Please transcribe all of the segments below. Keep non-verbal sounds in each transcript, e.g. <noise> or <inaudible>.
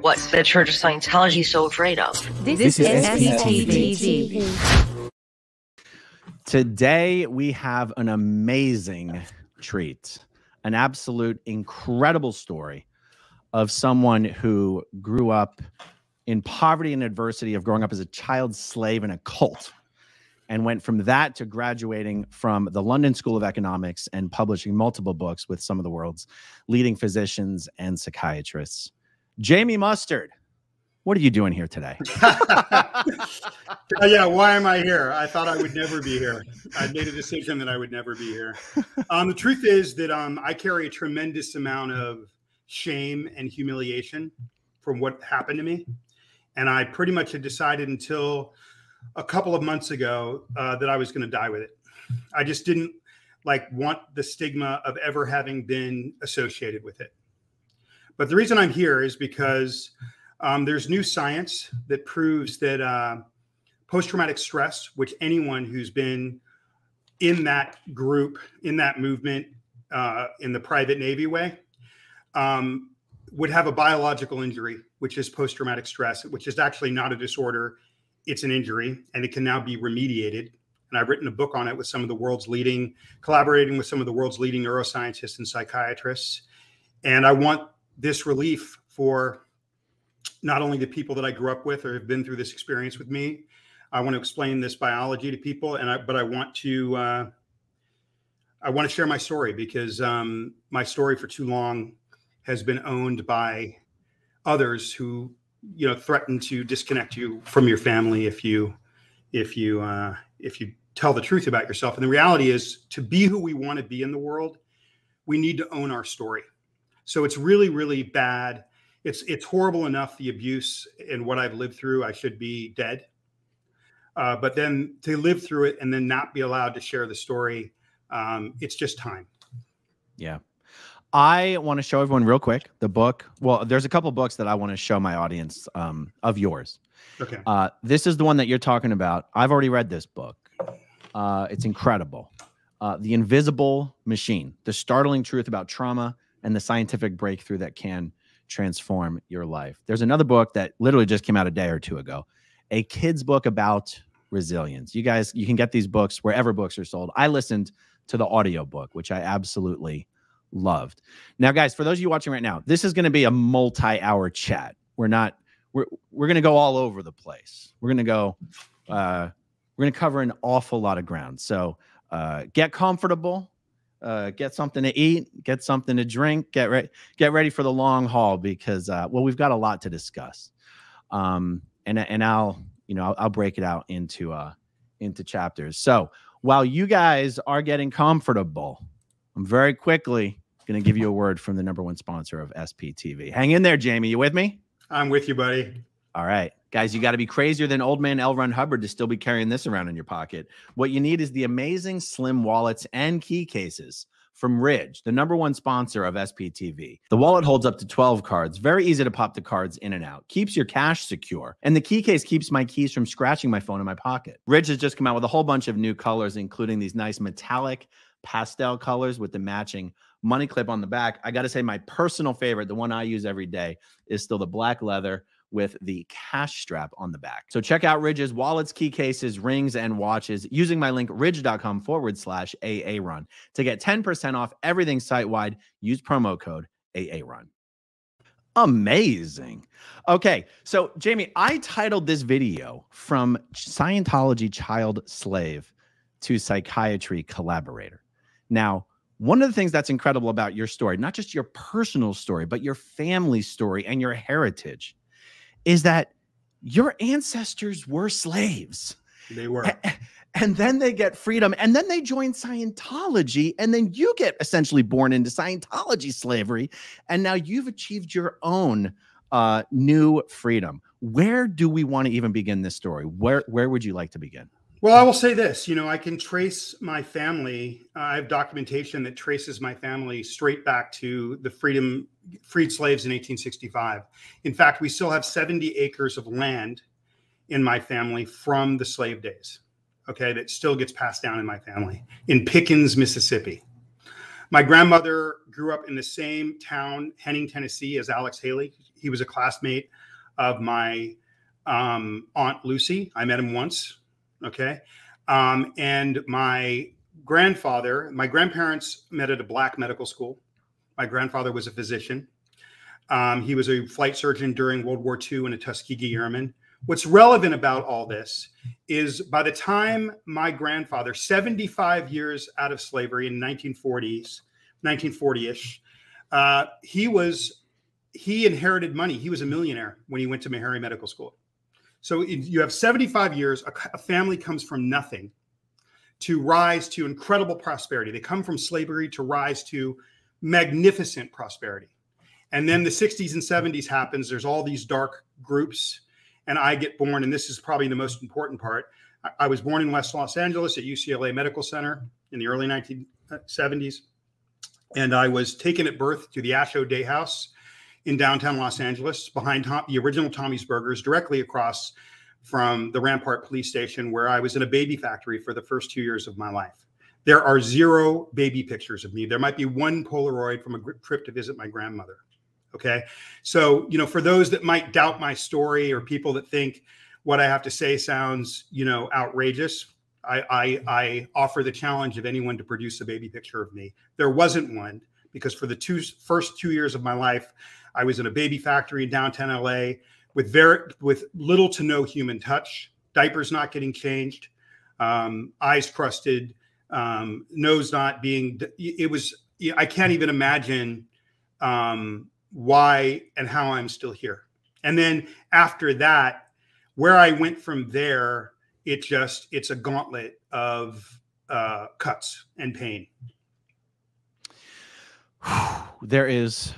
what the Church of Scientology so afraid of. This, this is SPTV. Today, we have an amazing treat, an absolute incredible story of someone who grew up in poverty and adversity of growing up as a child slave in a cult and went from that to graduating from the London School of Economics and publishing multiple books with some of the world's leading physicians and psychiatrists. Jamie Mustard, what are you doing here today? <laughs> uh, yeah, why am I here? I thought I would never be here. I made a decision that I would never be here. <laughs> Um, the truth is that um, I carry a tremendous amount of shame and humiliation from what happened to me. And I pretty much had decided until a couple of months ago uh, that I was going to die with it. I just didn't like want the stigma of ever having been associated with it. But the reason I'm here is because um, there's new science that proves that uh, post traumatic stress, which anyone who's been in that group, in that movement, uh, in the private Navy way, um, would have a biological injury, which is post traumatic stress, which is actually not a disorder it's an injury and it can now be remediated. And I've written a book on it with some of the world's leading, collaborating with some of the world's leading neuroscientists and psychiatrists. And I want this relief for not only the people that I grew up with or have been through this experience with me. I want to explain this biology to people, and I, but I want to uh, I want to share my story because um, my story for too long has been owned by others who you know threaten to disconnect you from your family if you if you uh, if you tell the truth about yourself and the reality is to be who we want to be in the world we need to own our story so it's really really bad it's it's horrible enough the abuse and what i've lived through i should be dead uh, but then to live through it and then not be allowed to share the story um, it's just time yeah I want to show everyone real quick the book. Well, there's a couple books that I want to show my audience um, of yours. Okay. Uh, this is the one that you're talking about. I've already read this book. Uh, it's incredible. Uh, the Invisible Machine: The Startling Truth About Trauma and the Scientific Breakthrough That Can Transform Your Life. There's another book that literally just came out a day or two ago, a kid's book about resilience. You guys, you can get these books wherever books are sold. I listened to the audio book, which I absolutely loved. Now, guys, for those of you watching right now, this is going to be a multi-hour chat. We're not we're we're going to go all over the place. We're going to go uh we're going to cover an awful lot of ground. So, uh get comfortable, uh get something to eat, get something to drink, get ready get ready for the long haul because uh well, we've got a lot to discuss. Um and and I'll, you know, I'll, I'll break it out into uh into chapters. So, while you guys are getting comfortable, I'm very quickly going to give you a word from the number one sponsor of SPTV. Hang in there, Jamie. You with me? I'm with you, buddy. All right. Guys, you got to be crazier than old man L. Ron Hubbard to still be carrying this around in your pocket. What you need is the amazing slim wallets and key cases from Ridge, the number one sponsor of SPTV. The wallet holds up to 12 cards, very easy to pop the cards in and out, keeps your cash secure, and the key case keeps my keys from scratching my phone in my pocket. Ridge has just come out with a whole bunch of new colors, including these nice metallic pastel colors with the matching money clip on the back. I got to say, my personal favorite, the one I use every day, is still the black leather with the cash strap on the back. So check out Ridge's wallets, key cases, rings, and watches using my link ridge.com forward slash AARON to get 10% off everything site wide. Use promo code AARON. Amazing. Okay, so Jamie, I titled this video from Scientology child slave to psychiatry collaborator. Now, one of the things that's incredible about your story, not just your personal story, but your family story and your heritage, is that your ancestors were slaves. They were. And then they get freedom, and then they join Scientology, and then you get essentially born into Scientology slavery, and now you've achieved your own uh, new freedom. Where do we want to even begin this story? Where where would you like to begin? Well, I will say this, you know, I can trace my family. Uh, I have documentation that traces my family straight back to the freedom freed slaves in 1865. In fact, we still have 70 acres of land in my family from the slave days. Okay, that still gets passed down in my family in Pickens, Mississippi. My grandmother grew up in the same town, Henning, Tennessee, as Alex Haley. He was a classmate of my um, aunt Lucy. I met him once. Okay. Um, and my grandfather, my grandparents met at a black medical school. My grandfather was a physician. Um, he was a flight surgeon during World War II and a Tuskegee Airman. What's relevant about all this is by the time my grandfather, 75 years out of slavery in 1940s, 1940-ish, uh, he was he inherited money. He was a millionaire when he went to Meharry Medical School. So you have 75 years, a, family comes from nothing to rise to incredible prosperity. They come from slavery to rise to magnificent prosperity. And then the 60s and 70s happens. There's all these dark groups, and I get born, and this is probably the most important part. I, I was born in West Los Angeles at UCLA Medical Center in the early 1970s, uh, and I was taken at birth to the Asho Day House in downtown Los Angeles, behind Tom, the original Tommy's Burgers, directly across from the Rampart Police Station, where I was in a baby factory for the first two years of my life. There are zero baby pictures of me. There might be one Polaroid from a trip to visit my grandmother. Okay. So, you know, for those that might doubt my story or people that think what I have to say sounds, you know, outrageous, I, I, I offer the challenge of anyone to produce a baby picture of me. There wasn't one because for the two first two years of my life, I was in a baby factory in downtown LA with very with little to no human touch, diapers not getting changed, um, eyes crusted, um, nose not being. It was. I can't even imagine um, why and how I'm still here. And then after that, where I went from there, it just it's a gauntlet of uh, cuts and pain. There is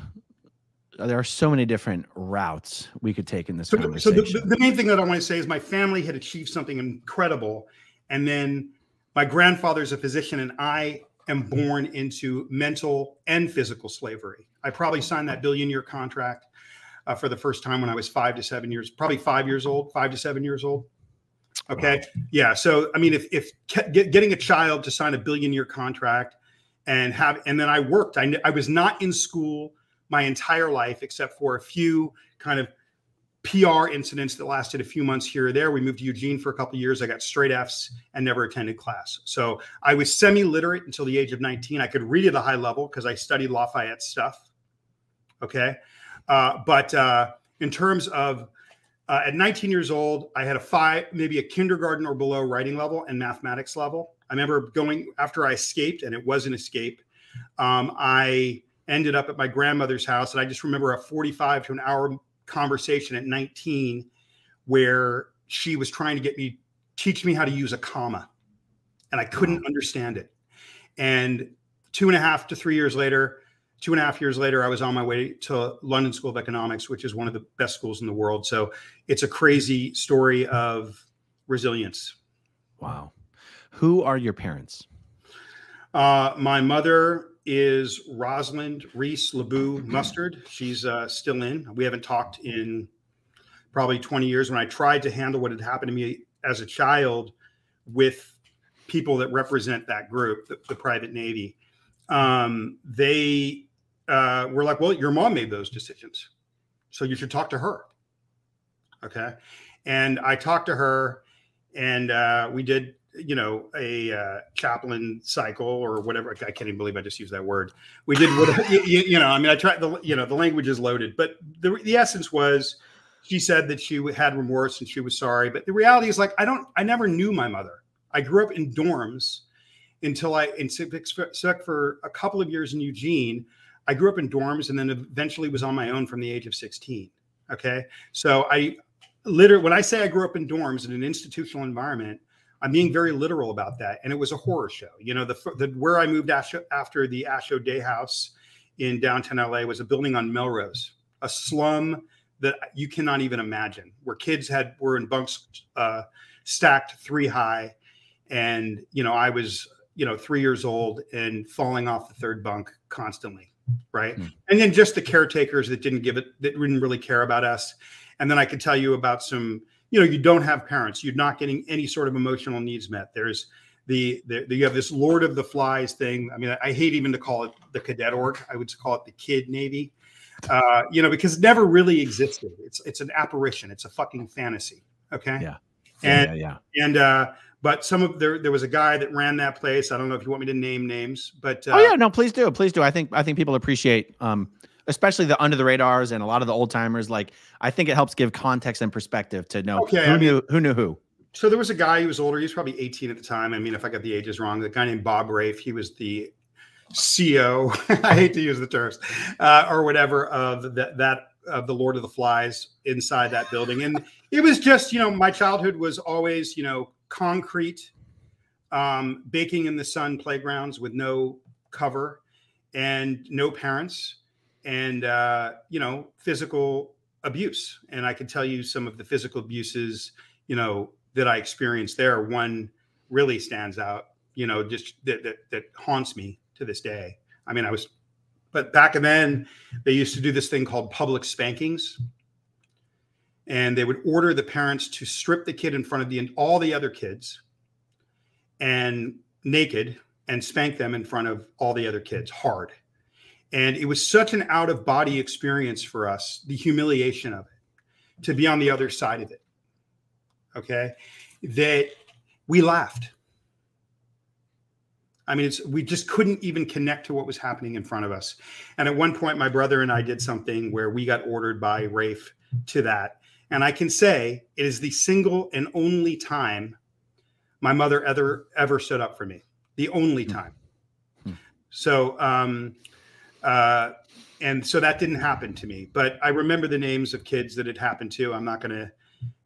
there are so many different routes we could take in this so, conversation. So the, the, main thing that I want to say is my family had achieved something incredible, and then my grandfather's a physician, and I am born into mental and physical slavery. I probably signed that billion-year contract uh, for the first time when I was five to seven years, probably five years old, five to seven years old. Okay, wow. yeah. So I mean, if if get, getting a child to sign a billion-year contract and have, and then I worked. I I was not in school my entire life, except for a few kind of PR incidents that lasted a few months here or there. We moved to Eugene for a couple years. I got straight Fs and never attended class. So I was semi literate until the age of 19. I could read at a high level because I studied Lafayette stuff. Okay. Uh, but uh, in terms of uh, at 19 years old, I had a five, maybe a kindergarten or below writing level and mathematics level. I remember going after I escaped, and it was an escape. Um, I ended up at my grandmother's house. And I just remember a 45 to an hour conversation at 19 where she was trying to get me, teach me how to use a comma. And I couldn't understand it. And two and a half to three years later, two and a half years later, I was on my way to London School of Economics, which is one of the best schools in the world. So it's a crazy story of resilience. Wow. Who are your parents? Uh, my mother is Rosalind Reese LeBou Mustard. She's uh, still in. We haven't talked in probably 20 years. When I tried to handle what had happened to me as a child with people that represent that group, the, the private Navy, um, they uh, were like, well, your mom made those decisions. So you should talk to her. Okay. And I talked to her and uh, we did you know a uh, chaplain cycle or whatever. I can't even believe I just used that word. We did what <laughs> you, you, know. I mean, I tried the you know the language is loaded, but the the essence was she said that she had remorse and she was sorry. But the reality is like I don't. I never knew my mother. I grew up in dorms until I in except for a couple of years in Eugene. I grew up in dorms and then eventually was on my own from the age of 16. Okay. So I literally, when I say I grew up in dorms in an institutional environment, I'm being very literal about that. And it was a horror show. You know, the, the where I moved after the Asho Day House in downtown LA was a building on Melrose, a slum that you cannot even imagine, where kids had were in bunks uh, stacked three high, and you know I was you know three years old and falling off the third bunk constantly, right? Mm. And then just the caretakers that didn't give it that didn't really care about us, and then I could tell you about some you know you don't have parents you're not getting any sort of emotional needs met there's the, the, the you have this Lord of the Flies thing. I mean, I, I hate even to call it the cadet org. I would call it the kid navy. Uh, you know, because it never really existed. It's it's an apparition. It's a fucking fantasy. Okay. Yeah. And yeah, yeah. and uh, but some of there there was a guy that ran that place. I don't know if you want me to name names, but uh, oh yeah, no, please do, please do. I think I think people appreciate, um, especially the under the radars and a lot of the old timers. Like I think it helps give context and perspective to know Okay, who I mean- knew who knew who. so there was a guy who was older. He was probably 18 at the time. I mean, if I got the ages wrong, the guy named Bob Rafe, he was the CEO. <laughs> I hate to use the terms uh, or whatever of that that of the Lord of the Flies inside that building, and it was just you know my childhood was always you know concrete, um, baking in the sun playgrounds with no cover and no parents, and uh, you know physical abuse. And I can tell you some of the physical abuses you know that I experienced there. One really stands out. You know, just that that, that haunts me to this day. I mean, I was, but back then they used to do this thing called public spankings, and they would order the parents to strip the kid in front of the and all the other kids, and naked, and spank them in front of all the other kids hard. And it was such an out of body experience for us, the humiliation of it, to be on the other side of it. Okay, that we laughed. I mean, it's we just couldn't even connect to what was happening in front of us. And at one point, my brother and I did something where we got ordered by Rafe to that. And I can say it is the single and only time my mother ever ever stood up for me. The only Hmm. time. Hmm. So um uh and so that didn't happen to me. But I remember the names of kids that it happened to. I'm not gonna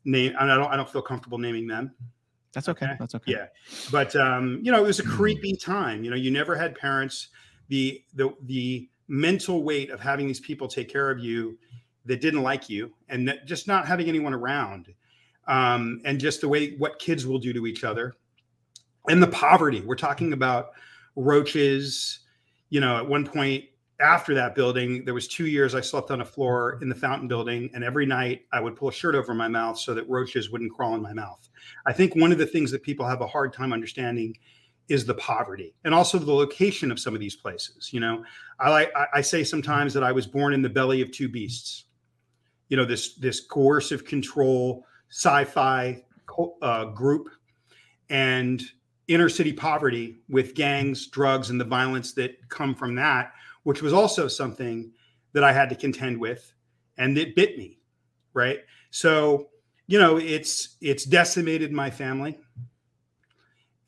name I don't I don't feel comfortable naming them That's okay. Okay. That's okay. yeah but um you know it was a creepy time you know you never had parents the the the mental weight of having these people take care of you that didn't like you and that just not having anyone around um and just the way what kids will do to each other and the poverty we're talking about roaches you know at one point after that building there was two years i slept on a floor in the fountain building and every night i would pull a shirt over my mouth so that roaches wouldn't crawl in my mouth I think one of the things that people have a hard time understanding is the poverty and also the location of some of these places. You know, I I say sometimes that I was born in the belly of two beasts. You know, this this coercive control sci-fi uh, group and inner city poverty with gangs, drugs, and the violence that come from that, which was also something that I had to contend with, and it bit me, right? So you know it's it's decimated my family.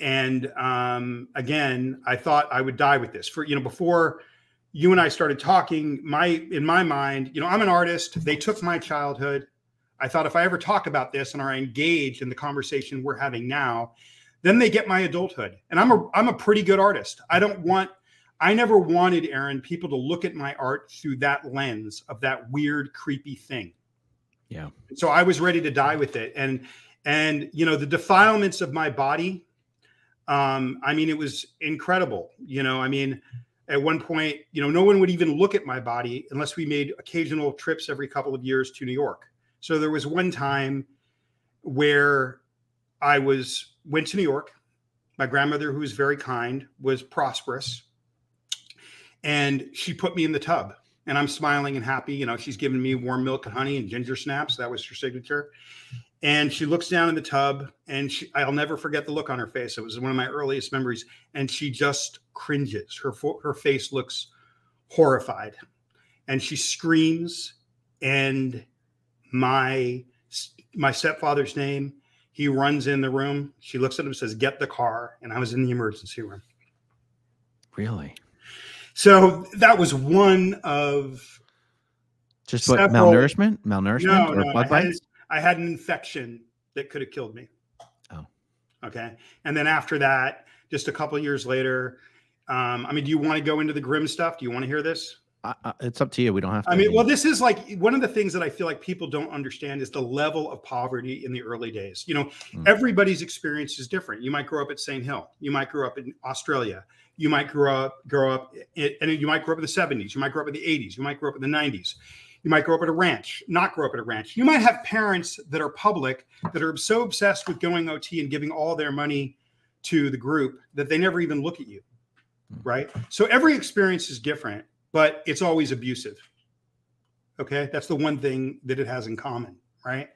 And um again i thought i would die with this. For you know before you and i started talking my in my mind you know i'm an artist. They took my childhood. I thought if i ever talk about this and are engaged in the conversation we're having now then they get my adulthood. And i'm a i'm a pretty good artist. I don't want i never wanted aaron people to look at my art through that lens of that weird creepy thing. Yeah. so i was ready to die with it. And and you know the defilements of my body um i mean it was incredible. You know i mean at one point you know no one would even look at my body unless we made occasional trips every couple of years to new york. So there was one time where i was went to new york. My grandmother who was very kind was prosperous and she put me in the tub and I'm smiling and happy. You know, she's giving me warm milk and honey and ginger snaps. That was her signature. And she looks down in the tub, and she, I'll never forget the look on her face. It was one of my earliest memories. And she just cringes. Her her face looks horrified, and she screams. And my my stepfather's name. He runs in the room. She looks at him, says, "Get the car." And I was in the emergency room. Really? So that was one of Just what Several- malnourishment, malnourishment, No, or no, blood I had, bites? I had an infection that could have killed me. Oh. Okay. And then after that, just a couple of years later, um, I mean, do you want to go into the grim stuff? Do you want to hear this? I, I, it's up to you. We don't have to. I mean, well, this is like one of the things that I feel like people don't understand is the level of poverty in the early days. You know, Mm. everybody's experience is different. You might grow up at St. Hill. You might grow up in Australia. You might grow up grow up and you might grow up in the 70s. You might grow up in the 80s. You might grow up in the 90s. You might grow up at a ranch, not grow up at a ranch. You might have parents that are public that are so obsessed with going OT and giving all their money to the group that they never even look at you. Right. So every experience is different, but it's always abusive. Okay. That's the one thing that it has in common. Right.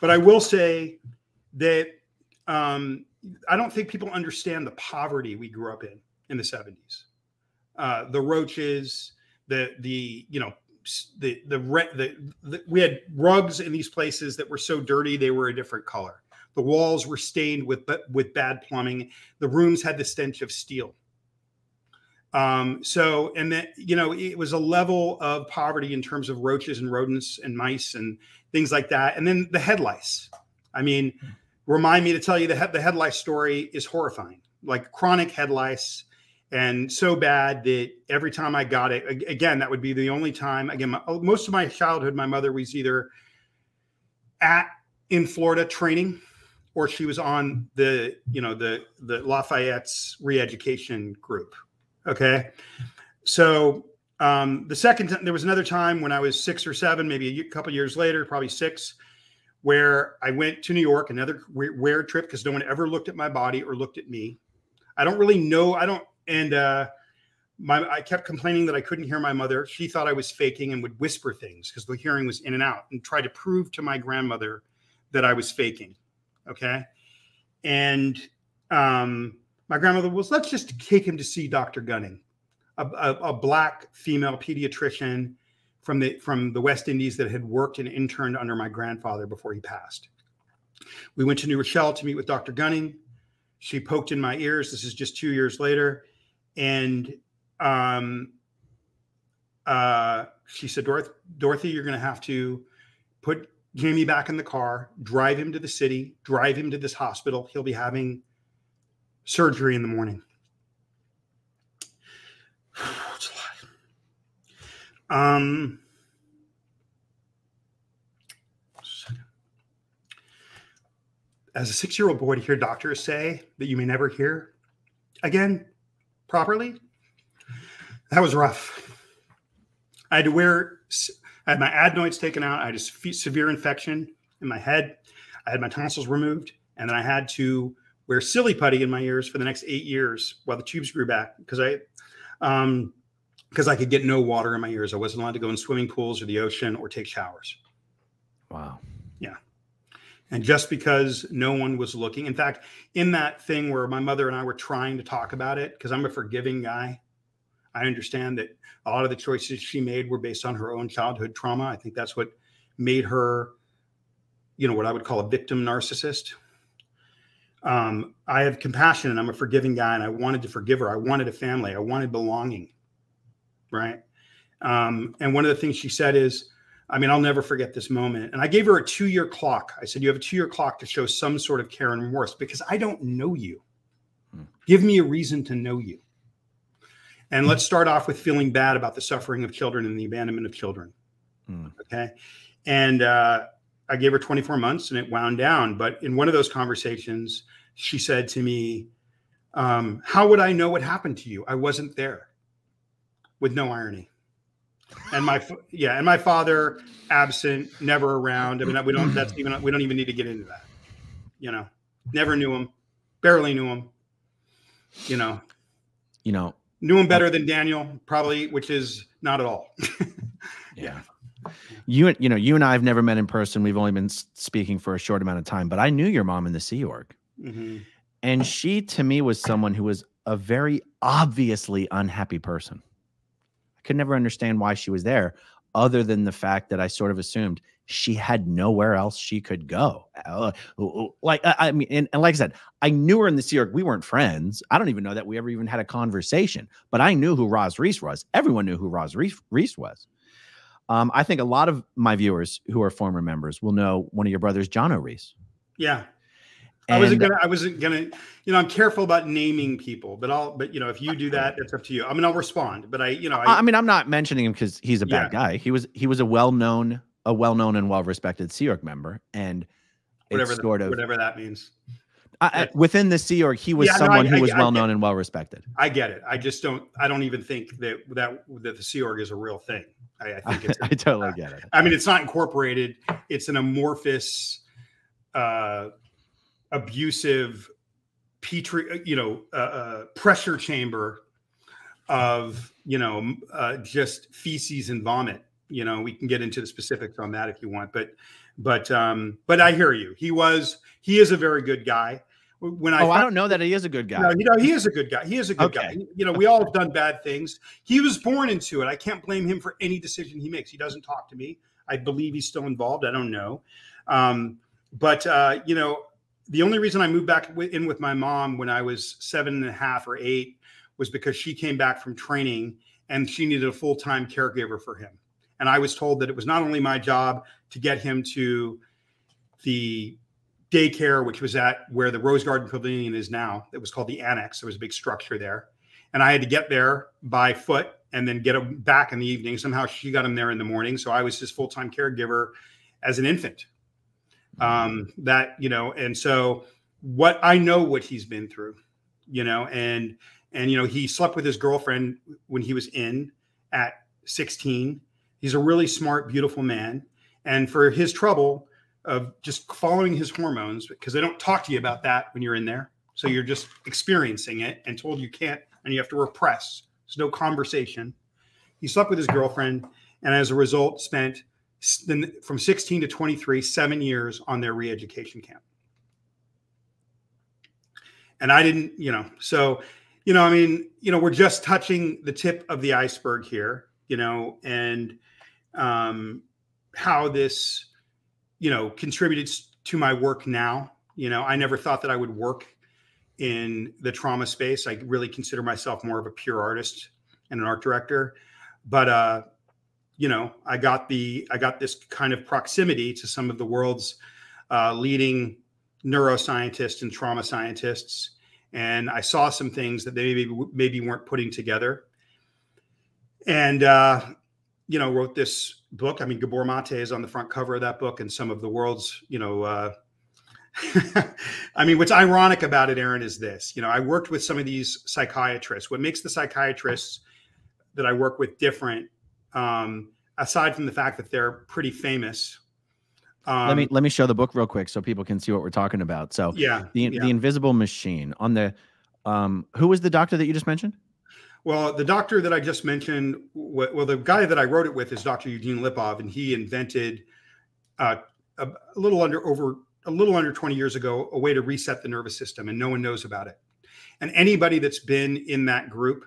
But I will say that um, I don't think people understand the poverty we grew up in in the 70s. Uh, the roaches, the, the, you know, the, the, the, the, we had rugs in these places that were so dirty, they were a different color. The walls were stained with, with bad plumbing. The rooms had the stench of steel. Um, so, and then, you know, it was a level of poverty in terms of roaches and rodents and mice and things like that. And then the head lice. I mean, remind me to tell you the head, the head lice story is horrifying, like chronic head lice and so bad that every time I got it, again, that would be the only time. Again, my, most of my childhood, my mother was either at in Florida training, or she was on the you know the the Lafayette's re-education group. Okay, so um, the second there was another time when I was six or seven, maybe a couple years later, probably six, where I went to New York, another weird trip because no one ever looked at my body or looked at me. I don't really know. I don't and uh, my I kept complaining that I couldn't hear my mother. She thought I was faking and would whisper things because the hearing was in and out, and try to prove to my grandmother that I was faking. Okay, and um, my grandmother was, let's just take him to see Dr. Gunning, a, a, a black female pediatrician from the from the West Indies that had worked and interned under my grandfather before he passed. We went to New Rochelle to meet with Dr. Gunning. She poked in my ears. This is just two years later and um, uh, she said, Dorothy, Dorothy, you're going to have to put Jamie back in the car, drive him to the city, drive him to this hospital. He'll be having surgery in the morning. <sighs> it's a lot. Um, as a six year old boy to hear doctors say that you may never hear again properly. That was rough. I had to wear, I had my adenoids taken out. I had a severe infection in my head. I had my tonsils removed. And then I had to wear silly putty in my ears for the next eight years while the tubes grew back because I, um, because I could get no water in my ears. I wasn't allowed to go in swimming pools or the ocean or take showers. Wow. And just because no one was looking, in fact, in that thing where my mother and I were trying to talk about it, because I'm a forgiving guy, I understand that a lot of the choices she made were based on her own childhood trauma. I think that's what made her, you know, what I would call a victim narcissist. Um, I have compassion and I'm a forgiving guy, and I wanted to forgive her. I wanted a family. I wanted belonging. Right. Um, and one of the things she said is, I mean, I'll never forget this moment. And I gave her a two year clock. I said, You have a two year clock to show some sort of care and remorse because I don't know you. Hmm. Give me a reason to know you. And let's start off with feeling bad about the suffering of children and the abandonment of children. Hmm. Okay. And uh, I gave her 24 months and it wound down. But in one of those conversations, she said to me, um, How would I know what happened to you? I wasn't there with no irony and my yeah, and my father absent, never around. I mean, we don't. That's even we don't even need to get into that. You know, never knew him, barely knew him. You know, you know, knew him better than Daniel, probably, which is not at all. <laughs> yeah. You you know you and I have never met in person. We've only been speaking for a short amount of time, but I knew your mom in the Sea Org, mm-hmm. and she to me was someone who was a very obviously unhappy person could never understand why she was there, other than the fact that I sort of assumed she had nowhere else she could go. Uh, like I mean, and, and, like I said, I knew her in the Sea. We weren't friends. I don't even know that we ever even had a conversation. But I knew who Ros Reese was. Everyone knew who Ros Reese, Reese was. Um, I think a lot of my viewers who are former members will know one of your brothers, Jono Reese. Yeah, and, I wasn't gonna. I wasn't gonna. You know, I'm careful about naming people, but I'll. But you know, if you do that, that's up to you. I mean, I'll respond, but I, you know, I, I mean, I'm not mentioning him because he's a bad yeah. guy. He was. He was a well known, a well known and well respected Sea Org member, and whatever sort of whatever that means. I, within the Sea Org, he was yeah, someone no, who was well known and well respected. I get it. I just don't. I don't even think that that that the Sea Org is a real thing. I, I think it's. <laughs> I totally get it. I mean, it's not incorporated. It's an amorphous. uh abusive petri, you know, uh, uh, pressure chamber of you know uh, just feces and vomit. You know, we can get into the specifics on that if you want, but but um, but I hear you. He was he is a very good guy. When I oh, I don't know that he is a good guy. No, you know, he is a good guy. He is a good okay. guy. You know, we all have done bad things. He was born into it. I can't blame him for any decision he makes. He doesn't talk to me. I believe he's still involved. I don't know. Um, but uh, you know, the only reason I moved back in with my mom when I was seven and a half or eight was because she came back from training and she needed a full time caregiver for him. And I was told that it was not only my job to get him to the daycare, which was at where the Rose Garden Pavilion is now. It was called the Annex. There was a big structure there. And I had to get there by foot and then get him back in the evening. Somehow she got him there in the morning. So I was his full time caregiver as an infant. Um, that, you know, and so what I know what he's been through, you know, and, and, you know, he slept with his girlfriend when he was in at 16. He's a really smart, beautiful man. And for his trouble of just following his hormones, because they don't talk to you about that when you're in there. So you're just experiencing it and told you can't, and you have to repress. There's no conversation. He slept with his girlfriend, and as a result, spent from 16 to 23, seven years on their re education camp. And I didn't, you know, so, you know, I mean, you know, we're just touching the tip of the iceberg here, you know, and um, how this, you know, contributed to my work now. You know, I never thought that I would work in the trauma space. I really consider myself more of a pure artist and an art director. But uh, you know, I got the I got this kind of proximity to some of the world's uh, leading neuroscientists and trauma scientists, and I saw some things that they maybe maybe weren't putting together. And uh, you know, wrote this book. I mean, Gabor Mate is on the front cover of that book, and some of the world's, you know, uh, <laughs> I mean, what's ironic about it, Aaron, is this. You know, I worked with some of these psychiatrists. What makes the psychiatrists that I work with different, um, aside from the fact that they're pretty famous. Um, let me let me show the book real quick so people can see what we're talking about. So, yeah, the yeah. the Invisible Machine on the. Um, who was the doctor that you just mentioned? Well, the doctor that I just mentioned, well, the guy that I wrote it with is Dr. Eugene Lipov, and he invented uh, a, a, little under over a little under 20 years ago a way to reset the nervous system, and no one knows about it. And anybody that's been in that group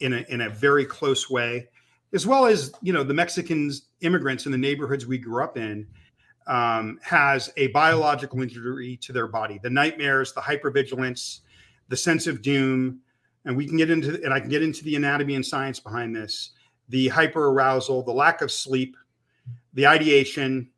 in a in a very close way, as well as you know the Mexicans immigrants in the neighborhoods we grew up in, um, has a biological injury to their body. The nightmares, the hypervigilance, the sense of doom and we can get into and I can get into the anatomy and science behind this, the hyperarousal, the lack of sleep, the ideation,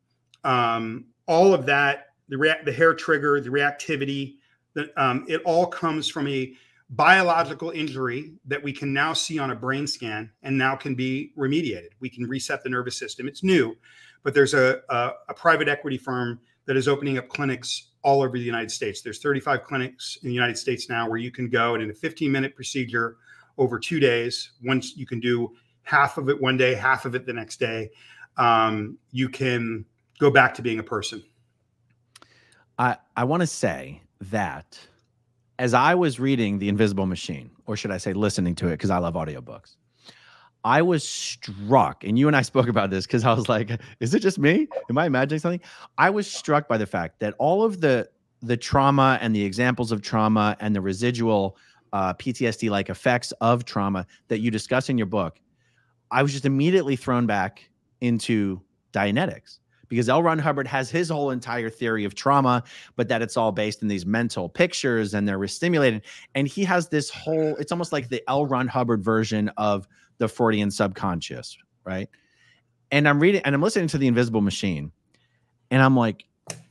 um, all of that, the react, the hair trigger, the reactivity, that um, it all comes from a biological injury that we can now see on a brain scan and now can be remediated. We can reset the nervous system. It's new, but there's a, a, a private equity firm that is opening up clinics all over the United States. There's 35 clinics in the United States now where you can go and in a 15 minute procedure over two days, once you can do half of it one day, half of it the next day, um, you can go back to being a person. I, I want to say that as I was reading The Invisible Machine, or should I say listening to it, because I love audiobooks, I was struck, and you and I <laughs> spoke about this because I was like, is it just me? Am I imagining something? I was struck by the fact that all of the the trauma and the examples of trauma and the residual uh, PTSD like effects of trauma that you discuss in your book, I was just immediately thrown back into Dianetics because L. Ron Hubbard has his whole entire theory of trauma, but that it's all based in these mental pictures and they're stimulated. And he has this whole, it's almost like the L. Ron Hubbard version of the Freudian subconscious, right? And I'm reading and I'm listening to The Invisible Machine, and I'm like,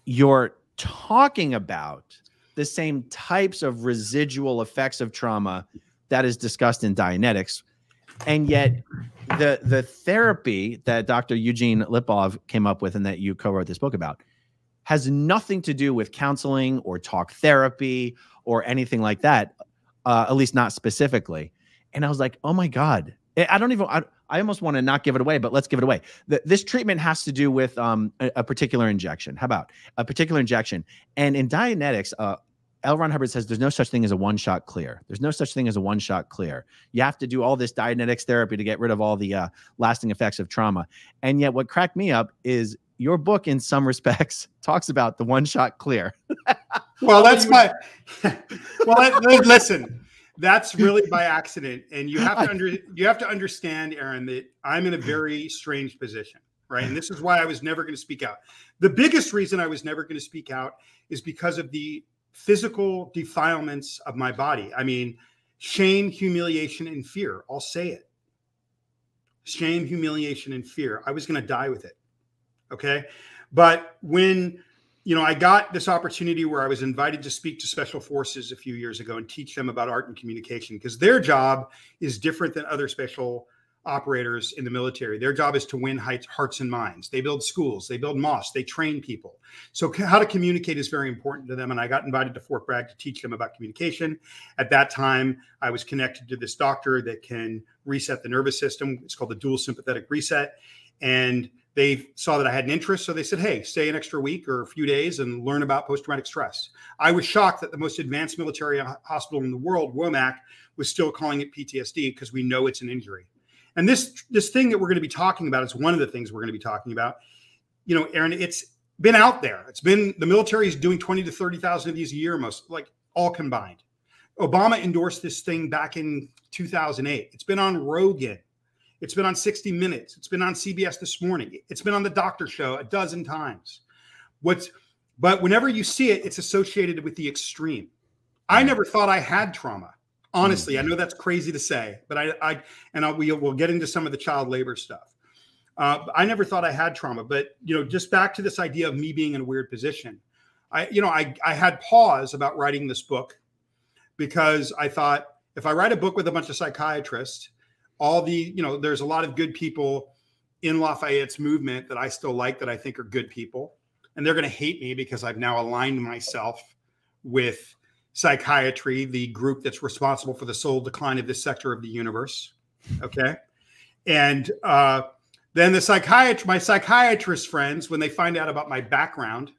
you're talking about the same types of residual effects of trauma that is discussed in Dianetics. And yet the the therapy that Dr. Eugene Lipov came up with and that you co-wrote this book about has nothing to do with counseling or talk therapy or anything like that, uh, at least not specifically. And I was like, oh my God, I don't even. I, I almost want to not give it away, but let's give it away. The, this treatment has to do with um, a, a, particular injection. How about a particular injection? And in Dianetics, uh, L. Ron Hubbard says there's no such thing as a one shot clear. There's no such thing as a one shot clear. You have to do all this Dianetics therapy to get rid of all the uh, lasting effects of trauma. And yet, what cracked me up is your book, in some <laughs> respects, talks about the one shot clear. <laughs> well, that's my. <laughs> well, listen, that's really by accident, and you have to under you have to understand, Aaron, that I'm in a very strange position, right? And this is why I was never going to speak out. The biggest reason I was never going to speak out is because of the physical defilements of my body. I mean, shame, humiliation, and fear. I'll say it. Shame, humiliation, and fear. I was going to die with it. Okay. But when, you know, I got this opportunity where I was invited to speak to special forces a few years ago and teach them about art and communication because their job is different than other special operators in the military. Their job is to win hearts and minds. They build schools, they build mosques, they train people. So, how to communicate is very important to them. And I got invited to Fort Bragg to teach them about communication. At that time, I was connected to this doctor that can reset the nervous system. It's called the dual sympathetic reset. And they saw that I had an interest. So they said, hey, stay an extra week or a few days and learn about post traumatic stress. I was shocked that the most advanced military hospital in the world, Womack, was still calling it PTSD because we know it's an injury. And this this thing that we're going to be talking about is one of the things we're going to be talking about. You know, Aaron, it's been out there. It's been the military is doing 20 to 30,000 of these a year, most like all combined. Obama endorsed this thing back in 2008. It's been on Rogan. It's been on 60 Minutes. It's been on CBS this morning. It's been on the Doctor Show a dozen times. What's but whenever you see it, it's associated with the extreme. I never thought I had trauma. Honestly, I know that's crazy to say, but I, I and I'll, we'll, we'll get into some of the child labor stuff. Uh, I never thought I had trauma, but you know, just back to this idea of me being in a weird position. I, you know, I, I had pause about writing this book because I thought if I write a book with a bunch of psychiatrists, all the, you know, there's a lot of good people in Lafayette's movement that I still like that I think are good people. And they're going to hate me because I've now aligned myself with psychiatry, the group that's responsible for the soul decline of this sector of the universe. Okay. And uh, then the psychiatrist, my psychiatrist friends, when they find out about my background,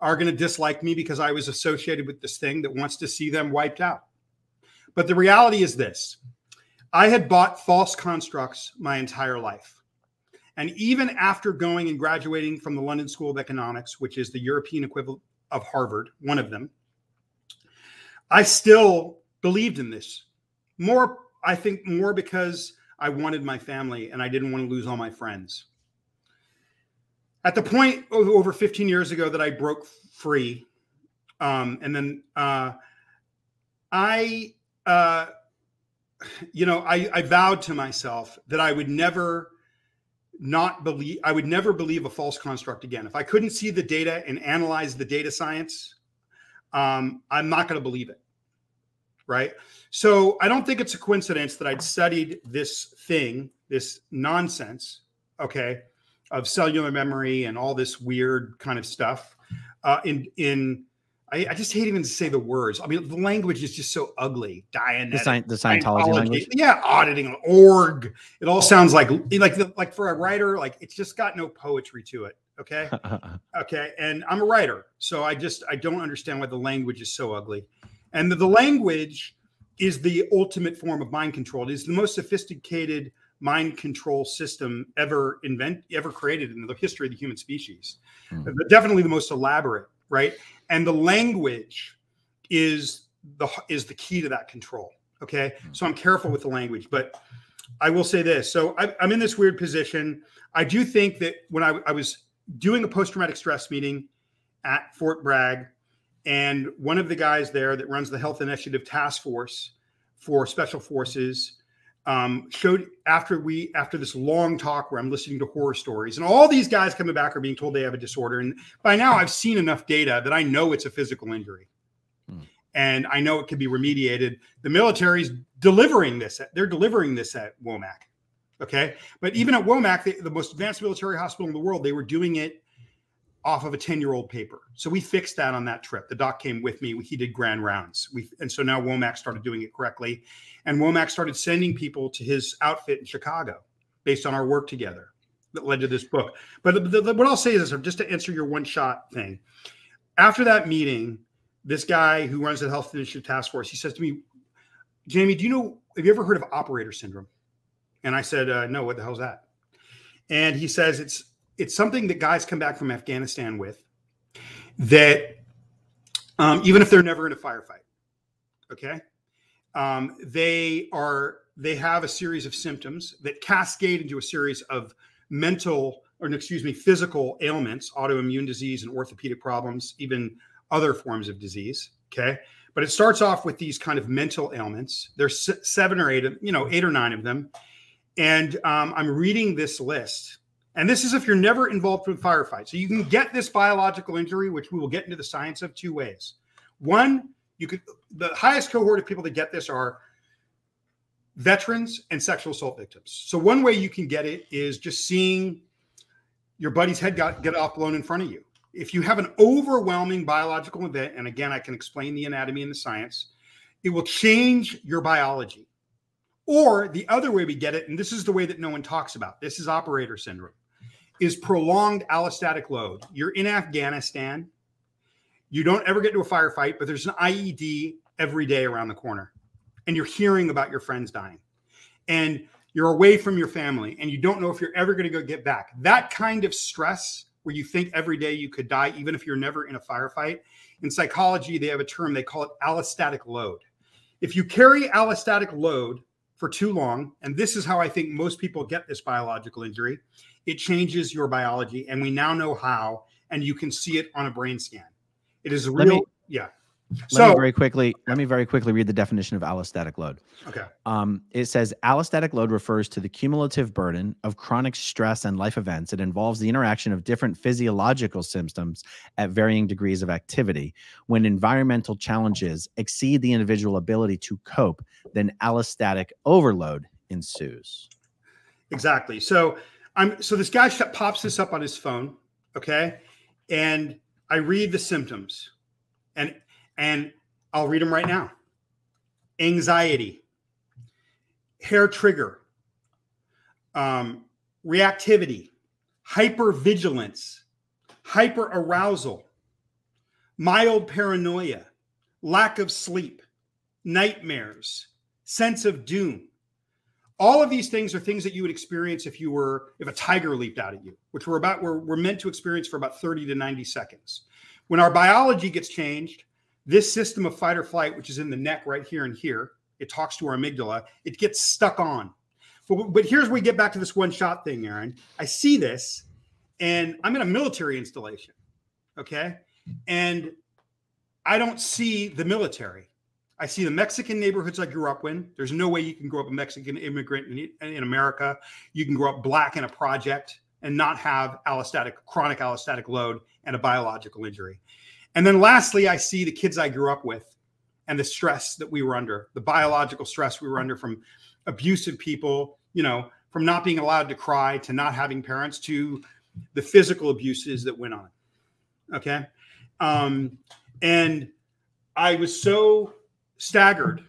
are going to dislike me because I was associated with this thing that wants to see them wiped out. But the reality is this I had bought false constructs my entire life. And even after going and graduating from the London School of Economics, which is the European equivalent of Harvard, one of them, I still believed in this. More, I think, more because I wanted my family and I didn't want to lose all my friends. At the point over 15 years ago that I broke free, um, and then uh, I, uh, you know, I, I vowed to myself that I would never not believe i would never believe a false construct again if i couldn't see the data and analyze the data science um, i'm not going to believe it right? So I don't think it's a coincidence that I'd studied this thing, this nonsense, okay, of cellular memory and all this weird kind of stuff. Uh, in in I, I, just hate even to say the words. I mean, the language is just so ugly. Dianetic, the, sci- the Scientology, language. Yeah, auditing, org. It all sounds like like the, like for a writer, like it's just got no poetry to it. Okay, <laughs> okay, and I'm a writer, so I just I don't understand why the language is so ugly. And the, the language is the ultimate form of mind control. It is the most sophisticated mind control system ever invent ever created in the history of the human species. Mm. But definitely the most elaborate, right? And the language is the is the key to that control. Okay, mm. so I'm careful with the language, but I will say this. So I, am in this weird position. I do think that when I, I was doing a post traumatic stress meeting at Fort Bragg and one of the guys there that runs the Health Initiative Task Force for Special Forces um, showed after we after this long talk where I'm listening to horror stories, and all these guys coming back are being told they have a disorder. And by now, I've seen enough data that I know it's a physical injury, hmm. and I know it can be remediated. The military's delivering this; they're delivering this at Womack. Okay, but even at Womack, the, the most advanced military hospital in the world, they were doing it off of a 10 year old paper. So we fixed that on that trip. The doc came with me. He did grand rounds. We, and so now Womack started doing it correctly. And Womack started sending people to his outfit in Chicago based on our work together that led to this book. But the, the, what I'll say is this, just to answer your one shot thing. After that meeting, this guy who runs the Health Initiative Task Force, he says to me, Jamie, do you know, have you ever heard of operator syndrome? And I said, uh, no, what the hell's that? And he says it's it's something that guys come back from Afghanistan with that um, even if they're never in a firefight, okay, um, they are they have a series of symptoms that cascade into a series of mental or excuse me physical ailments, autoimmune disease and orthopedic problems, even other forms of disease. Okay, but it starts off with these kind of mental ailments. There's seven or eight, you know, eight or nine of them, and um, I'm reading this list and this is if you're never involved in a firefight. So you can get this biological injury, which we will get into the science of two ways. One, you could the highest cohort of people that get this are veterans and sexual assault victims. So one way you can get it is just seeing your buddy's head got, get off blown in front of you. If you have an overwhelming biological event, and again, I can explain the anatomy and the science, it will change your biology. Or the other way we get it, and this is the way that no one talks about this is operator syndrome is prolonged allostatic load. You're in Afghanistan. You don't ever get to a firefight, but there's an IED every day around the corner. And you're hearing about your friends dying. And you're away from your family and you don't know if you're ever going to go get back. That kind of stress where you think every day you could die, even if you're never in a firefight. In psychology, they have a term, they call it allostatic load. If you carry allostatic load for too long, and this is how I think most people get this biological injury, it changes your biology, and we now know how, and you can see it on a brain scan. It is real. Me, yeah. Let so, me very quickly, let me very quickly read the definition of allostatic load. Okay. Um, it says allostatic load refers to the cumulative burden of chronic stress and life events. It involves the interaction of different physiological systems at varying degrees of activity. When environmental challenges exceed the individual ability to cope, then allostatic overload ensues. Exactly. So I'm so this guy pops this up on his phone, okay, and I read the symptoms, and and I'll read them right now. Anxiety, hair trigger, um, reactivity, hypervigilance, hyperarousal, mild paranoia, lack of sleep, nightmares, sense of doom, all of these things are things that you would experience if you were if a tiger leaped out at you which we're about we're, we're meant to experience for about 30 to 90 seconds. When our biology gets changed this system of fight or flight which is in the neck right here and here it talks to our amygdala it gets stuck on. But, but here's where we get back to this one shot thing aaron. I see this and i'm in a military installation okay? And i don't see the military I see the Mexican neighborhoods I grew up in. There's no way you can grow up a Mexican immigrant in, in America. You can grow up black in a project and not have allostatic, chronic allostatic load and a biological injury. And then lastly, I see the kids I grew up with and the stress that we were under, the biological stress we were under from abusive people, you know, from not being allowed to cry to not having parents to the physical abuses that went on. Okay. Um, and I was so staggered.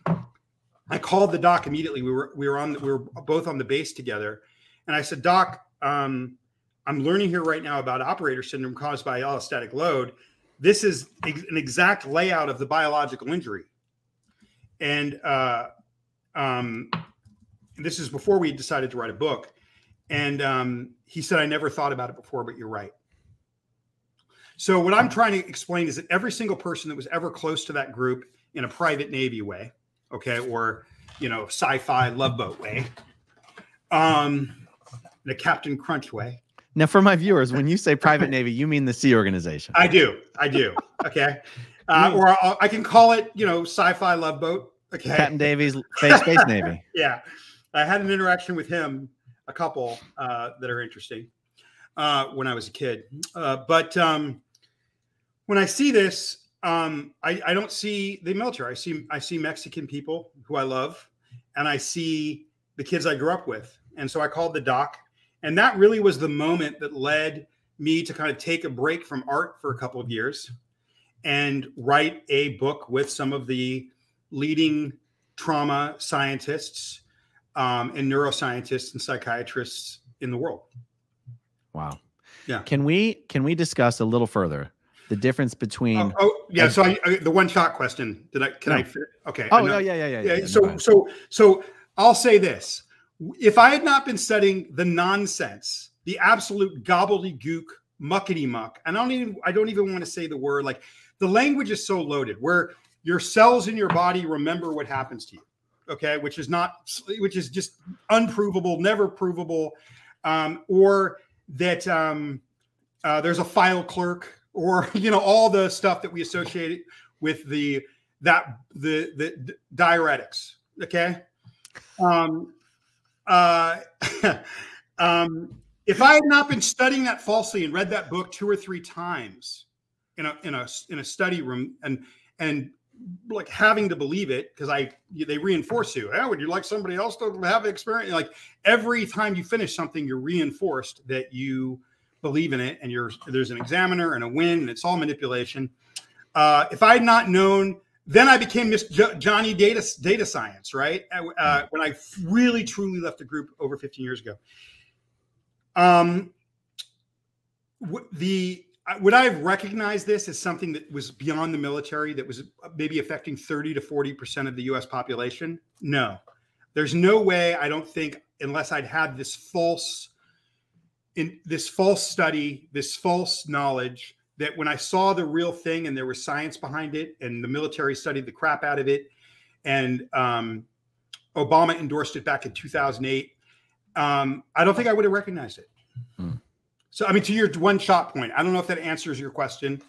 I called the doc immediately. We were we were on we were both on the base together, and I said, Doc, um, I'm learning here right now about operator syndrome caused by allostatic load. This is an exact layout of the biological injury, and uh, um, this is before we decided to write a book. And um, he said, I never thought about it before, but you're right. So what I'm trying to explain is that every single person that was ever close to that group in a private navy way, okay, or you know, sci-fi love boat way, um, in a Captain Crunch way. Now, for my viewers, when you say private navy, you mean the Sea Organization. I do, I do. Okay, <laughs> uh, or I'll, i can call it, you know, sci-fi love boat. Okay, Captain Davies, Space Space <laughs> Navy. yeah, I had an interaction with him, a couple uh, that are interesting uh, when I was a kid. Uh, but um, when I see this, um, I, I don't see the military. I see I see Mexican people who I love, and I see the kids I grew up with. And so I called the doc, and that really was the moment that led me to kind of take a break from art for a couple of years and write a book with some of the leading trauma scientists um, and neuroscientists and psychiatrists in the world. Wow. Yeah. Can we can we discuss a little further the difference between. Oh, oh yeah. So I, I, the one shot question. Did I? Can no. I? Okay. Oh no, yeah, yeah, yeah, yeah. yeah so no, so so I'll say this: if I had not been studying the nonsense, the absolute gobbledygook, muckety muck, and I don't even I don't even want to say the word like the language is so loaded where your cells in your body remember what happens to you. Okay, which is not which is just unprovable, never provable, um, or that um, uh, there's a file clerk or <laughs> you know all the stuff that we associate with the that the the Dianetics okay um uh <laughs> um if i had not been studying that falsely and read that book two or three times in a in a in a study room and and like having to believe it because I they reinforce you. Hey, would you like somebody else to have experience? Like every time you finish something, you're reinforced that you believe in it, and you're there's an examiner and a win, and it's all manipulation. Uh, if I had not known, then I became Miss Johnny Data Data Science, right? Uh, uh when I really truly left the group over 15 years ago. Um, the would I have recognized this as something that was beyond the military, that was maybe affecting 30 to 40 percent of the U.S. population? No, there's no way. I don't think unless I'd had this false in this false study, this false knowledge that when I saw the real thing and there was science behind it, and the military studied the crap out of it, and um, Obama endorsed it back in 2008, um, I don't think I would have recognized it. Hmm. So, I mean, to your one shot point, I don't know if that answers your question,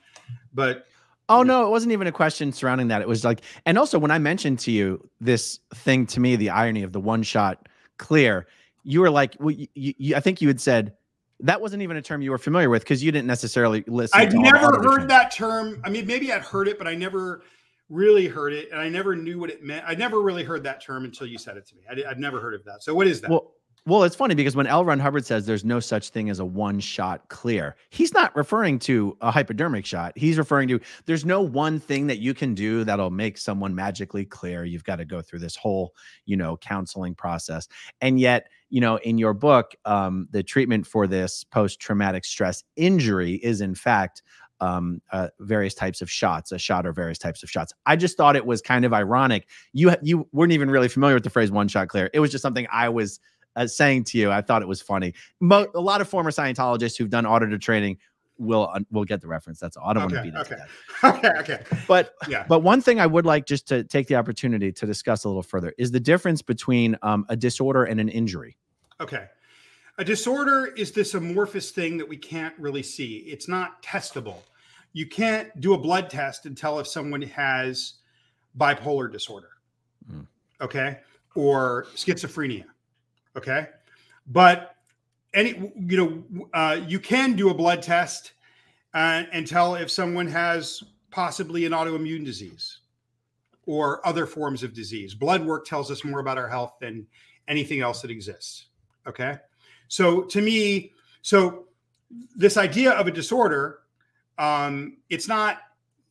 but. Oh no, it wasn't even a question surrounding that. It was like, and also when I mentioned to you this thing to me, the irony of the one shot clear, you were like, well, you, you, I think you had said that wasn't even a term you were familiar with because you didn't necessarily listen. I'd never heard that term. I mean, maybe I'd heard it, but I never really heard it, and I never knew what it meant. I never really heard that term until you said it to me. I, would never heard of that. So, what is that? Well, well, it's funny because when L. Ron Hubbard says there's no such thing as a one shot clear, he's not referring to a hypodermic shot. He's referring to there's no one thing that you can do that'll make someone magically clear. You've got to go through this whole, you know, counseling process. And yet, you know, in your book, um, the treatment for this post traumatic stress injury is, in fact, um, uh, various types of shots, a shot or various types of shots. I just thought it was kind of ironic. You you weren't even really familiar with the phrase "one shot clear." It was just something I was uh, saying to you. I thought it was funny. Mo- a lot of former Scientologists who've done auditor training will uh, will get the reference. That's all. I don't okay, want to beat okay. to <laughs> okay, okay. But yeah. But one thing I would like just to take the opportunity to discuss a little further is the difference between um, a disorder and an injury. Okay. A disorder is this amorphous thing that we can't really see. It's not testable. You can't do a blood test and tell if someone has bipolar disorder. Mm. Okay. Or schizophrenia Okay. But any, you know, uh, you can do a blood test uh, and tell if someone has possibly an autoimmune disease or other forms of disease. Blood work tells us more about our health than anything else that exists. Okay. So to me, so this idea of a disorder, um, it's not,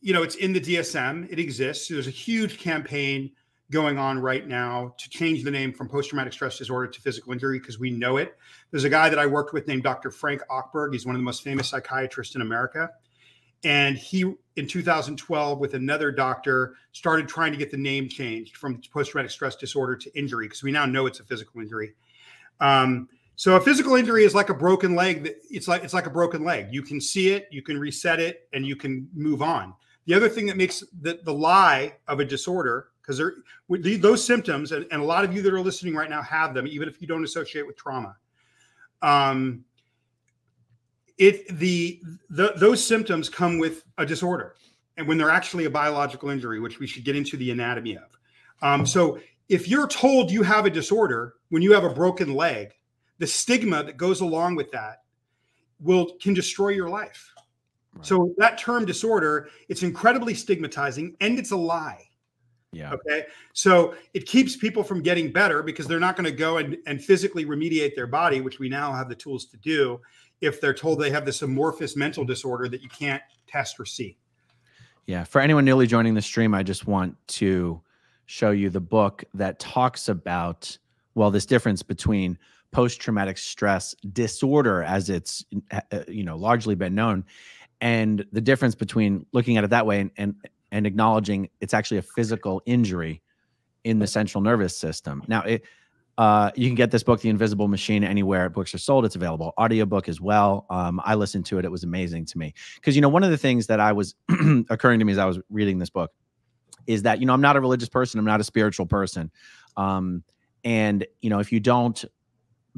you know, it's in the DSM, it exists. There's a huge campaign going on right now to change the name from post traumatic stress disorder to physical injury because we know it. There's a guy that I worked with named Dr. Frank Ochberg. He's one of the most famous psychiatrists in America. And he, in 2012, with another doctor, started trying to get the name changed from post traumatic stress disorder to injury because we now know it's a physical injury. Um, so a physical injury is like a broken leg. It's like it's like a broken leg. You can see it, you can reset it, and you can move on. The other thing that makes the, the lie of a disorder because there those symptoms, and, and, a lot of you that are listening right now have them, even if you don't associate with trauma. Um, it the, the those symptoms come with a disorder, and when they're actually a biological injury, which we should get into the anatomy of. Um, so if you're told you have a disorder when you have a broken leg, the stigma that goes along with that will can destroy your life. Right. So that term disorder, it's incredibly stigmatizing and it's a lie. Yeah. Okay. So it keeps people from getting better because they're not going to go and, and physically remediate their body, which we now have the tools to do if they're told they have this amorphous mental disorder that you can't test or see. Yeah. For anyone newly joining the stream, I just want to show you the book that talks about, well, this difference between post traumatic stress disorder, as it's, uh, you know, largely been known, and the difference between looking at it that way and and, and acknowledging it's actually a physical injury in the central nervous system. Now, it, uh, you can get this book, The Invisible Machine, anywhere books are sold. It's available audiobook as well. Um, I listened to it. It was amazing to me. Because, you know, one of the things that I was <clears throat> occurring to me as I was reading this book is that, you know, I'm not a religious person, I'm not a spiritual person. Um, and, you know, if you don't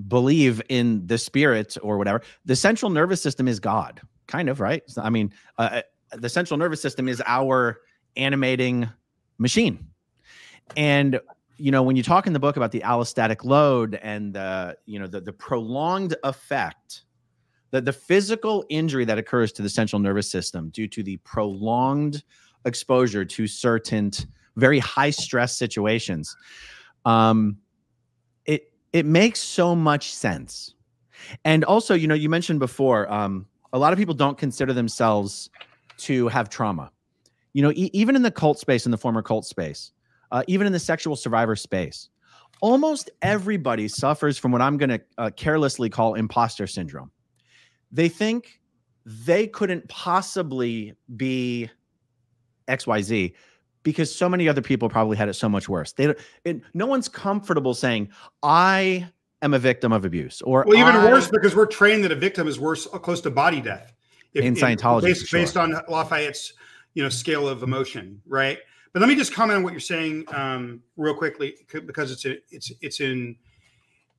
believe in the spirit or whatever, the central nervous system is God, kind of, right? I mean, uh, uh, the central nervous system is our animating machine. And you know, when you talk in the book about the allostatic load and the, you know, the, the prolonged effect, the, the physical injury that occurs to the central nervous system due to the prolonged exposure to certain very high stress situations, um, it it makes so much sense. And also, you know, you mentioned before, um, a lot of people don't consider themselves to have trauma. You know, e- even in the cult space, in the former cult space, uh, even in the sexual survivor space. Almost everybody suffers from what I'm going to uh, carelessly call imposter syndrome. They think they couldn't possibly be XYZ because so many other people probably had it so much worse. They it, no one's comfortable saying I am a victim of abuse or well even I, worse because we're trained that a victim is worse uh, close to body death if, in Scientology based, sure. based on Lafayette's you know scale of emotion right but let me just comment on what you're saying um, real quickly because it's a, it's it's in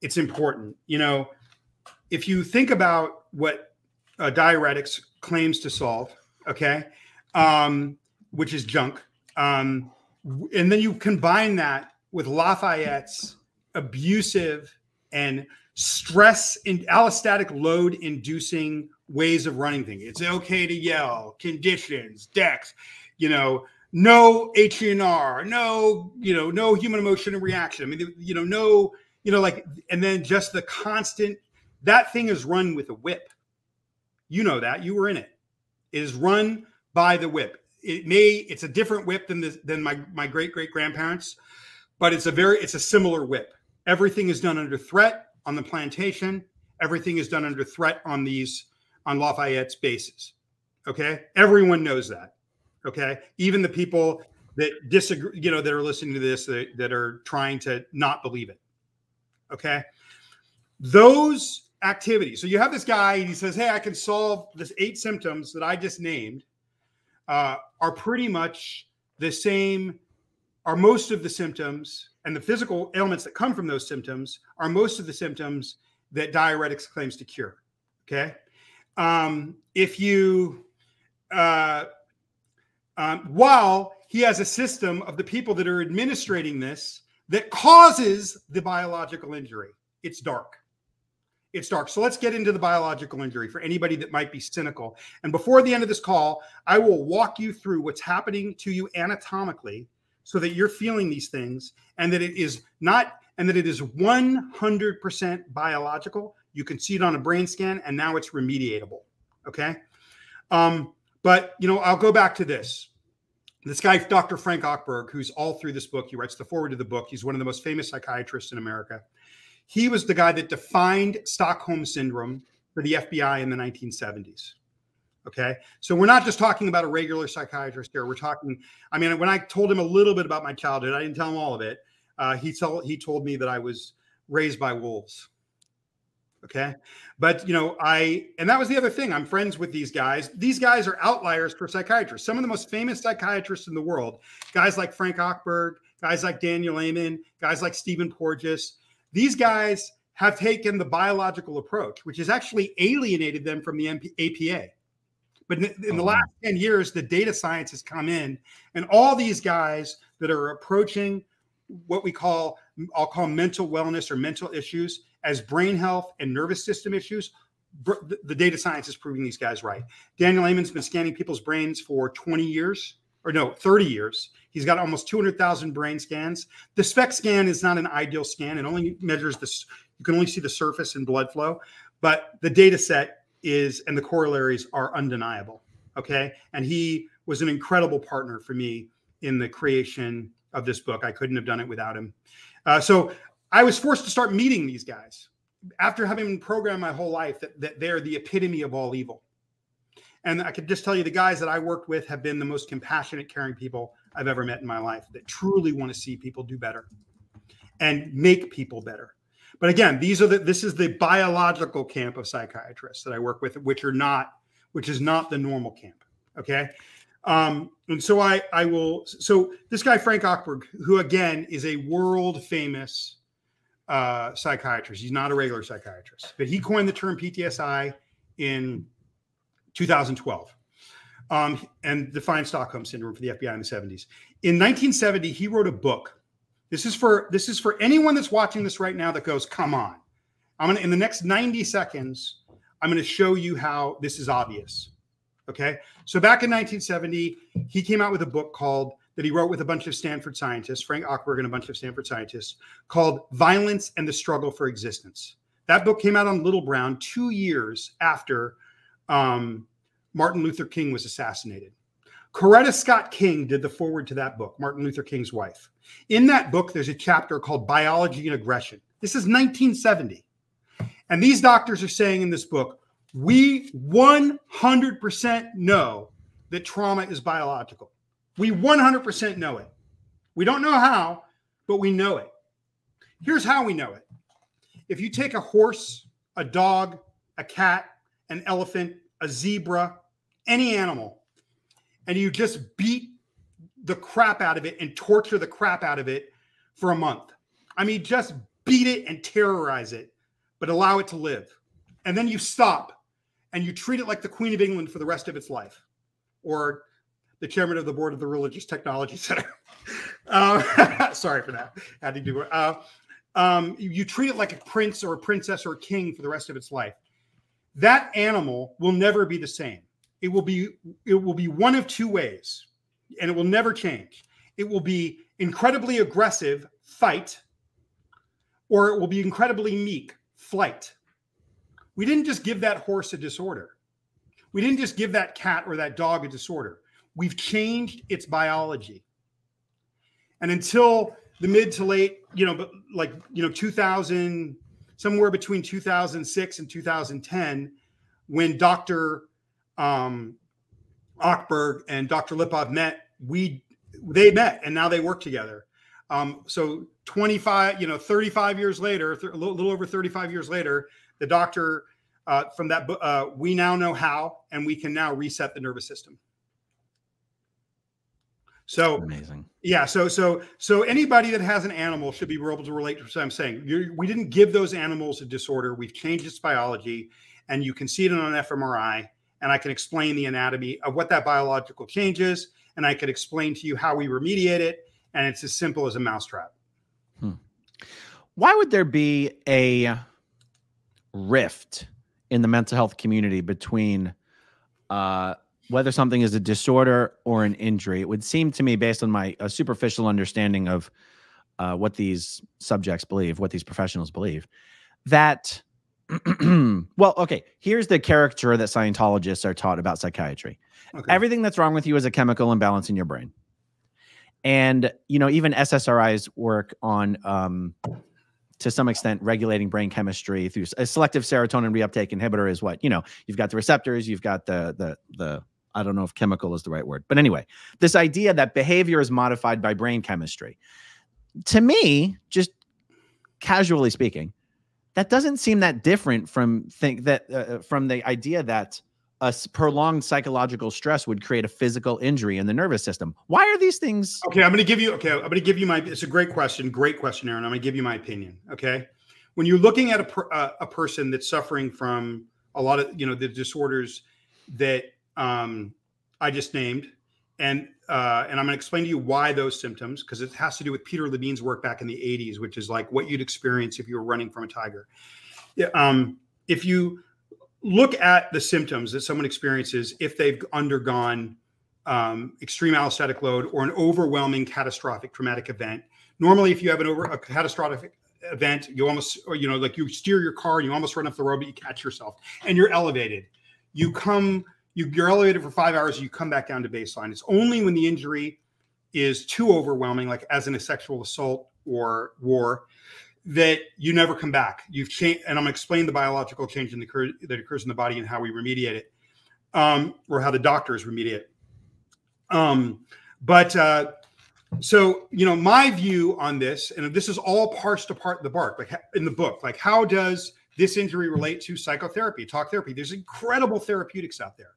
it's important. You know, if you think about what uh, Dianetics claims to solve, okay, um, which is junk, um, and then you combine that with Lafayette's abusive and stress and allostatic load inducing ways of running things. It's okay to yell, conditions, decks, you know, no HNR, no, you know, no human emotion and reaction. I mean, you know, no, you know, like, and then just the constant, that thing is run with a whip. You know that you were in it. It is run by the whip. It may, it's a different whip than the, than my, my great great grandparents, but it's a very, it's a similar whip. Everything is done under threat on the plantation. Everything is done under threat on these, on Lafayette's bases. Okay. Everyone knows that. Okay. Even the people that disagree, you know, that are listening to this that, that are trying to not believe it. Okay. Those activities. So you have this guy, and he says, Hey, I can solve this eight symptoms that I just named, uh, are pretty much the same, are most of the symptoms and the physical ailments that come from those symptoms are most of the symptoms that Dianetics claims to cure. Okay. Um, if you, uh, um, while he has a system of the people that are administrating this that causes the biological injury. It's dark. It's dark. So let's get into the biological injury for anybody that might be cynical. And before the end of this call, I will walk you through what's happening to you anatomically so that you're feeling these things and that it is not and that it is 100% biological. You can see it on a brain scan and now it's remediatable. Okay. Um, but you know, I'll go back to this. This guy, Dr. Frank Ochberg, who's all through this book, he writes the forward to the book. He's one of the most famous psychiatrists in America. He was the guy that defined Stockholm syndrome for the FBI in the 1970s. Okay. So we're not just talking about a regular psychiatrist here. We're talking, I mean, when I told him a little bit about my childhood, I didn't tell him all of it. Uh, he, told, he told me that I was raised by wolves. Okay. But, you know, I, and that was the other thing. I'm friends with these guys. These guys are outliers for psychiatrists. Some of the most famous psychiatrists in the world, guys like Frank Ochberg, guys like Daniel Amen, guys like Stephen Porges, these guys have taken the biological approach, which has actually alienated them from the MP, APA. But in, in the oh, last 10 years, the data science has come in, and all these guys that are approaching what we call, I'll call mental wellness or mental issues, as brain health and nervous system issues. The data science is proving these guys right. Daniel Amen's been scanning people's brains for 20 years, or no, 30 years. He's got almost 200,000 brain scans. The SPECT scan is not an ideal scan. It only measures this. You can only see the surface and blood flow, but the data set is and the corollaries are undeniable. Okay. And he was an incredible partner for me in the creation of this book. I couldn't have done it without him. Uh, so I was forced to start meeting these guys after having been programmed my whole life that, that they're the epitome of all evil. And I could just tell you the guys that I worked with have been the most compassionate, caring people I've ever met in my life that truly want to see people do better and make people better. But again, these are the this is the biological camp of psychiatrists that I work with, which are not, which is not the normal camp. Okay. Um, and so I I will so this guy Frank Ochberg, who again is a world famous uh, psychiatrist. He's not a regular psychiatrist, but he coined the term PTSI in 2012 um, and defined Stockholm syndrome for the FBI in the 70s. In 1970, he wrote a book. This is for this is for anyone that's watching this right now that goes, "Come on!" I'm gonna in the next 90 seconds, I'm gonna show you how this is obvious. Okay, so back in 1970, he came out with a book called that he wrote with a bunch of Stanford scientists, Frank Ochberg and a bunch of Stanford scientists, called "Violence and the Struggle for Existence." That book came out on Little Brown two years after um, Martin Luther King was assassinated. Coretta Scott King did the foreword to that book, Martin Luther King's wife. In that book, there's a chapter called Biology and Aggression. This is 1970. And these doctors are saying in this book, we 100% know that trauma is biological. We 100% know it. We don't know how, but we know it. Here's how we know it. If you take a horse, a dog, a cat, an elephant, a zebra, any animal, and you just beat the crap out of it and torture the crap out of it for a month. I mean, just beat it and terrorize it, but allow it to live. And then you stop and you treat it like the Queen of England for the rest of its life, or the chairman of the board of the Religious Technology Center. <laughs> Uh, <laughs> sorry for that. Had to do it. Uh, um, you treat it like a prince or a princess or a king for the rest of its life that animal will never be the same. It will be it will be one of two ways, and it will never change. It will be incredibly aggressive, fight, or it will be incredibly meek, flight. We didn't just give that horse a disorder. We didn't just give that cat or that dog a disorder. We've changed its biology. And until the mid to late, you know, but like, you know, 2000, somewhere between 2006 and 2010 when Dr. Um, Ochberg and Dr. Lipov met. We they met and now they work together. Um, so 25, you know, 35 years later, th- a little, over 35 years later, the doctor uh, from that uh, we now know how, and we can now reset the nervous system. So amazing. Yeah. So so so anybody that has an animal should be able to relate to what I'm saying. You're, we didn't give those animals a disorder. We've changed its biology, and you can see it on an fMRI. And I can explain the anatomy of what that biological change is, and I could explain to you how we remediate it. And it's as simple as a mousetrap. Hmm. Why would there be a rift in the mental health community between uh, whether something is a disorder or an injury. It would seem to me, based on my superficial understanding of uh, what these subjects believe, what these professionals believe, that <clears throat> well, okay, here's the character that Scientologists are taught about psychiatry. Okay. Everything that's wrong with you is a chemical imbalance in your brain. And, you know, even SSRIs work on, um, to some extent, regulating brain chemistry through a selective serotonin reuptake inhibitor is what, you know, you've got the receptors, you've got the, the, the, I don't know if chemical is the right word, but anyway, this idea that behavior is modified by brain chemistry. To me, just casually speaking, that doesn't seem that different from think that uh, uh, from the idea that a prolonged psychological stress would create a physical injury in the nervous system. Why are these things? Okay, I'm going to give you. Okay, I'm going to give you my. It's a great question. Great question, Aaron. I'm going to give you my opinion. Okay, when you're looking at a per, uh, a person that's suffering from a lot of you know the disorders that um, I just named, and uh, and I'm going to explain to you why those symptoms, because it has to do with Peter Levine's work back in the 80s, which is like what you'd experience if you were running from a tiger. Um, if you look at the symptoms that someone experiences if they've undergone um, extreme allostatic load or an overwhelming catastrophic traumatic event, normally if you have an over a catastrophic event, you almost, or, you know, like you steer your car and you almost run off the road, but you catch yourself and you're elevated. You come you, you're elevated for five hours, you come back down to baseline. It's only when the injury is too overwhelming, like as in a sexual assault or war, that you never come back. You've changed, and I'm going to explain the biological change in the, that occurs in the body and how we remediate it. um, or how the doctors remediate. Um, but uh, so you know, my view on this, and this is all parsed apart the bark, like in the book, like how does this injury relate to psychotherapy, talk therapy? There's incredible therapeutics out there.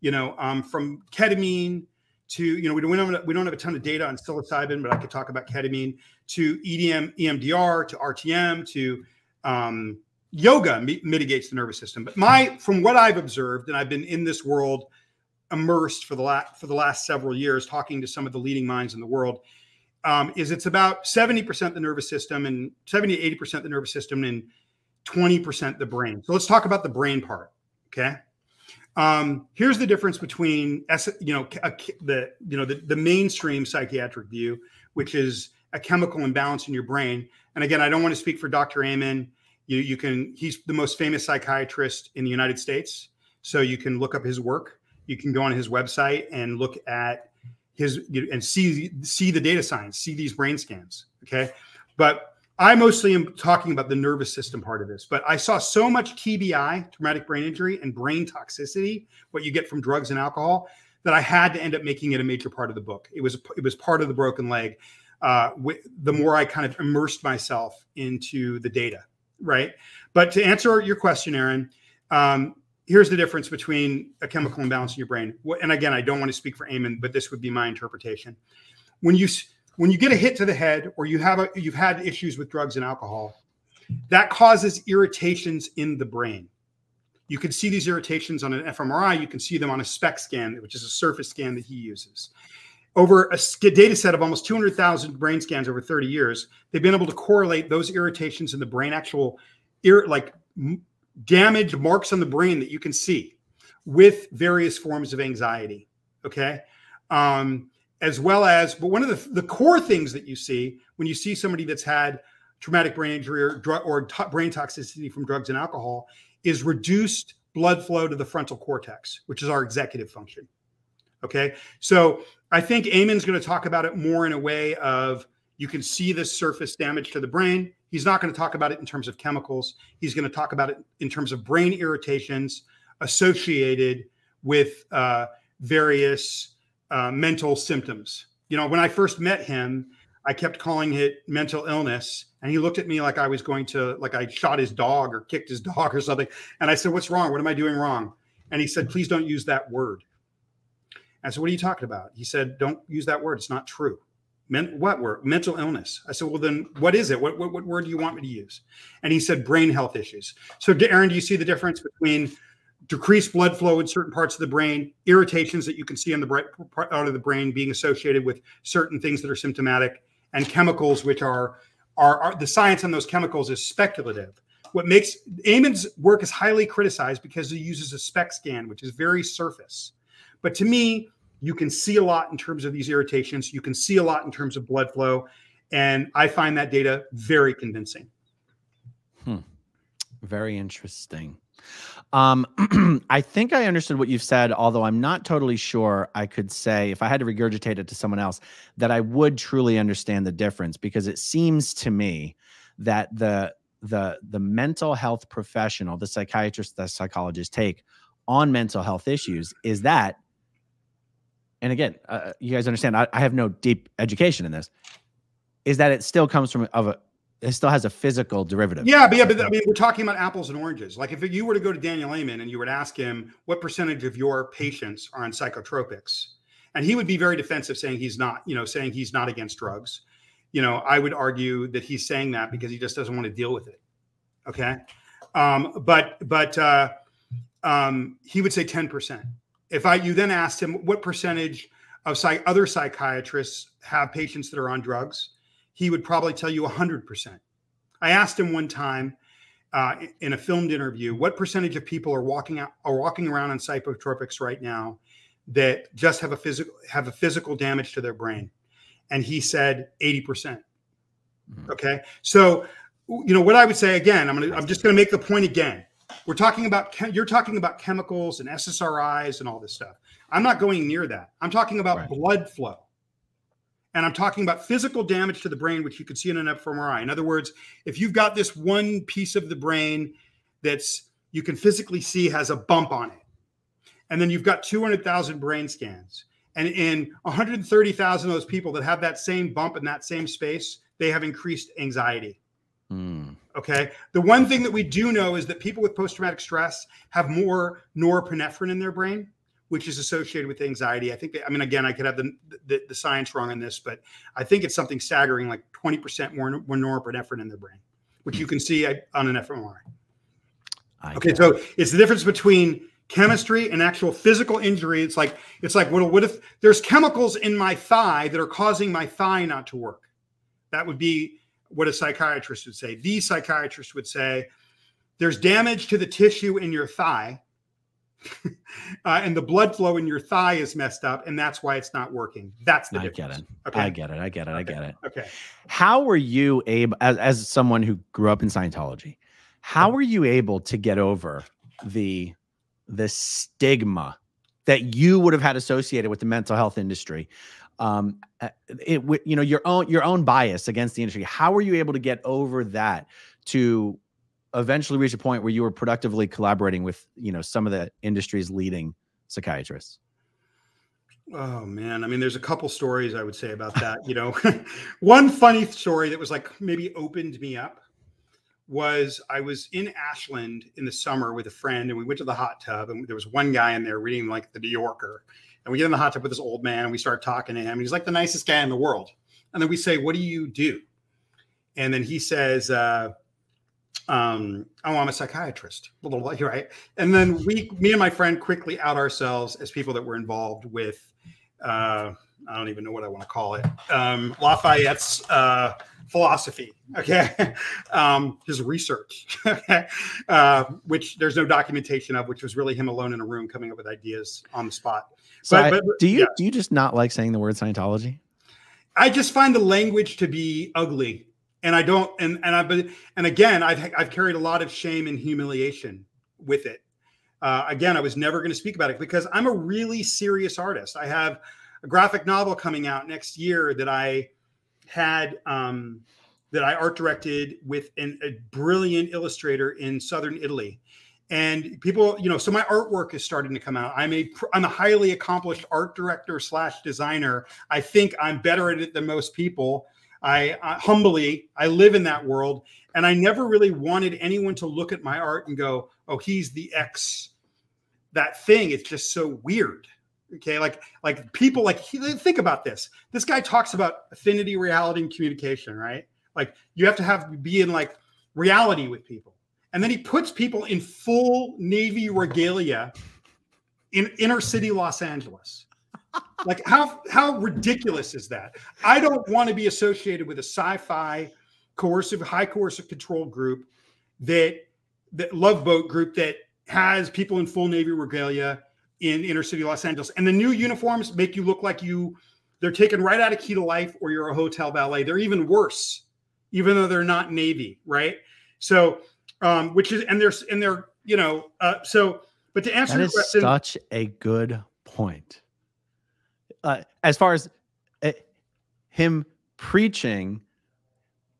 You know, um, from ketamine to you know we don't, we don't have, we don't have a ton of data on psilocybin, but I could talk about ketamine to EDM, EMDR to RTM to um, yoga mitigates the nervous system. But my from what I've observed, and I've been in this world immersed for the last for the last several years, talking to some of the leading minds in the world, um, is it's about seventy percent the nervous system and 70 80 percent the nervous system and twenty percent the brain. So let's talk about the brain part. Okay. Um, here's the difference between you know the you know the, the mainstream psychiatric view, which is a chemical imbalance in your brain. And again, I don't want to speak for Dr. Amen. You, you can he's the most famous psychiatrist in the United States, so you can look up his work. You can go on his website and look at his and see see the data science, see these brain scans. Okay, but I mostly am talking about the nervous system part of this, but I saw so much TBI, traumatic brain injury, and brain toxicity, what you get from drugs and alcohol, that I had to end up making it a major part of the book. It was it was part of the broken leg. Uh, the more I kind of immersed myself into the data, right? But to answer your question, Aaron, um, here's the difference between a chemical imbalance in your brain. And again, I don't want to speak for Amen, but this would be my interpretation. When you when you get a hit to the head or you have a, you've had issues with drugs and alcohol, that causes irritations in the brain. You can see these irritations on an fMRI. You can see them on a SPECT scan, which is a surface scan that he uses. Over a data set of almost 200,000 brain scans over 30 years, they've been able to correlate those irritations in the brain, actual like damage marks on the brain that you can see with various forms of anxiety. Okay. Um, as well as, but one of the, the core things that you see when you see somebody that's had traumatic brain injury or, drug, or t- brain toxicity from drugs and alcohol is reduced blood flow to the frontal cortex, which is our executive function. Okay. So I think Amen's going to talk about it more in a way of you can see this surface damage to the brain. He's not going to talk about it in terms of chemicals. He's going to talk about it in terms of brain irritations associated with uh, various uh, mental symptoms. You know, when I first met him, I kept calling it mental illness. And he looked at me like I was going to, like I shot his dog or kicked his <laughs> dog or something. And I said, What's wrong? What am I doing wrong? And he said, Please don't use that word. I said, What are you talking about? He said, Don't use that word. It's not true. Men- what word? Mental illness. I said, Well, then what is it? What, what, what word do you want me to use? And he said, Brain health issues. So, Aaron, do you see the difference between decreased blood flow in certain parts of the brain, irritations that you can see on the part of the brain being associated with certain things that are symptomatic, and chemicals which are, are, are the science on those chemicals is speculative. What makes Amen's work is highly criticized because he uses a SPECT scan, which is very surface. But to me, you can see a lot in terms of these irritations. You can see a lot in terms of blood flow. And I find that data very convincing. Hmm. Very interesting. Um, <clears throat> I think I understood what you've said, although I'm not totally sure I could say, if I had to regurgitate it to someone else, that I would truly understand the difference because it seems to me that the the the mental health professional, the psychiatrist, the psychologist take on mental health issues is that, and again, uh, you guys understand, I, I have no deep education in this, is that it still comes from of a it still has a physical derivative. Yeah, but yeah, but I mean, we're talking about apples and oranges. Like if you were to go to Daniel Amen and you would ask him what percentage of your patients are on psychotropics, and he would be very defensive, saying he's not, you know, saying he's not against drugs. You know, I would argue that he's saying that because he just doesn't want to deal with it. Okay, um, but but uh, um, he would say ten percent. If I you then asked him what percentage of psych, other psychiatrists have patients that are on drugs he would probably tell you 100%. I asked him one time uh, in a filmed interview, what percentage of people are walking out are walking around on psychotropics right now that just have a physical have a physical damage to their brain? And he said 80%. Mm-hmm. Okay. So, you know, what I would say again, I'm gonna I'm just gonna make the point again. We're talking about you're talking about chemicals and SSRIs and all this stuff. I'm not going near that. I'm talking about right. blood flow. And I'm talking about physical damage to the brain, which you can see in an fMRI. In other words, if you've got this one piece of the brain that's you can physically see has a bump on it, and then you've got 200,000 brain scans. And in 130,000 of those people that have that same bump in that same space, they have increased anxiety. Mm. Okay. The one thing that we do know is that people with post traumatic stress have more norepinephrine in their brain, which is associated with anxiety. I think, I mean, again, I could have the, the, the science wrong on this, but I think it's something staggering like 20% more, more norepinephrine in their brain, which you can see on an fMRI. I okay. So it's the difference between chemistry and actual physical injury. It's like, it's like, what, what if there's chemicals in my thigh that are causing my thigh not to work? That would be what a psychiatrist would say. The psychiatrist would say, there's damage to the tissue in your thigh, <laughs> uh, and the blood flow in your thigh is messed up, and that's why it's not working. That's the I difference. get it. Okay? I get it. I get it. I get it. Okay. How were you able, as, as someone who grew up in Scientology, how were you able to get over the the stigma that you would have had associated with the mental health industry um, uh, it you know your own your own bias against the industry. How were you able to get over that to eventually reach a point where you were productively collaborating with you know some of the industry's leading psychiatrists? Oh man, I mean, there's a couple stories I would say about that. You know, <laughs> one funny story that was like maybe opened me up was I was in Ashland in the summer with a friend, and we went to the hot tub, and there was one guy in there reading like the New Yorker, and we get in the hot tub with this old man and we start talking to him. He's like the nicest guy in the world. And then we say, What do you do? And then he says, uh, um, oh, I'm a psychiatrist. <laughs> Right. And then we, me and my friend quickly out ourselves as people that were involved with, uh, I don't even know what I want to call it, um, Lafayette's uh, philosophy. Okay. <laughs> um, his research, <laughs> okay. Uh, which there's no documentation of, which was really him alone in a room coming up with ideas on the spot. So but, I, but, do you yeah. do you just not like saying the word Scientology? I just find the language to be ugly, and I don't. And and I've been and again, I've I've carried a lot of shame and humiliation with it. Uh, again, I was never going to speak about it because I'm a really serious artist. I have a graphic novel coming out next year that I had um, that I art directed with an, a brilliant illustrator in southern Italy and people you know so my artwork is starting to come out i'm a i'm a highly accomplished art director slash designer i think i'm better at it than most people I, humbly i live in that world and i never really wanted anyone to look at my art and go oh he's the x. That thing it's just so weird okay? Like like people like think about this. This guy talks about affinity reality and communication right? Like you have to have be in like reality with people. And then he puts people in full Navy regalia in inner city Los Angeles. Like how how ridiculous is that? I don't want to be associated with a sci-fi coercive, high coercive control group that that love boat group that has people in full Navy regalia in inner city Los Angeles. And the new uniforms make you look like you they're taken right out of key to life or you're a hotel valet. They're even worse, even though they're not Navy, right? So um, which is and there's and they're you know uh, so. But to answer that is question, such a good point. Uh, as far as uh, him preaching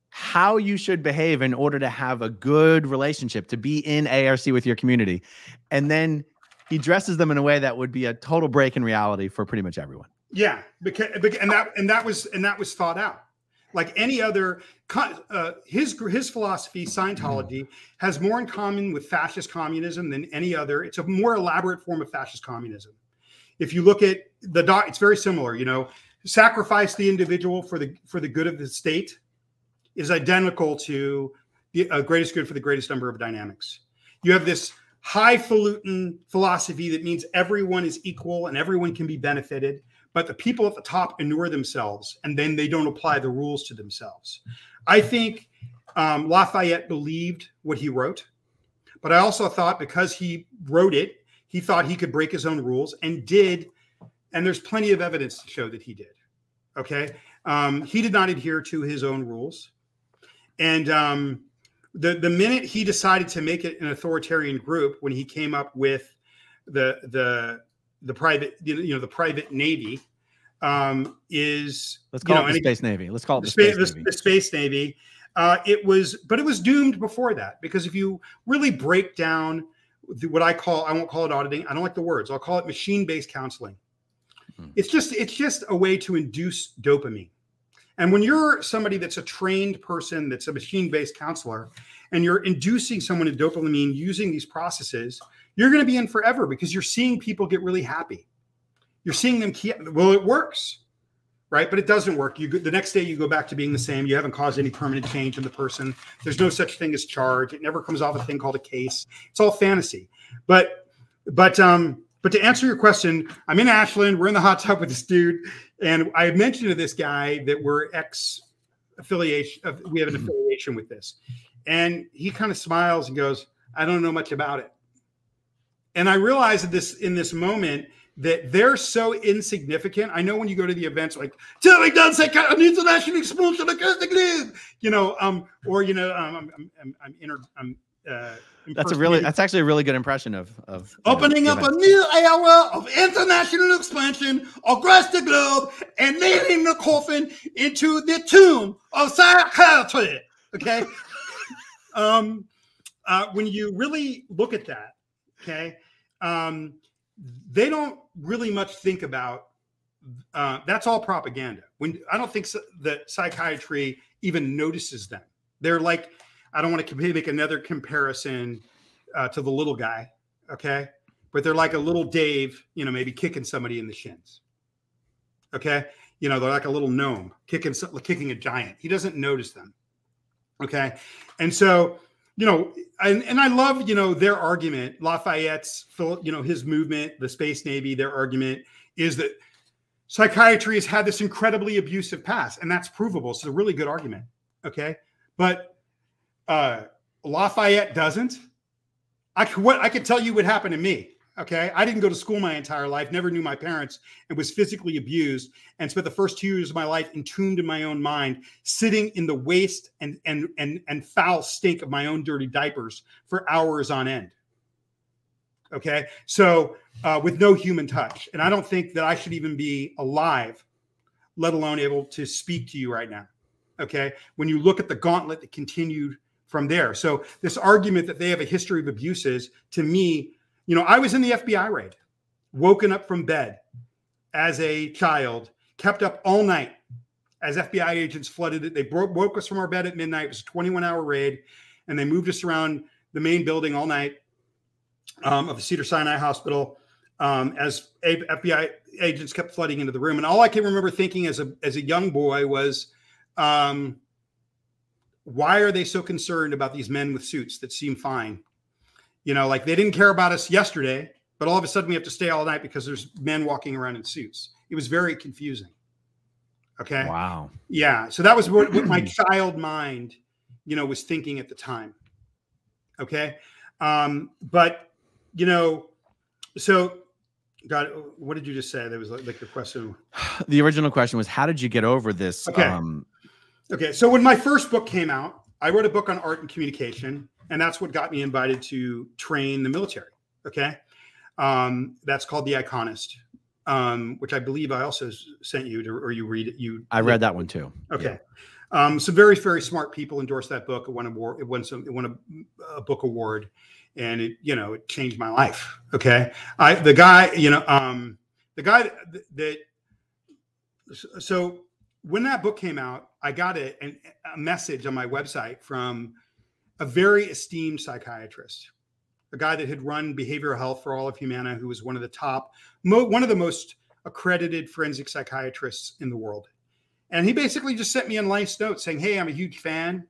how you should behave in order to have a good relationship, to be in ARC with your community, and then he dresses them in a way that would be a total break in reality for pretty much everyone. Yeah, because, and that and that was and that was thought out. Like any other uh, his his philosophy scientology has more in common with fascist communism than any other. It's a more elaborate form of fascist communism. If you look at the dot it's very similar you know sacrifice the individual for the for the good of the state is identical to the uh, greatest good for the greatest number of dynamics you have this highfalutin philosophy that means everyone is equal and everyone can be benefited but the people at the top inure themselves and then they don't apply the rules to themselves. I think um, Lafayette believed what he wrote, but I also thought because he wrote it, he thought he could break his own rules and did. And there's plenty of evidence to show that he did. Okay. Um, he did not adhere to his own rules. And um, the, the minute he decided to make it an authoritarian group, when he came up with the, the, the private, you know, the private navy um, is let's call you know, it the space navy. Let's call it the, space, space navy. The, space navy. Uh, it was, but it was doomed before that because if you really break down what I call I won't call it auditing. I don't like the words. I'll call it machine-based counseling. Hmm. It's just it's just a way to induce dopamine. And when you're somebody that's a trained person, that's a machine-based counselor, and you're inducing someone to dopamine using these processes, you're going to be in forever because you're seeing people get really happy. You're seeing them keep well, it works right? But it doesn't work. You the next day you go back to being the same. You haven't caused any permanent change in the person. There's no such thing as charge. It never comes off a thing called a case. It's all fantasy. But but um but to answer your question, I'm in Ashland. We're in the hot tub with this dude, and I mentioned to this guy that we're ex affiliation. We have an affiliation with this, and he kind of smiles and goes, "I don't know much about it." And I realized that this in this moment that they're so insignificant. I know when you go to the events like "Telling done an international expulsion across the globe, you know, um, or you know, um, I'm I'm I'm, inter, I'm uh, that's a really that's actually a really good impression of of opening know, up a new era of international expansion across the globe and nailing the coffin into the tomb of psychiatry. Okay, <laughs> um, uh, when you really look at that, okay, um, they don't really much think about uh, that's all propaganda. When I don't think so, that psychiatry even notices them. They're like, I don't want to make another comparison uh, to the little guy, okay? But they're like a little Dave, you know, maybe kicking somebody in the shins. Okay, you know, they're like a little gnome kicking kicking a giant. He doesn't notice them. Okay, and so you know, and, and I love, you know, their argument, Lafayette's, you know, his movement, the Space Navy, their argument is that psychiatry has had this incredibly abusive past, and that's provable. It's a really good argument. Okay. But uh, Lafayette doesn't. I could, what I could tell you what happened to me. Okay. I didn't go to school my entire life, never knew my parents, and was physically abused and spent the first two years of my life entombed in my own mind, sitting in the waste and and and and foul stink of my own dirty diapers for hours on end. Okay. So uh, with no human touch. And I don't think that I should even be alive, let alone able to speak to you right now. Okay. When you look at the gauntlet that continued from there. So this argument that they have a history of abuses to me you know, I was in the FBI raid, woken up from bed as a child, kept up all night as FBI agents flooded it. They broke, woke us from our bed at midnight. It was a 21 hour raid, and they moved us around the main building all night um, of the Cedar Sinai Hospital um, as FBI agents kept flooding into the room. And all I can remember thinking as a as a young boy was, um, why are they so concerned about these men with suits that seem fine? You know, like they didn't care about us yesterday, but all of a sudden we have to stay all night because there's men walking around in suits. It was very confusing. Okay. Wow. Yeah. So that was what, what my <clears throat> child mind, you know, was thinking at the time. Okay. Um, but you know, so God, what did you just say? There was like, like your question. <sighs> The original question was, how did you get over this? Okay. Um, okay. So when my first book came out, I wrote a book on art and communication and that's what got me invited to train the military. Okay, um, that's called the Iconist, um, which I believe I also sent you to, or you read it. You I read that one too. Okay. Yeah. Um, some very very smart people endorsed that book. It won award. It won some. It won a, a, book award, and it you know it changed my life. Okay, I the guy you know um, the guy that, that so when that book came out, I got a, a message on my website from a very esteemed psychiatrist, a guy that had run behavioral health for all of Humana, who was one of the top, mo- one of the most accredited forensic psychiatrists in the world. And he basically just sent me a nice note saying, Hey, I'm a huge fan.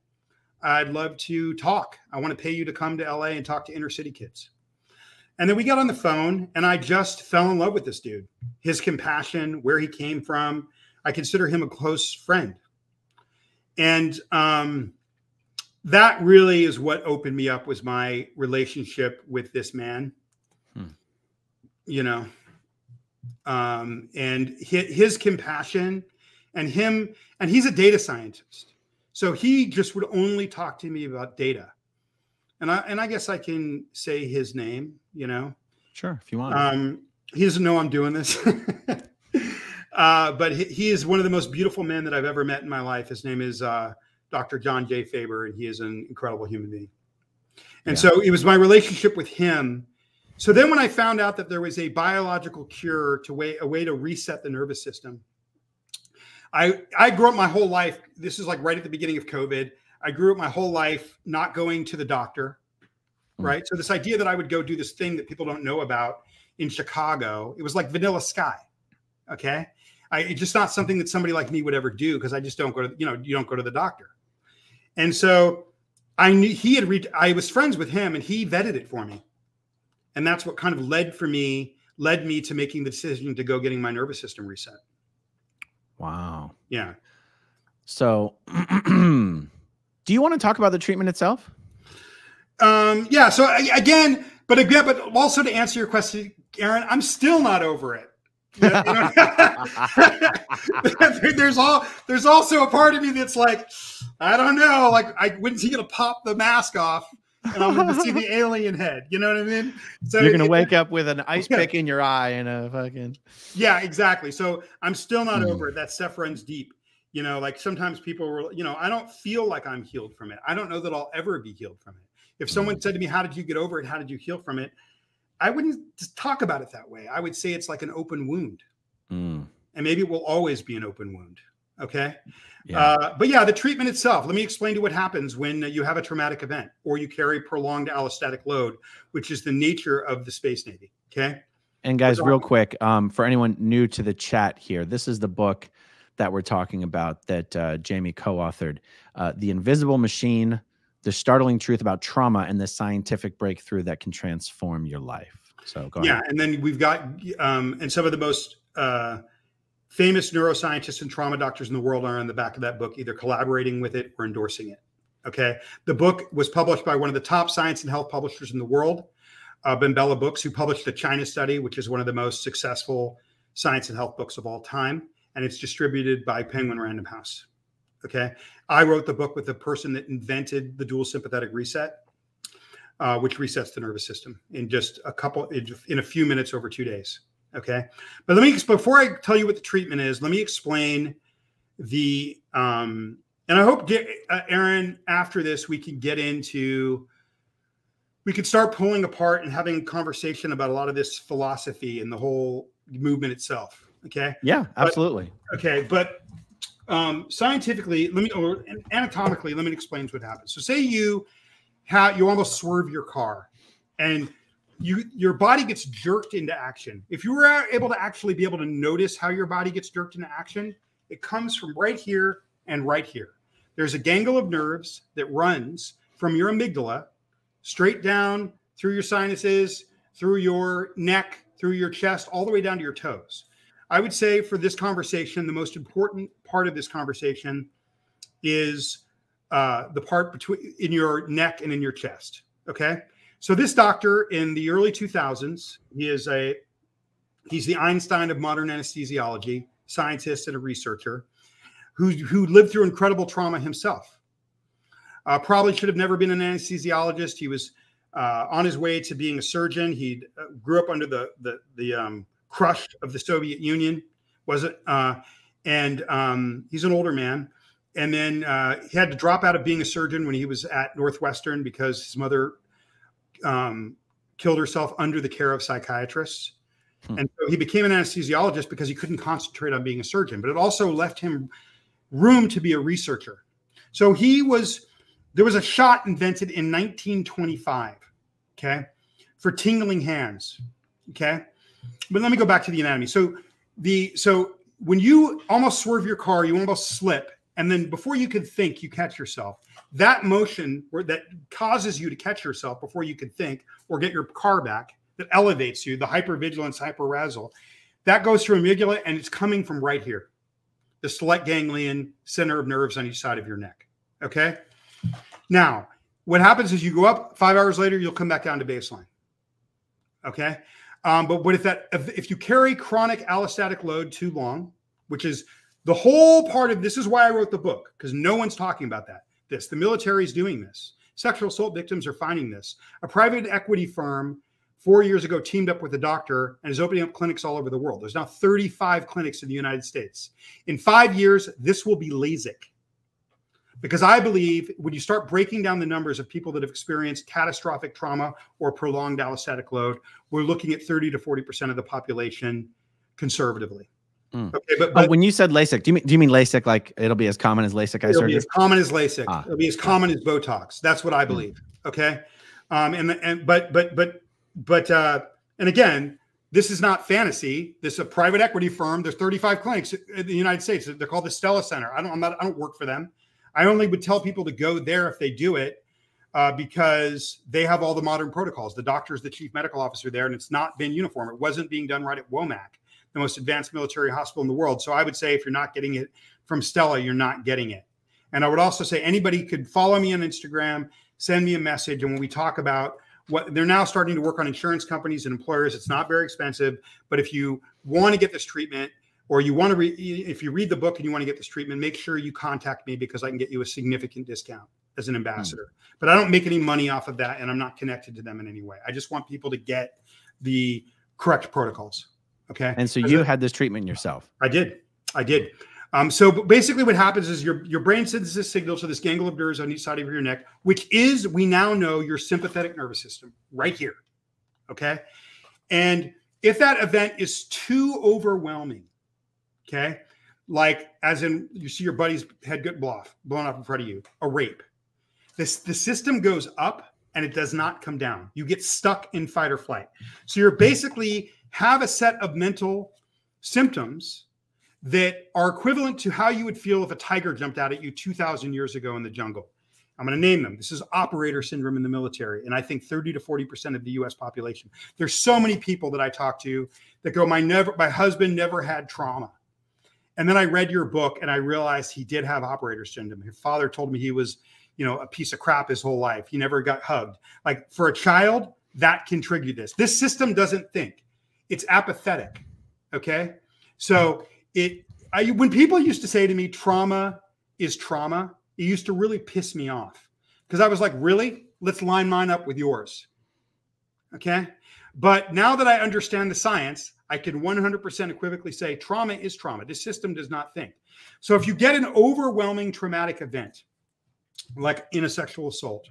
I'd love to talk. I want to pay you to come to LA and talk to inner city kids. And then we got on the phone and I just fell in love with this dude. His compassion, where he came from. I consider him a close friend. And um, that really is what opened me up was my relationship with this man. Hmm. you know um, and his, his, compassion and him and he's a data scientist. So he just would only talk to me about data. And i and i guess i can say his name you know? Sure if you want. Um, he doesn't know i'm doing this <laughs> uh, but he, he, is one of the most beautiful men that i've ever met in my life his name is uh, Dr. John J. Faber, and he is an incredible human being. And yeah. so it was my relationship with him So then when I found out that there was a biological cure to way a way to reset the nervous system, I I grew up my whole life. This is like right at the beginning of COVID. I grew up my whole life not going to the doctor, Mm. right? So this idea that I would go do this thing that people don't know about in Chicago, it was like vanilla sky. Okay. I, it's just not something that somebody like me would ever do because I just don't go to, you know, you don't go to the doctor. And so I knew he had reached, I was friends with him and he vetted it for me. And that's what kind of led for me, led me to making the decision to go getting my nervous system reset. Wow. Yeah. So, <clears throat> do you want to talk about the treatment itself? Um, yeah. So again, but again, but also to answer your question, Aaron, I'm still not over it. You know- you know- <laughs> there's all there's also a part of me that's like, I don't know, like I when's he gonna pop the mask off and I'm gonna see the <laughs> alien head. You know what I mean? So You're gonna it- wake up with an ice Yeah. pick in your eye and a fucking. Yeah, exactly. So I'm still not Mhm. over it. That stuff runs deep. You know, like sometimes people were, you know, I don't feel like I'm healed from it. I don't know that I'll ever be healed from it. If someone said to me, How did you get over it? How did you heal from it? I wouldn't talk about it that way. I would say it's like an open wound. Mm, And maybe it will always be an open wound. Okay. yeah. Uh, but yeah, the treatment itself. Let me explain to you what happens when you have a traumatic event or you carry prolonged allostatic load, which is the nature of the Space Navy. Okay. And guys, What's real quick, um, for anyone new to the chat here, this is the book that we're talking about that uh, Jamie co-authored, uh, "The Invisible Machine: The Startling Truth About Trauma and the Scientific Breakthrough That Can Transform Your Life." So go Yeah, ahead. and then we've got um, and some of the most uh, famous neuroscientists and trauma doctors in the world are on the back of that book, either collaborating with it or endorsing it. Okay, the book was published by one of the top science and health publishers in the world, uh, BenBella Books, who published the China Study, which is one of the most successful science and health books of all time, and it's distributed by Penguin Random House. Okay, I wrote the book with the person that invented the dual sympathetic reset uh, which resets the nervous system in just a couple in, a few minutes over two days. Okay, but let me before I tell you what the treatment is, let me explain the um, and I hope get, uh, Aaron after this we can get into we could start pulling apart and having a conversation about a lot of this philosophy and the whole movement itself. Okay, Yeah, absolutely. Okay, but um, scientifically, let me or anatomically, let me explain what happens. So, say you have you almost swerve your car, and you your body gets jerked into action. If you were able to actually be able to notice how your body gets jerked into action, it comes from right here and right here. There's a gangle of nerves that runs from your amygdala straight down through your sinuses, through your neck, through your chest, all the way down to your toes. I would say for this conversation, the most important part of this conversation is uh, the part between in your neck and in your chest. Okay. So this doctor in the early 2000s, he is a he's the Einstein of modern anesthesiology, scientist and a researcher who who lived through incredible trauma himself. Uh, probably should have never been an anesthesiologist. He was uh, on his way to being a surgeon. He uh, grew up under the the the um, crush of the Soviet Union, was it? Uh, and um, he's an older man. And then uh, he had to drop out of being a surgeon when he was at Northwestern because his mother um, killed herself under the care of psychiatrists. Hmm. And so he became an anesthesiologist because he couldn't concentrate on being a surgeon, but it also left him room to be a researcher. So he was, there was a shot invented in 1925, okay, for tingling hands, okay. But let me go back to the anatomy. So the so when you almost swerve your car, you almost slip, and then before you could think, you catch yourself. That motion or that causes you to catch yourself before you can think or get your car back, that elevates you, the hypervigilance, hyperarousal, that goes through amygdala and it's coming from right here, the stellate ganglion center of nerves on each side of your neck. Okay. Now, what happens is you go up five hours later, you'll come back down to baseline. Okay. Um, but what if that if, you carry chronic allostatic load too long, which is the whole part of this is why I wrote the book because no one's talking about that. This the military is doing this. Sexual assault victims are finding this. A private equity firm four years ago teamed up with a doctor and is opening up clinics all over the world. There's now 35 clinics in the United States. In five years, this will be LASIK. Because I believe when you start breaking down the numbers of people that have experienced catastrophic trauma or prolonged allostatic load, we're looking at 30 to 40% of the population conservatively. Mm. Okay, but, but when you said LASIK, do you mean do you mean LASIK like it'll be as common as LASIK eye it'll surgery? Be as common as LASIK. Ah. It'll be as common as Botox. That's what I mm. believe. Mm. Okay, um, and and but but but but uh, and again, this is not fantasy. This is a private equity firm. There's 35 clinics in the United States. They're called the Stella Center. I don't. I'm not. I don't work for them. I only would tell people to go there if they do it uh, because they have all the modern protocols. The doctor is the chief medical officer there, and it's not been uniform. It wasn't being done right at Womack, the most advanced military hospital in the world. So I would say if you're not getting it from Stella, you're not getting it. And I would also say anybody could follow me on Instagram, send me a message, and when we talk about what they're now starting to work on insurance companies and employers, it's not very expensive. But if you want to get this treatment, or you want to read if you read the book and you want to get this treatment make sure you contact me because i can get you a significant discount as an ambassador. Mm. but i don't make any money off of that and i'm not connected to them in any way. I just want people to get the correct protocols okay? And so you had this treatment yourself. I did. I did. Um, so basically what happens is your, your brain sends this signal to this gangle of nerves on each side of your neck which is we now know your sympathetic nervous system right here okay? And if that event is too overwhelming Okay. Like, as in, you see your buddy's head get off, blown off in front of you, a rape. This the system goes up and it does not come down. You get stuck in fight or flight. So you're basically have a set of mental symptoms that are equivalent to how you would feel if a tiger jumped out at you 2,000 years ago in the jungle. I'm going to name them. This is operator syndrome in the military. And I think 30 to 40% of the US population. There's so many people that I talk to that go, my never, my husband never had trauma. And then I read your book and I realized he did have operator syndrome. His father told me he was, you know, a piece of crap his whole life. He never got hugged. Like for a child, that can trigger this. This system doesn't think. It's apathetic. Okay? So it I when people used to say to me trauma is trauma, it used to really piss me off. Because I was like, really? Let's line mine up with yours. Okay? But now that I understand the science, I can 100% equivocally say trauma is trauma. This system does not think. So if you get an overwhelming traumatic event, like in a sexual assault,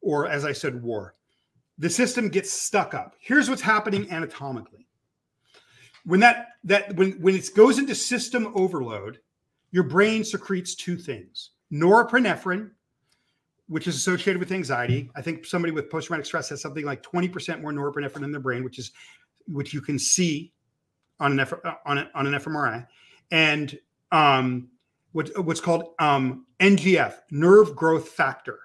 or as I said, war, the system gets stuck up. Here's what's happening anatomically. When that that when when it goes into system overload, your brain secretes two things: norepinephrine, which is associated with anxiety. I think somebody with post traumatic stress has something like 20% more norepinephrine in their brain, which is which you can see on an F, on, a, on an fMRI, and um, what, what's called um, NGF, nerve growth factor.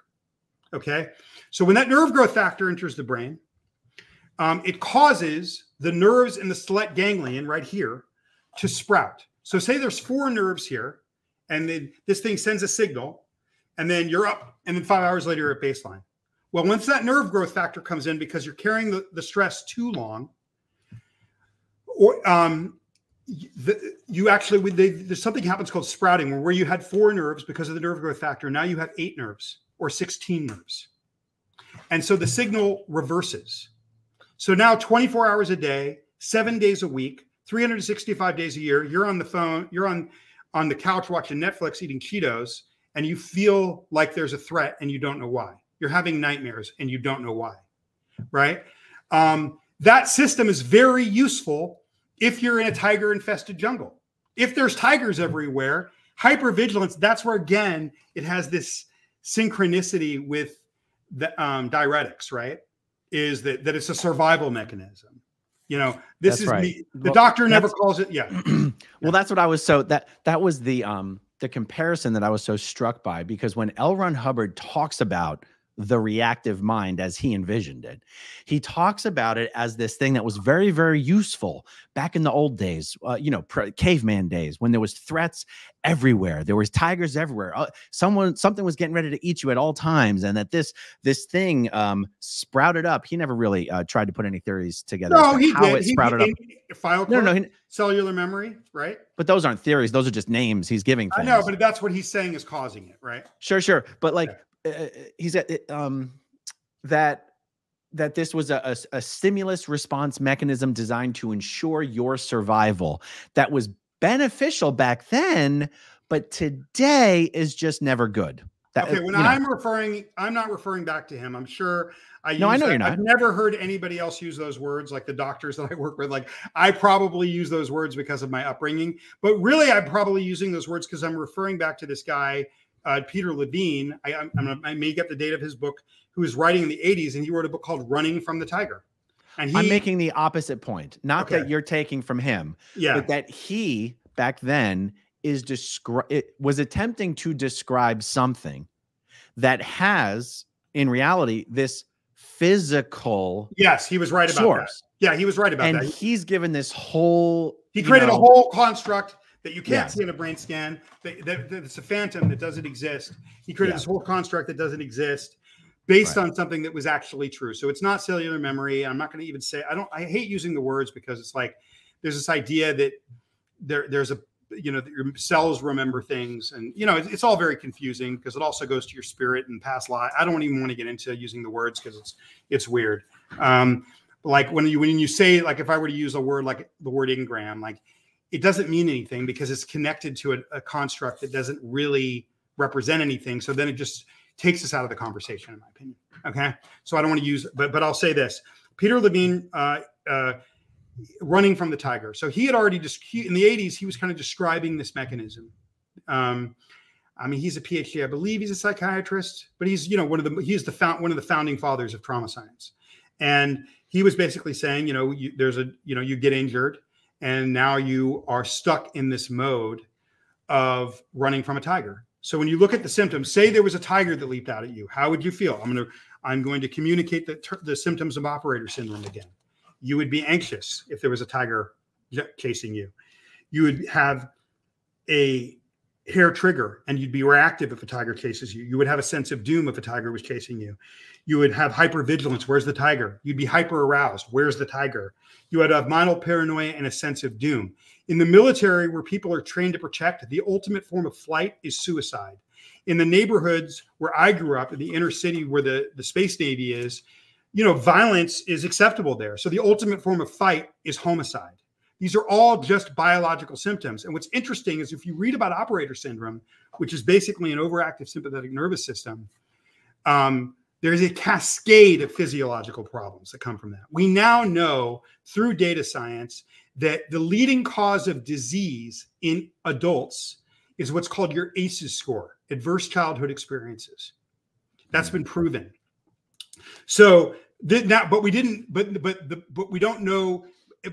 Okay, so when that nerve growth factor enters the brain, um, it causes the nerves in the stellate ganglion right here to sprout. So say there's four nerves here, and then this thing sends a signal, and then you're up, and then five hours later you're at baseline. Well, once that nerve growth factor comes in because you're carrying the, the stress too long, or um, the, you actually they, there's something happens called sprouting where, you had four nerves because of the nerve growth factor. Now you have eight nerves or 16 nerves. And so the signal reverses. So now 24 hours a day seven days a week 365 days a year you're on the phone you're on on the couch watching netflix eating cheetos and you feel like there's a threat and you don't know why. You're having nightmares and you don't know why right? Um, that system is very useful if you're in a tiger infested jungle. If there's tigers everywhere, hypervigilance, that's where again it has this synchronicity with the um, Dianetics, right? Is that that it's a survival mechanism. You know, this that's is right. me. The well, doctor never calls it. Yeah. <clears throat> well, yeah. that's what I was so that that was the um the comparison that I was so struck by because when L. Ron Hubbard talks about the reactive mind as he envisioned it. He talks about it as this thing that was very, very useful back in the old days, uh, you know, caveman days when there was threats everywhere. There was tigers everywhere. Uh, someone, something was getting ready to eat you at all times, and that this this thing um, sprouted up. He never really uh, tried to put any theories together. No, he how did. it sprouted he, he, up. File no, no, no, cellular memory, right? But those aren't theories; those are just names he's giving. Things. I know, but that's what he's saying is causing it, right? Sure, sure. But like, uh, he's at um that that this was a, a, a, stimulus response mechanism designed to ensure your survival that was beneficial back then but today is just never good. That, okay, when I'm know. referring, I'm not referring back to him. I'm sure I no, I know that. you're not. I've never heard anybody else use those words, like the doctors that I work with. Like I probably use those words because of my upbringing, but really, I'm probably using those words because I'm referring back to this guy, uh, Peter Levine. I, I'm, I'm, i may get the date of his book, who was writing in the 80s, and he wrote a book called "Running from the Tiger." And he, I'm making the opposite point, not okay. that you're taking from him, yeah, but that he back then is describe it was attempting to describe something that has in reality this physical yes he was right about source. that yeah he was right about and that he's given this whole he created know, a whole construct that you can't yeah. see in a brain scan that, that, that, it's a phantom that doesn't exist he created yeah. this whole construct that doesn't exist based right. on something that was actually true so it's not cellular memory i'm not going to even say i don't i hate using the words because it's like there's this idea that there there's a you know your cells remember things and you know it's, it's all very confusing because it also goes to your spirit and past life i don't even want to get into using the words because it's it's weird um like when you when you say like if i were to use a word like the word engram like it doesn't mean anything because it's connected to a, a construct that doesn't really represent anything. So then it just takes us out of the conversation in my opinion. Okay? So i don't want to use but but i'll say this. Peter levine uh, uh, running from the tiger. So he had already just in the 80s, he was kind of describing this mechanism. Um, I mean, he's a PhD, I believe he's a psychiatrist, but he's you know one of the he's the found one of the founding fathers of trauma science, and he was basically saying, you know, you, there's a you know you get injured, and now you are stuck in this mode of running from a tiger. So when you look at the symptoms, say there was a tiger that leaped out at you, how would you feel? I'm going to I'm going to communicate the the symptoms of operator syndrome again you would be anxious if there was a tiger chasing you. You would have a hair trigger and you'd be reactive if a tiger chases you. You would have a sense of doom if a tiger was chasing you. You would have hypervigilance. Where's the tiger? You'd be hyper aroused. Where's the tiger? You would have mild paranoia and a sense of doom. In the military, where people are trained to protect, the ultimate form of flight is suicide. In the neighborhoods where I grew up, in the inner city where the, the Space Navy is, you know, violence is acceptable there. So the ultimate form of fight is homicide. These are all just biological symptoms. And what's interesting is if you read about operator syndrome, which is basically an overactive sympathetic nervous system, um, there is a cascade of physiological problems that come from that. We now know through data science that the leading cause of disease in adults is what's called your ACEs score, adverse childhood experiences. That's been proven. So not, but we didn't, but but the but we don't know.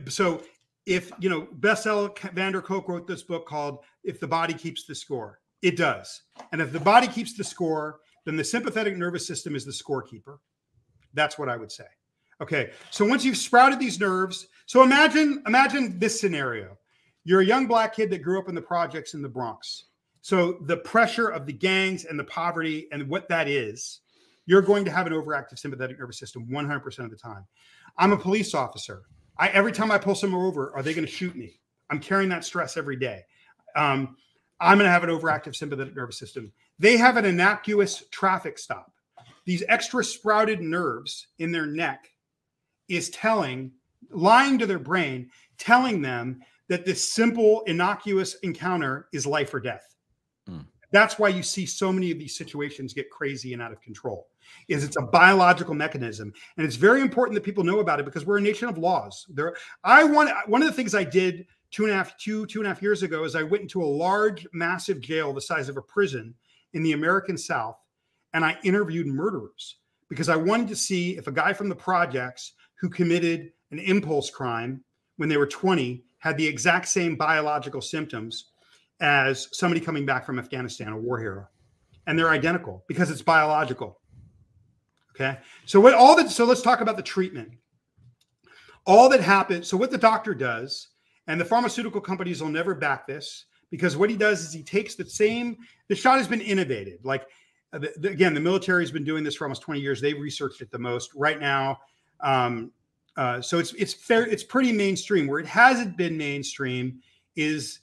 So if you know, Bessel van Kolk wrote this book called "If the Body Keeps the Score." It does, and if the body keeps the score, then the sympathetic nervous system is the scorekeeper. That's what I would say. Okay, so once you've sprouted these nerves, so imagine imagine this scenario: you're a young black kid that grew up in the projects in the Bronx. So the pressure of the gangs and the poverty and what that is you're going to have an overactive sympathetic nervous system 100% of the time. I'm a police officer. I every time I pull someone over, are they going to shoot me? I'm carrying that stress every day. Um, I'm going to have an overactive sympathetic nervous system. They have an innocuous traffic stop. These extra sprouted nerves in their neck is telling, lying to their brain, telling them that this simple, innocuous encounter is life or death. Mm. That's why you see so many of these situations get crazy and out of control is it's a biological mechanism. And it's very important that people know about it because we're a nation of laws. There i want one of the things i did two and a half two two and a half years ago is i went into a large massive jail the size of a prison in the american south and i interviewed murderers because i wanted to see if a guy from the projects who committed an impulse crime when they were 20 had the exact same biological symptoms as somebody coming back from afghanistan a war hero. And they're identical because it's biological Okay. So what all that so let's talk about the treatment. All that happens, so what the doctor does, and the pharmaceutical companies will never back this because what he does is he takes the same the shot has been innovated. Like uh, the, the, again, the military has been doing this for almost 20 years. They've researched it the most. Right now, um, uh, so it's it's fair, it's pretty mainstream. Where it hasn't been mainstream is,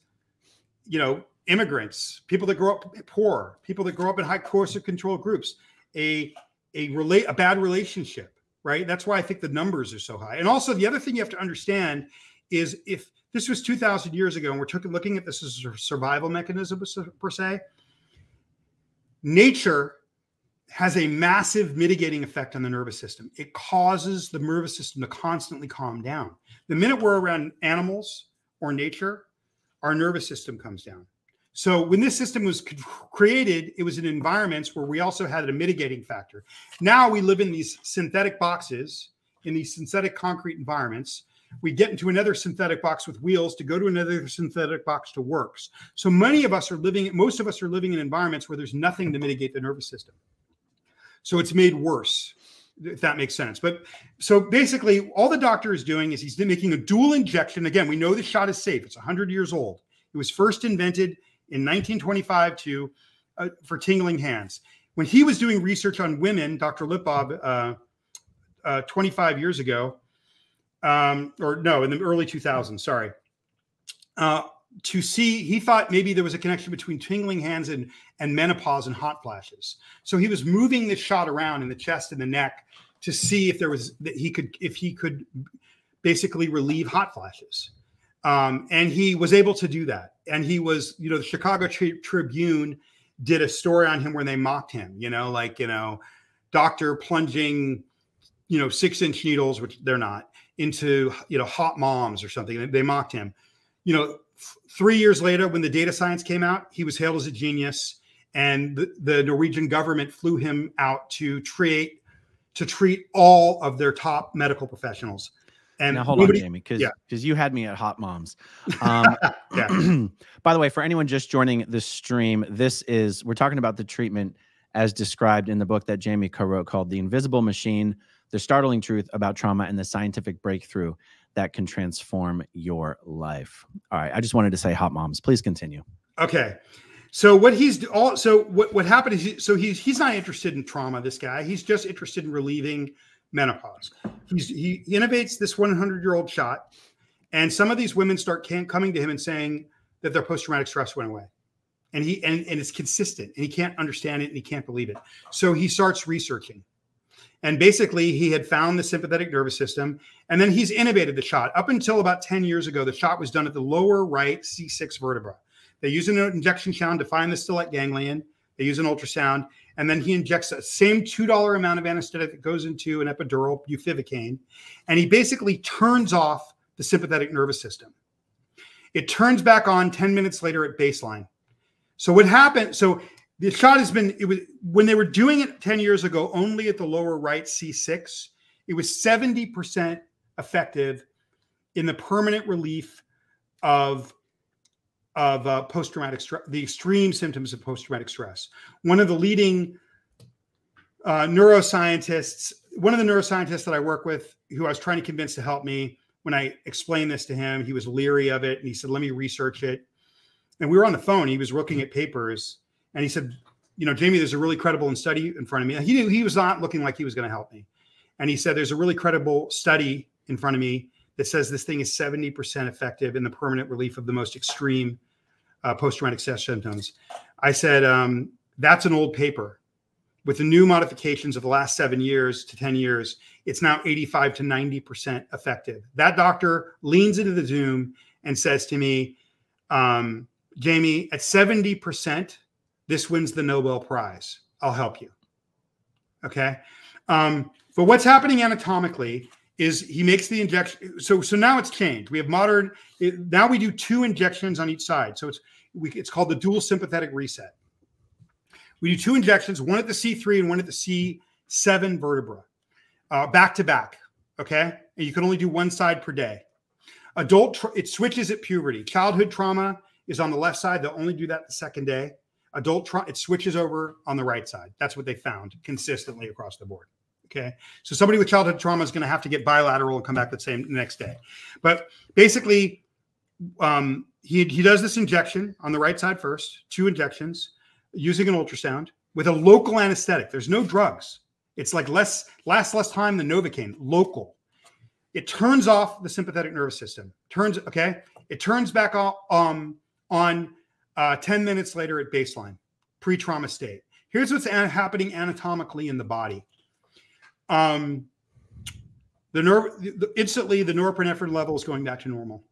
you know, immigrants, people that grow up poor, people that grow up in high coercive control groups, a a relate a bad relationship, right? That's why I think the numbers are so high. And also the other thing you have to understand is if this was 2,000 years ago, and we're looking at this as a survival mechanism per se. Nature has a massive mitigating effect on the nervous system. It causes the nervous system to constantly calm down. The minute we're around animals or nature, our nervous system comes down. So when this system was created, it was in environments where we also had a mitigating factor. Now we live in these synthetic boxes, in these synthetic concrete environments. We get into another synthetic box with wheels to go to another synthetic box to works. So many of us are living, most of us are living in environments where there's nothing to mitigate the nervous system. So it's made worse, if that makes sense. But so basically, all the doctor is doing is he's making a dual injection. Again, we know the shot is safe. It's 100 years old. It was first invented in 1925 to uh, for tingling hands. When he was doing research on women, Dr. Lipov, uh, uh, 25 years ago, um, or no, in the early 2000s, sorry, uh, to see, he thought maybe there was a connection between tingling hands and, and menopause and hot flashes. So he was moving the shot around in the chest and the neck to see if there was that he could if he could basically relieve hot flashes. Um, and he was able to do that. And he was, you know, the Chicago Tri- Tribune did a story on him where they mocked him, you know, like, you know, doctor plunging, you know, six inch needles, which they're not, into, you know, hot moms or something. They mocked him. You know, three years later, when the data science came out, he was hailed as a genius, and the, the Norwegian government flew him out to treat to treat all of their top medical professionals. And now hold nobody, on, Jamie, because because yeah. you had me at hot moms. Um, <laughs> <clears throat> by the way, for anyone just joining the stream, this is we're talking about the treatment as described in the book that Jamie co-wrote called "The Invisible Machine: The Startling Truth About Trauma and the Scientific Breakthrough." that can transform your life. All right. I just wanted to say hot moms. Please continue. Okay. So what he's all so what what happened is he, so he's he's not interested in trauma. This guy he's just interested in relieving menopause. He's he, innovates this 100 year old shot, and some of these women start coming to him and saying that their post traumatic stress went away, and he and, and it's consistent, and he can't understand it, and he can't believe it. So he starts researching, and basically, he had found the sympathetic nervous system, and then he's innovated the shot. Up until about 10 years ago, the shot was done at the lower right C6 vertebra. They use an injection sound to find the stellate ganglion. They use an ultrasound, and then he injects the same $2 amount of anesthetic that goes into an epidural, bupivacaine, and he basically turns off the sympathetic nervous system. It turns back on 10 minutes later at baseline. So what happened? So the shot has been it was when they were doing it 10 years ago only at the lower right c6 it was 70% effective in the permanent relief of of uh, post-traumatic stress the extreme symptoms of post-traumatic stress one of the leading uh, neuroscientists one of the neuroscientists that i work with who i was trying to convince to help me when i explained this to him he was leery of it and he said let me research it and we were on the phone he was looking at papers and he said, you know, Jamie, there's a really credible study in front of me. He knew he was not looking like he was going to help me. And he said, there's a really credible study in front of me that says this thing is 70% effective in the permanent relief of the most extreme uh, post-traumatic stress symptoms. I said, um, that's an old paper. With the new modifications of the last seven years to 10 years, it's now 85 to 90% effective. That doctor leans into the Zoom and says to me, um, Jamie, at 70%, this wins the Nobel Prize. I'll help you. Okay. Um, but what's happening anatomically is he makes the injection. So so now it's changed. We have modern. It, now we do two injections on each side. So it's we, it's called the dual sympathetic reset. We do two injections, one at the C3 and one at the C7 vertebra, uh, back to back. Okay, and you can only do one side per day. Adult, it switches at puberty. Childhood trauma is on the left side. They'll only do that the second day. Adult trauma, it switches over on the right side. That's what they found consistently across the board. Okay. So somebody with childhood trauma is going to have to get bilateral and come back the same next day. But basically, um, he, he does this injection on the right side first, two injections using an ultrasound with a local anesthetic. There's no drugs. It's like less lasts less time than Novocaine, local. It turns off the sympathetic nervous system. Turns okay. It turns back on um, on uh, 10 minutes later at baseline, pre trauma state. Here's what's happening anatomically in the body. Um, the nerve instantly the norepinephrine level is going back to normal.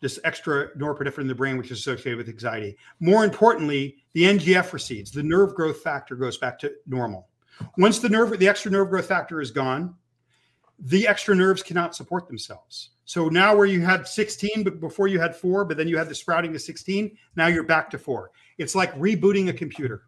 this extra norepinephrine in the brain, which is associated with anxiety. More importantly, the NGF recedes. The nerve growth factor goes back to normal. Once the nerve, the extra nerve growth factor is gone, the extra nerves cannot support themselves. So now where you had 16, but before you had four, but then you had the sprouting of 16, now you're back to four. It's like rebooting a computer.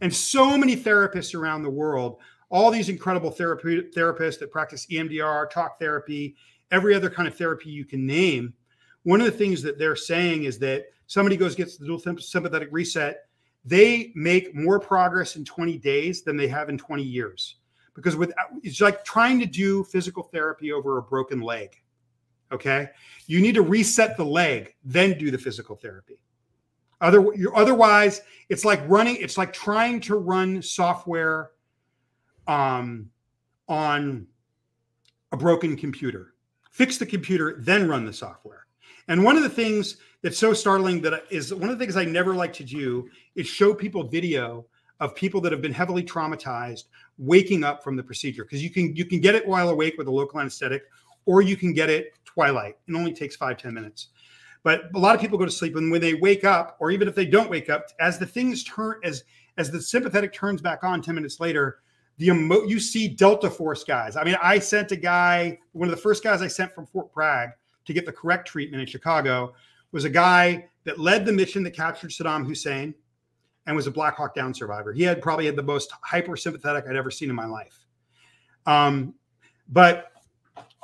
And so many therapists around the world, all these incredible therapy, therapists that practice EMDR, talk therapy, every other kind of therapy you can name. One of the things that they're saying is that somebody goes gets the dual sympathetic reset, they make more progress in 20 days than they have in 20 years. Because with it's like trying to do physical therapy over a broken leg. Okay, you need to reset the leg, then do the physical therapy. Other, otherwise, it's like running. It's like trying to run software um, on a broken computer. Fix the computer, then run the software. And one of the things that's so startling that is one of the things I never like to do is show people video of people that have been heavily traumatized waking up from the procedure because you can you can get it while awake with a local anesthetic or you can get it twilight. It only takes five ten minutes. But a lot of people go to sleep, and when they wake up, or even if they don't wake up, as the things turn, as as the sympathetic turns back on ten minutes later, the emo- you see Delta Force guys. I mean, I sent a guy, one of the first guys I sent from Fort Bragg to get the correct treatment in Chicago was a guy that led the mission that captured Saddam Hussein and was a Black Hawk Down survivor. He had probably had the most hyper sympathetic I'd ever seen in my life. Um, but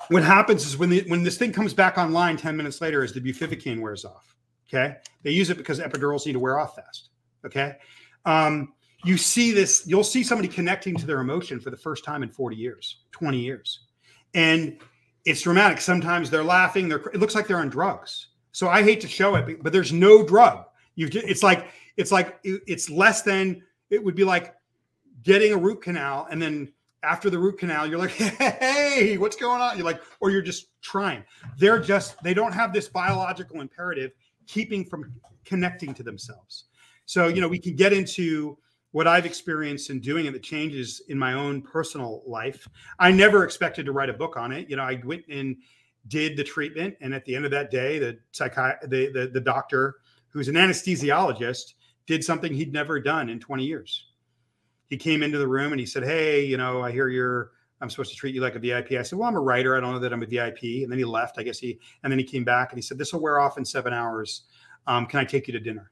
what happens is when the, when this thing comes back online 10 minutes later is the bupivacaine wears off okay they use it because epidurals need to wear off fast okay um, you see this you'll see somebody connecting to their emotion for the first time in 40 years 20 years and it's dramatic sometimes they're laughing they're it looks like they're on drugs so i hate to show it but there's no drug you it's like it's like it's less than it would be like getting a root canal and then after the root canal, you're like, <laughs> hey, what's going on? You're like, or you're just trying. They're just, they don't have this biological imperative keeping from connecting to themselves. So, you know, we can get into what I've experienced in doing and the changes in my own personal life. I never expected to write a book on it. You know, I went and did the treatment. And at the end of that day, the psychi- the, the, the doctor, who's an anesthesiologist, did something he'd never done in 20 years he came into the room and he said, Hey, you know, I hear you're, I'm supposed to treat you like a VIP. I said, Well, I'm a writer. I don't know that I'm a VIP. And then he left. I guess he, and then he came back and he said, This will wear off in seven hours. Um, can I take you to dinner?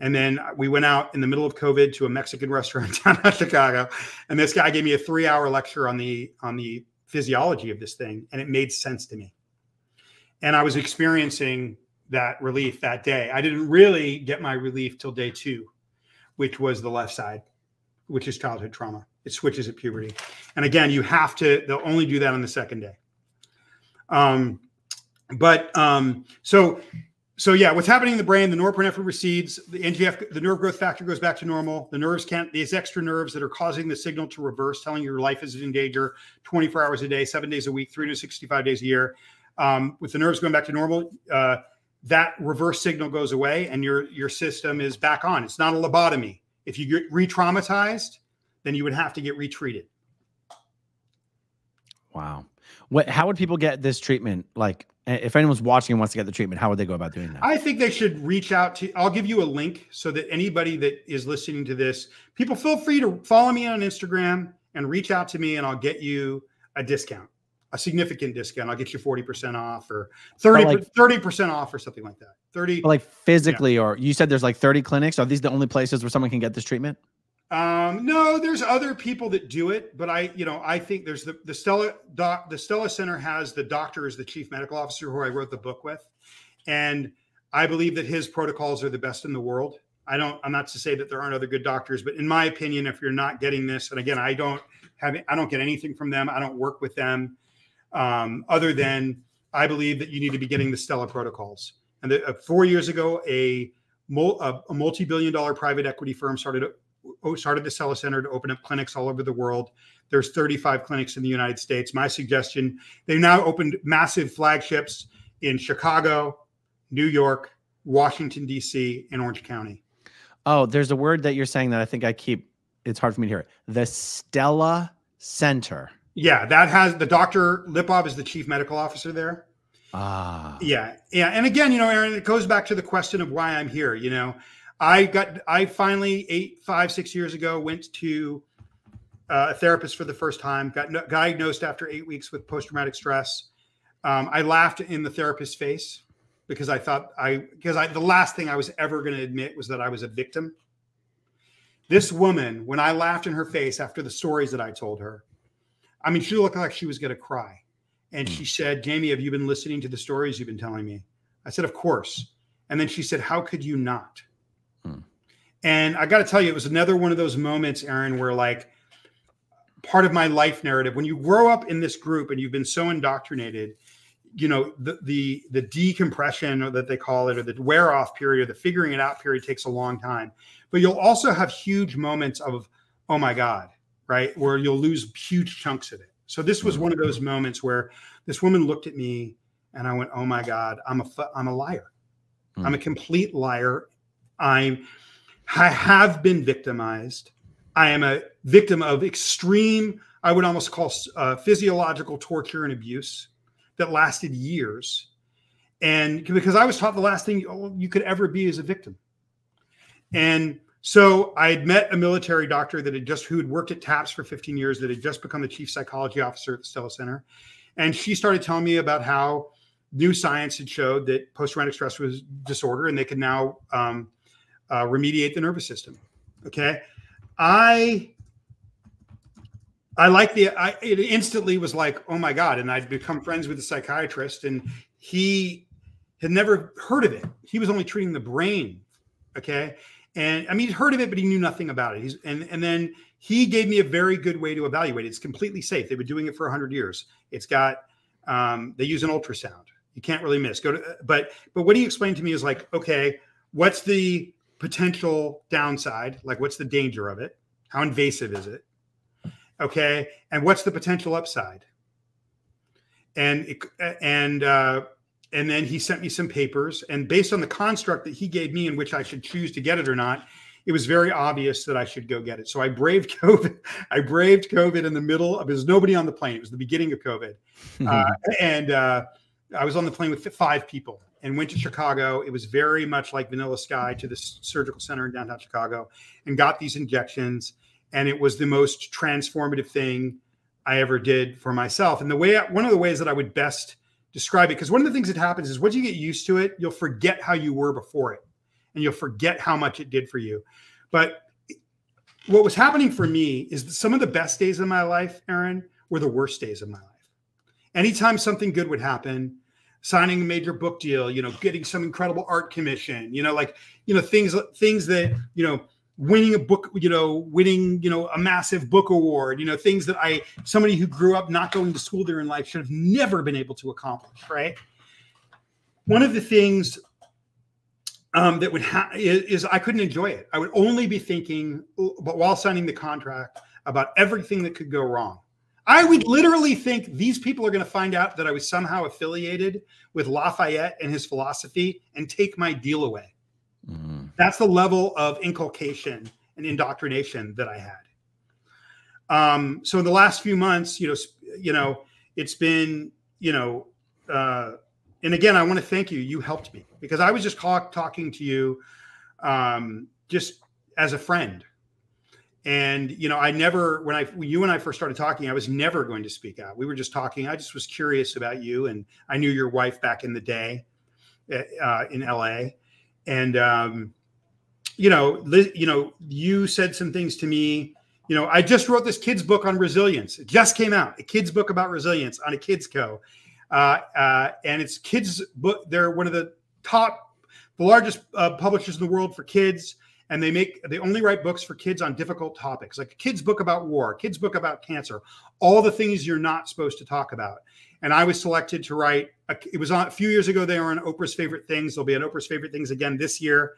And then we went out in the middle of COVID to a Mexican <laughs> restaurant down in Chicago. And this guy gave me a three hour lecture on the, on the physiology of this thing. And it made sense to me. And I was experiencing that relief that day. I didn't really get my relief till day two, which was the left side which is childhood trauma. It switches at puberty. And again, you have to, they'll only do that on the second day. Um, but um, so, so yeah, what's happening in the brain, the norepinephrine recedes, the NGF, the nerve growth factor goes back to normal. The nerves can't, these extra nerves that are causing the signal to reverse, telling your life is in danger 24 hours a day, seven days a week, 365 days a year. Um, with the nerves going back to normal, uh, that reverse signal goes away and your your system is back on. It's not a lobotomy. If you get re-traumatized, then you would have to get retreated. Wow. What? How would people get this treatment? Like, if anyone's watching and wants to get the treatment, how would they go about doing that? I think they should reach out to. I'll give you a link so that anybody that is listening to this, people feel free to follow me on Instagram and reach out to me, and I'll get you a discount, a significant discount. I'll get you forty percent off or 30 percent off or something like that. 30 like physically yeah. or you said there's like 30 clinics are these the only places where someone can get this treatment um no there's other people that do it but i you know i think there's the the stella doc the stella center has the doctor as the chief medical officer who i wrote the book with. And i believe that his protocols are the best in the world. I don't i'm not to say that there aren't other good doctors but in my opinion if you're not getting this and again i don't have i don't get anything from them. I don't work with them. Um, other than i believe that you need to be getting the stella protocols. And the, uh, four years ago, a, a, multi-billion dollar private equity firm started started the Stella Center to open up clinics all over the world. There's 35 clinics in the United States. My suggestion: they've now opened massive flagships in Chicago, New York, Washington D.C., and Orange County. Oh, there's a word that you're saying that I think I keep. It's hard for me to hear. it. The Stella Center. Yeah, that has the Dr. Lipov is the chief medical officer there Ah. Yeah, yeah, and again, you know, Aaron, it goes back to the question of why I'm here. You know, I got, I finally eight, five, six years ago went to uh, a therapist for the first time. Got no, diagnosed after eight weeks with post traumatic stress. Um, I laughed in the therapist's face because I thought I because I the last thing I was ever going to admit was that I was a victim. This woman, when I laughed in her face after the stories that I told her, I mean, she looked like she was going to cry. And she said, Jamie, have you been listening to the stories you've been telling me? I said, Of course. And then she said, How could you not? Hmm. And I got to tell you, it was another one of those moments, Aaron, where like part of my life narrative, when you grow up in this group and you've been so indoctrinated, you know, the the the decompression or that they call it, or the wear off period, or the figuring it out period takes a long time. But you'll also have huge moments of, oh my God, right? Where you'll lose huge chunks of it. So this was one of those moments where this woman looked at me and I went, "Oh my God, I'm a I'm a liar. I'm a complete liar. I'm I have been victimized. I am a victim of extreme, I would almost call uh, physiological torture and abuse that lasted years. And because I was taught the last thing you could ever be is a victim. And so I had met a military doctor that had just who had worked at TAPS for 15 years, that had just become the chief psychology officer at the Stella Center. And she started telling me about how new science had showed that post-traumatic stress was disorder and they could now um, uh, remediate the nervous system. Okay. I I like the I it instantly was like, oh my God. And I'd become friends with a psychiatrist and he had never heard of it. He was only treating the brain. Okay. And I mean, he'd heard of it, but he knew nothing about it. He's and and then he gave me a very good way to evaluate it. It's completely safe. They've been doing it for 100 years. It's got um, they use an ultrasound. You can't really miss. Go to but but what he explained to me is like, okay, what's the potential downside? Like, what's the danger of it? How invasive is it? Okay, and what's the potential upside? And it, and uh, and then he sent me some papers, and based on the construct that he gave me, in which I should choose to get it or not, it was very obvious that I should go get it. So I braved <laughs> COVID. I braved COVID in the middle of. There's nobody on the plane. It was the beginning of COVID, <laughs> uh, and uh, I was on the plane with five people and went to Chicago. It was very much like Vanilla Sky to the surgical center in downtown Chicago, and got these injections and it was the most transformative thing I ever did for myself. And the way one of the ways that I would best describe it, because one of the things that happens is once you get used to it, you'll forget how you were before it, and you'll forget how much it did for you. But what was happening for me is some of the best days of my life, Aaron, were the worst days of my life. Anytime something good would happen, signing a major book deal, you know, getting some incredible art commission, you know, like, you know, things things that, you know, winning a book, you know, winning, you know, a massive book award, you know, things that I, somebody who grew up not going to school there in life should have never been able to accomplish, right? One of the things um, that would have is, is, I couldn't enjoy it. I would only be thinking, but while signing the contract, about everything that could go wrong. I would literally think these people are going to find out that I was somehow affiliated with Lafayette and his philosophy and take my deal away. Mm-hmm. That's the level of inculcation and indoctrination that I had. Um, so in the last few months, you know, you know, it's been, you know, uh, and again, I want to thank you. You helped me because I was just talk, talking to you, um, just as a friend. And you know, I never when I when you and I first started talking, I was never going to speak out. We were just talking. I just was curious about you, and I knew your wife back in the day uh, in LA, and um, you know, you know, you said some things to me. You know, I just wrote this kid's book on resilience. It just came out, a kid's book about resilience on a kids co, uh, uh, and it's kids book. They're one of the top, the largest uh, publishers in the world for kids, and they make they only write books for kids on difficult topics, like a kid's book about war, kids book about cancer, all the things you're not supposed to talk about. And I was selected to write. A, it was on a few years ago. They were on Oprah's favorite things. They'll be on Oprah's favorite things again this year.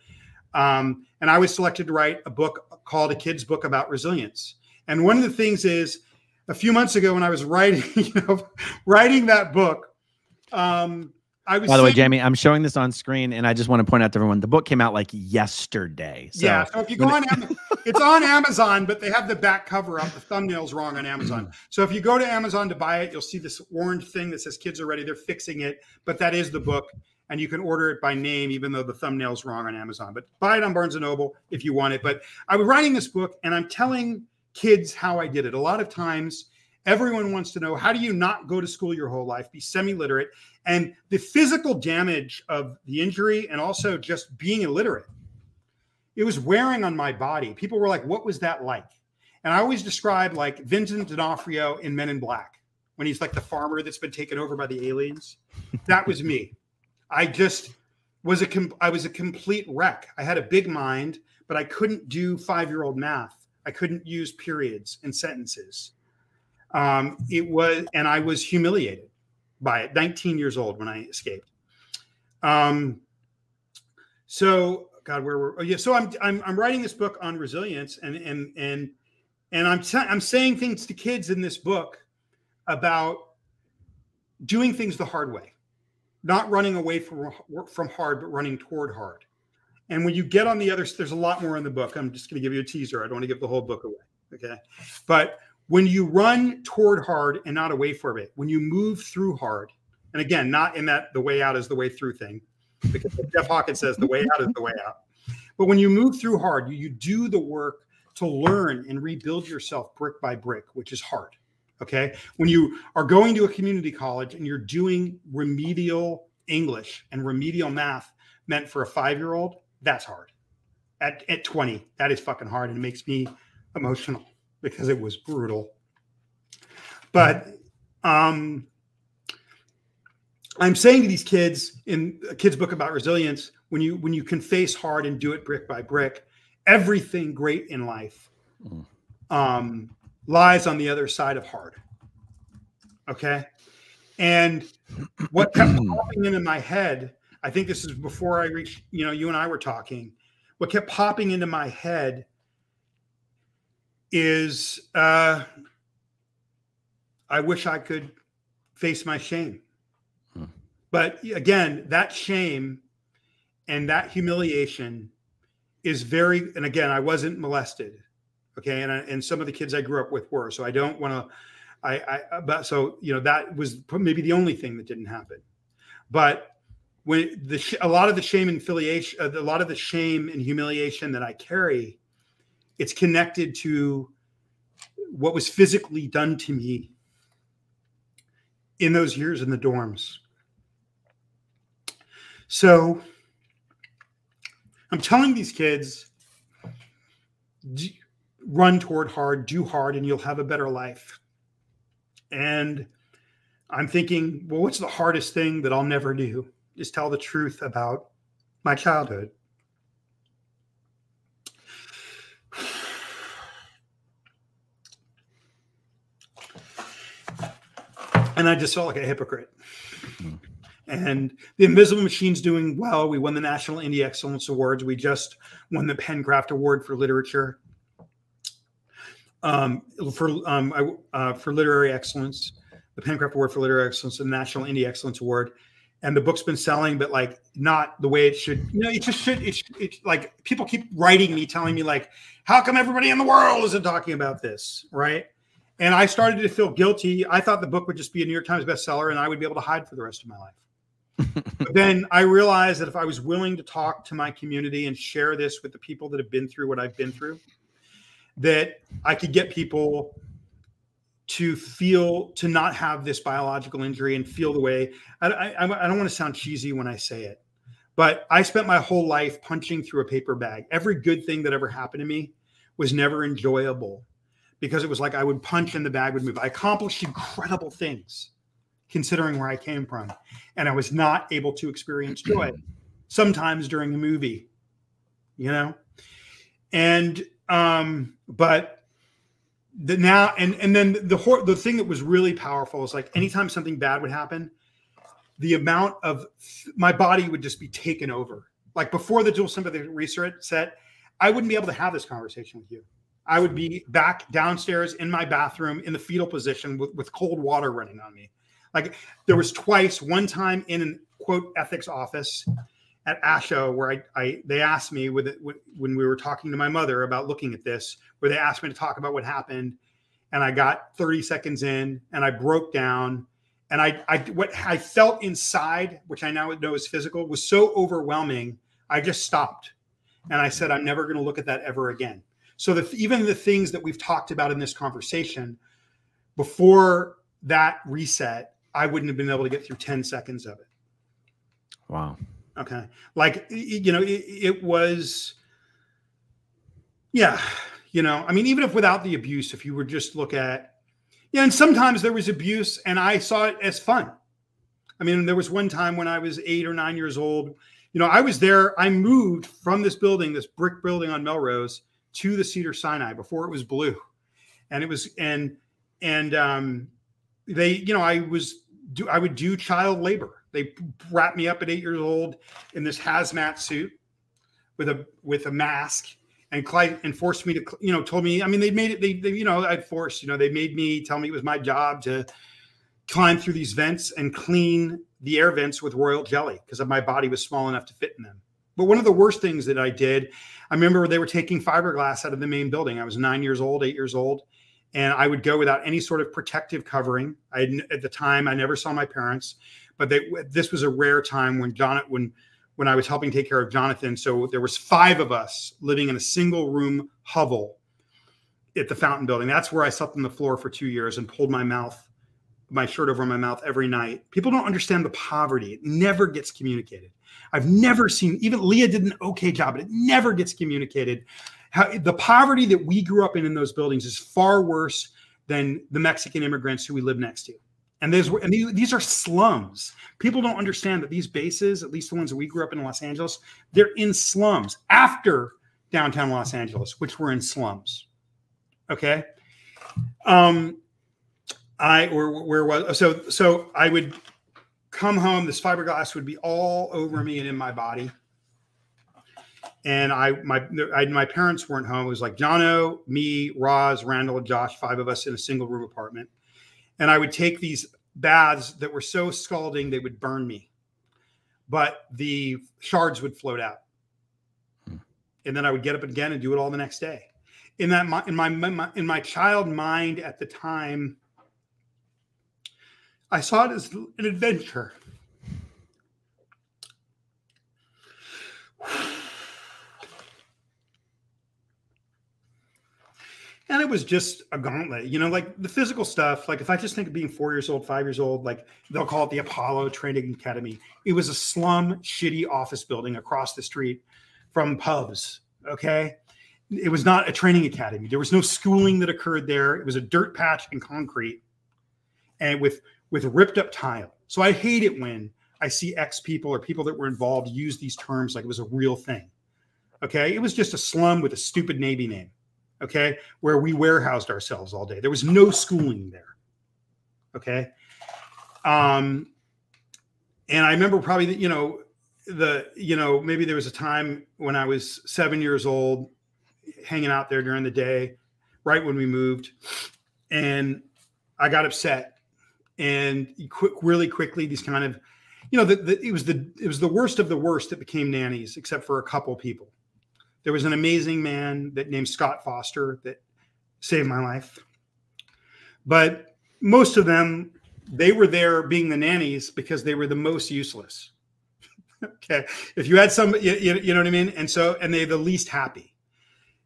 Um, and I was selected to write a book called A Kid's Book About Resilience. And one of the things is, a few months ago when I was writing, <laughs> you know, writing that book, um, I was. By the way, Jamie, I'm showing this on screen, and I just want to point out to everyone the book came out like yesterday. So, yeah. So if you go on, <laughs> it's on Amazon, but they have the back cover up. The thumbnail's wrong on Amazon. So if you go to Amazon to buy it, you'll see this orange thing that says "Kids are ready." They're fixing it, but that is the book, and you can order it by name, even though the thumbnail's wrong on Amazon. But buy it on Barnes and Noble if you want it. But I was writing this book, and I'm telling kids how I did it. A lot of times, everyone wants to know how do you not go to school your whole life, be semi-literate, and the physical damage of the injury, and also just being illiterate it was wearing on my body. People were like, "What was that like?" And I always describe like Vincent D'Onofrio in Men in Black when he's like the farmer that's been taken over by the aliens. That was me. <laughs> I just was a com- I was a complete wreck. I had a big mind, but I couldn't do five year old math. I couldn't use periods and sentences. Um, it was, and I was humiliated by it. 19 years old when I escaped. Um, so God, where were? Oh yeah. So I'm I'm I'm writing this book on resilience, and and and and I'm t- I'm saying things to kids in this book about doing things the hard way, not running away from from hard, but running toward hard. And when you get on the other, there's a lot more in the book. I'm just going to give you a teaser. I don't want to give the whole book away. Okay, but when you run toward hard and not away from it, when you move through hard, and again, not in that the way out is the way through thing, because <laughs> Jeff Hawkins says the way out is the way out. But when you move through hard, you, you do the work to learn and rebuild yourself brick by brick, which is hard. Okay. When you are going to a community college and you're doing remedial English and remedial math meant for a five year old, that's hard. At, at 20, that is fucking hard. And it makes me emotional because it was brutal. But um, I'm saying to these kids in a kid's book about resilience, when you when you can face hard and do it brick by brick, everything great in life mm. um, lies on the other side of hard. Okay, and what kept <clears throat> popping into my head, I think this is before I reached, you know, you and I were talking. What kept popping into my head is uh, I wish I could face my shame. But again, that shame and that humiliation is very, and again, I wasn't molested. Okay. And, I, and some of the kids I grew up with were, so I don't want to, I, I, but so, you know, that was maybe the only thing that didn't happen. But when the, a lot of the shame and affiliation, uh, a lot of the shame and humiliation that I carry, it's connected to what was physically done to me in those years in the dorms so I'm telling these kids run toward hard, do hard, and you'll have a better life. And I'm thinking, well, what's the hardest thing that I'll never do? Is tell the truth about my childhood. And I just felt like a hypocrite. Mm-hmm. And the Invisible Machine's doing well. We won the National Indie Excellence Awards. We just won the Pencraft Award for Literature. Um, for um, uh, for literary excellence, the Pencraft Award for Literary Excellence, and the National Indie Excellence Award, and the book's been selling, but like not the way it should. You know, it just should. It's it, like people keep writing me, telling me like, how come everybody in the world isn't talking about this, right? And I started to feel guilty. I thought the book would just be a New York Times bestseller, and I would be able to hide for the rest of my life <laughs> but then I realized that if I was willing to talk to my community and share this with the people that have been through what I've been through, that I could get people to feel to not have this biological injury and feel the way I, I, I don't want to sound cheesy when I say it, but I spent my whole life punching through a paper bag. Every good thing that ever happened to me was never enjoyable because it was like I would punch and the bag would move. I accomplished incredible things considering where I came from. And I was not able to experience <clears throat> joy sometimes during a movie, you know? And, um, but the now, and, and then the, the, the thing that was really powerful is like anytime something bad would happen, the amount of my body would just be taken over. Like before the dual sympathetic reset, I wouldn't be able to have this conversation with you. I would be back downstairs in my bathroom in the fetal position with, with cold water running on me. Like there was twice, one time in an quote ethics office, at ASHO where I, I they asked me with it when we were talking to my mother about looking at this, where they asked me to talk about what happened, and I got 30 seconds in and I broke down, and I I what I felt inside, which I now know is physical, was so overwhelming. I just stopped, and I said, I'm never going to look at that ever again. So the, even the things that we've talked about in this conversation, before that reset, I wouldn't have been able to get through 10 seconds of it. Wow. Okay. Like, you know, it, it, was, yeah, you know, I mean, even if without the abuse, if you were just look at, yeah, and sometimes there was abuse and I saw it as fun. I mean, there was one time when I was eight or nine years old, you know, I was there, I moved from this building, this brick building on Melrose to the Cedar Sinai before it was blue. And it was, and, and, um, they, you know, I was, do, I would do child labor they wrapped me up at eight years old in this hazmat suit with a with a mask and Clyde and forced me to you know told me I mean they made it they, they you know I'd forced you know they made me tell me it was my job to climb through these vents and clean the air vents with royal jelly because my body was small enough to fit in them. But one of the worst things that I did, I remember they were taking fiberglass out of the main building. I was nine years old, eight years old, and I would go without any sort of protective covering. I at the time I never saw my parents but they, this was a rare time when John when when I was helping take care of Jonathan. So there was five of us living in a single room hovel at the Fountain Building. That's where I slept on the floor for two years and pulled my mouth, my shirt over my mouth every night. People don't understand the poverty. It never gets communicated. I've never seen even Leah did an okay job, but it never gets communicated. How the poverty that we grew up in in those buildings is far worse than the Mexican immigrants who we live next to. And there's and these are slums. People don't understand that these bases, at least the ones that we grew up in Los Angeles, they're in slums after downtown Los Angeles, which were in slums. Okay. Um, I or where was so so I would come home. This fiberglass would be all over me and in my body. And I my I, my parents weren't home. It was like Jono, me, Ros, Randall, Josh, five of us in a single room apartment and I would take these baths that were so scalding they would burn me, but the shards would float out, hmm. and then I would get up again and do it all the next day. In that, in my, my in my child mind at the time, I saw it as an adventure. and it was just a gauntlet you know like the physical stuff like if i just think of being four years old five years old like they'll call it the apollo training academy. It was a slum shitty office building across the street from pubs okay? It was not a training academy. There was no schooling that occurred there. It was a dirt patch and concrete. And with with ripped up tile. So i hate it when i see ex people or people that were involved use these terms like it was a real thing. Okay? It was just a slum with a stupid navy name. Okay, where we warehoused ourselves all day. There was no schooling there, okay. Um, and I remember probably, you know, the, you know, maybe there was a time when I was seven years old, hanging out there during the day, right when we moved, and I got upset, and quick, really quickly, these kind of, you know, the, the, it was the it was the worst of the worst that became nannies, except for a couple people there was an amazing man that named Scott Foster that saved my life. But most of them, they were there being the nannies because they were the most useless. <laughs> okay. If you had some, you, you know what I mean? And so, and they're the least happy.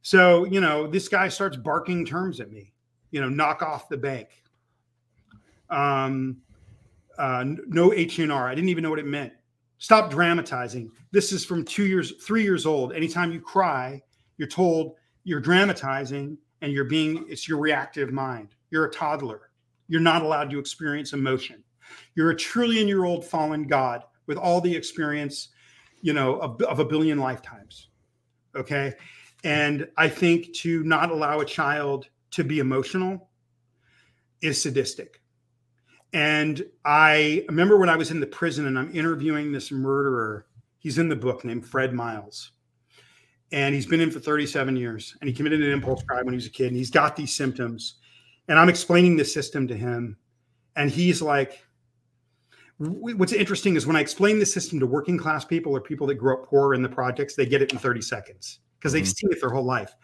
So, you know, this guy starts barking terms at me, you know, knock off the bank. Um, uh, no H&R. I didn't even know what it meant. Stop dramatizing. This is from two years, three years old. Anytime you cry, you're told you're dramatizing and you're being, it's your reactive mind. You're a toddler. You're not allowed to experience emotion. You're a trillion year old fallen God with all the experience, you know, of, of a billion lifetimes. Okay. And I think to not allow a child to be emotional is sadistic. And I remember when I was in the prison and I'm interviewing this murderer. He's in the book named Fred Miles. And he's been in for 37 years. And he committed an impulse crime when he was a kid. And he's got these symptoms. And I'm explaining the system to him. And he's like, what's interesting is when I explain the system to working class people or people that grew up poor in the projects, they get it in 30 seconds because they've mm-hmm. seen it their whole life.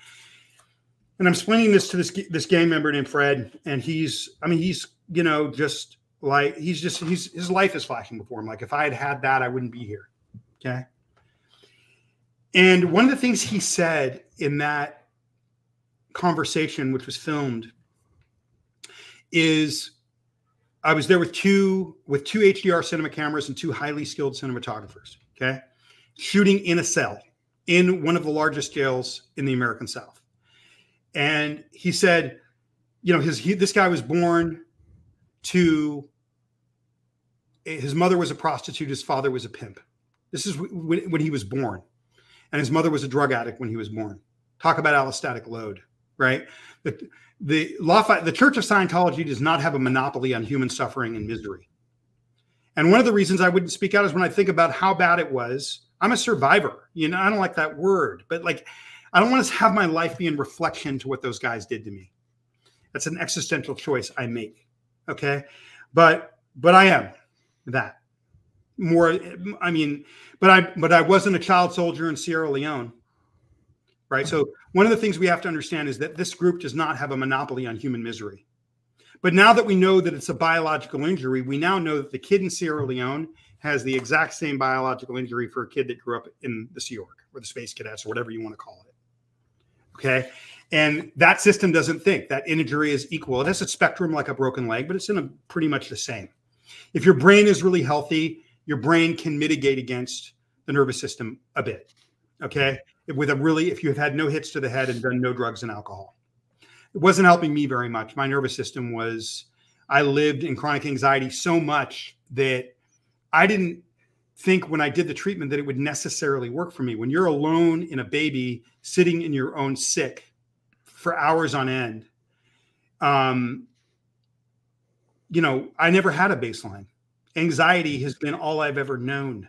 And I'm explaining this to this this gang member named Fred, and he's, I mean, he's, you know, just like he's just he's his life is flashing before him. Like if I had had that, I wouldn't be here. Okay. And one of the things he said in that conversation, which was filmed, is I was there with two with two HDR cinema cameras and two highly skilled cinematographers. Okay, shooting in a cell in one of the largest jails in the American South. And he said, you know, his he, this guy was born to Eh, his mother was a prostitute, his father was a pimp. This is when, when he was born, and his mother was a drug addict when he was born. Talk about allostatic load, right? The, the Lafayette, the Church of Scientology does not have a monopoly on human suffering and misery. And one of the reasons I wouldn't speak out is when I think about how bad it was. I'm a survivor. You know, I don't like that word, but like, I don't want to have my life be in reflection to what those guys did to me. That's an existential choice I make. Okay. But, but I am that more. I mean, but I, but I wasn't a child soldier in Sierra Leone right? So one of the things we have to understand is that this group does not have a monopoly on human misery. But now that we know that it's a biological injury, we now know that the kid in Sierra Leone has the exact same biological injury for a kid that grew up in the Sea Org or the Space Cadets or whatever you want to call it. Okay. And that system doesn't think that injury is equal. It has a spectrum like a broken leg, but it's in a pretty much the same. If your brain is really healthy, your brain can mitigate against the nervous system a bit. Okay with a really, if you have had no hits to the head and done no drugs and alcohol. It wasn't helping me very much. My nervous system was, I lived in chronic anxiety so much that I didn't think when I did the treatment that it would necessarily work for me. When you're alone in a baby sitting in your own sick for hours on end, um, you know, I never had a baseline. Anxiety has been all I've ever known.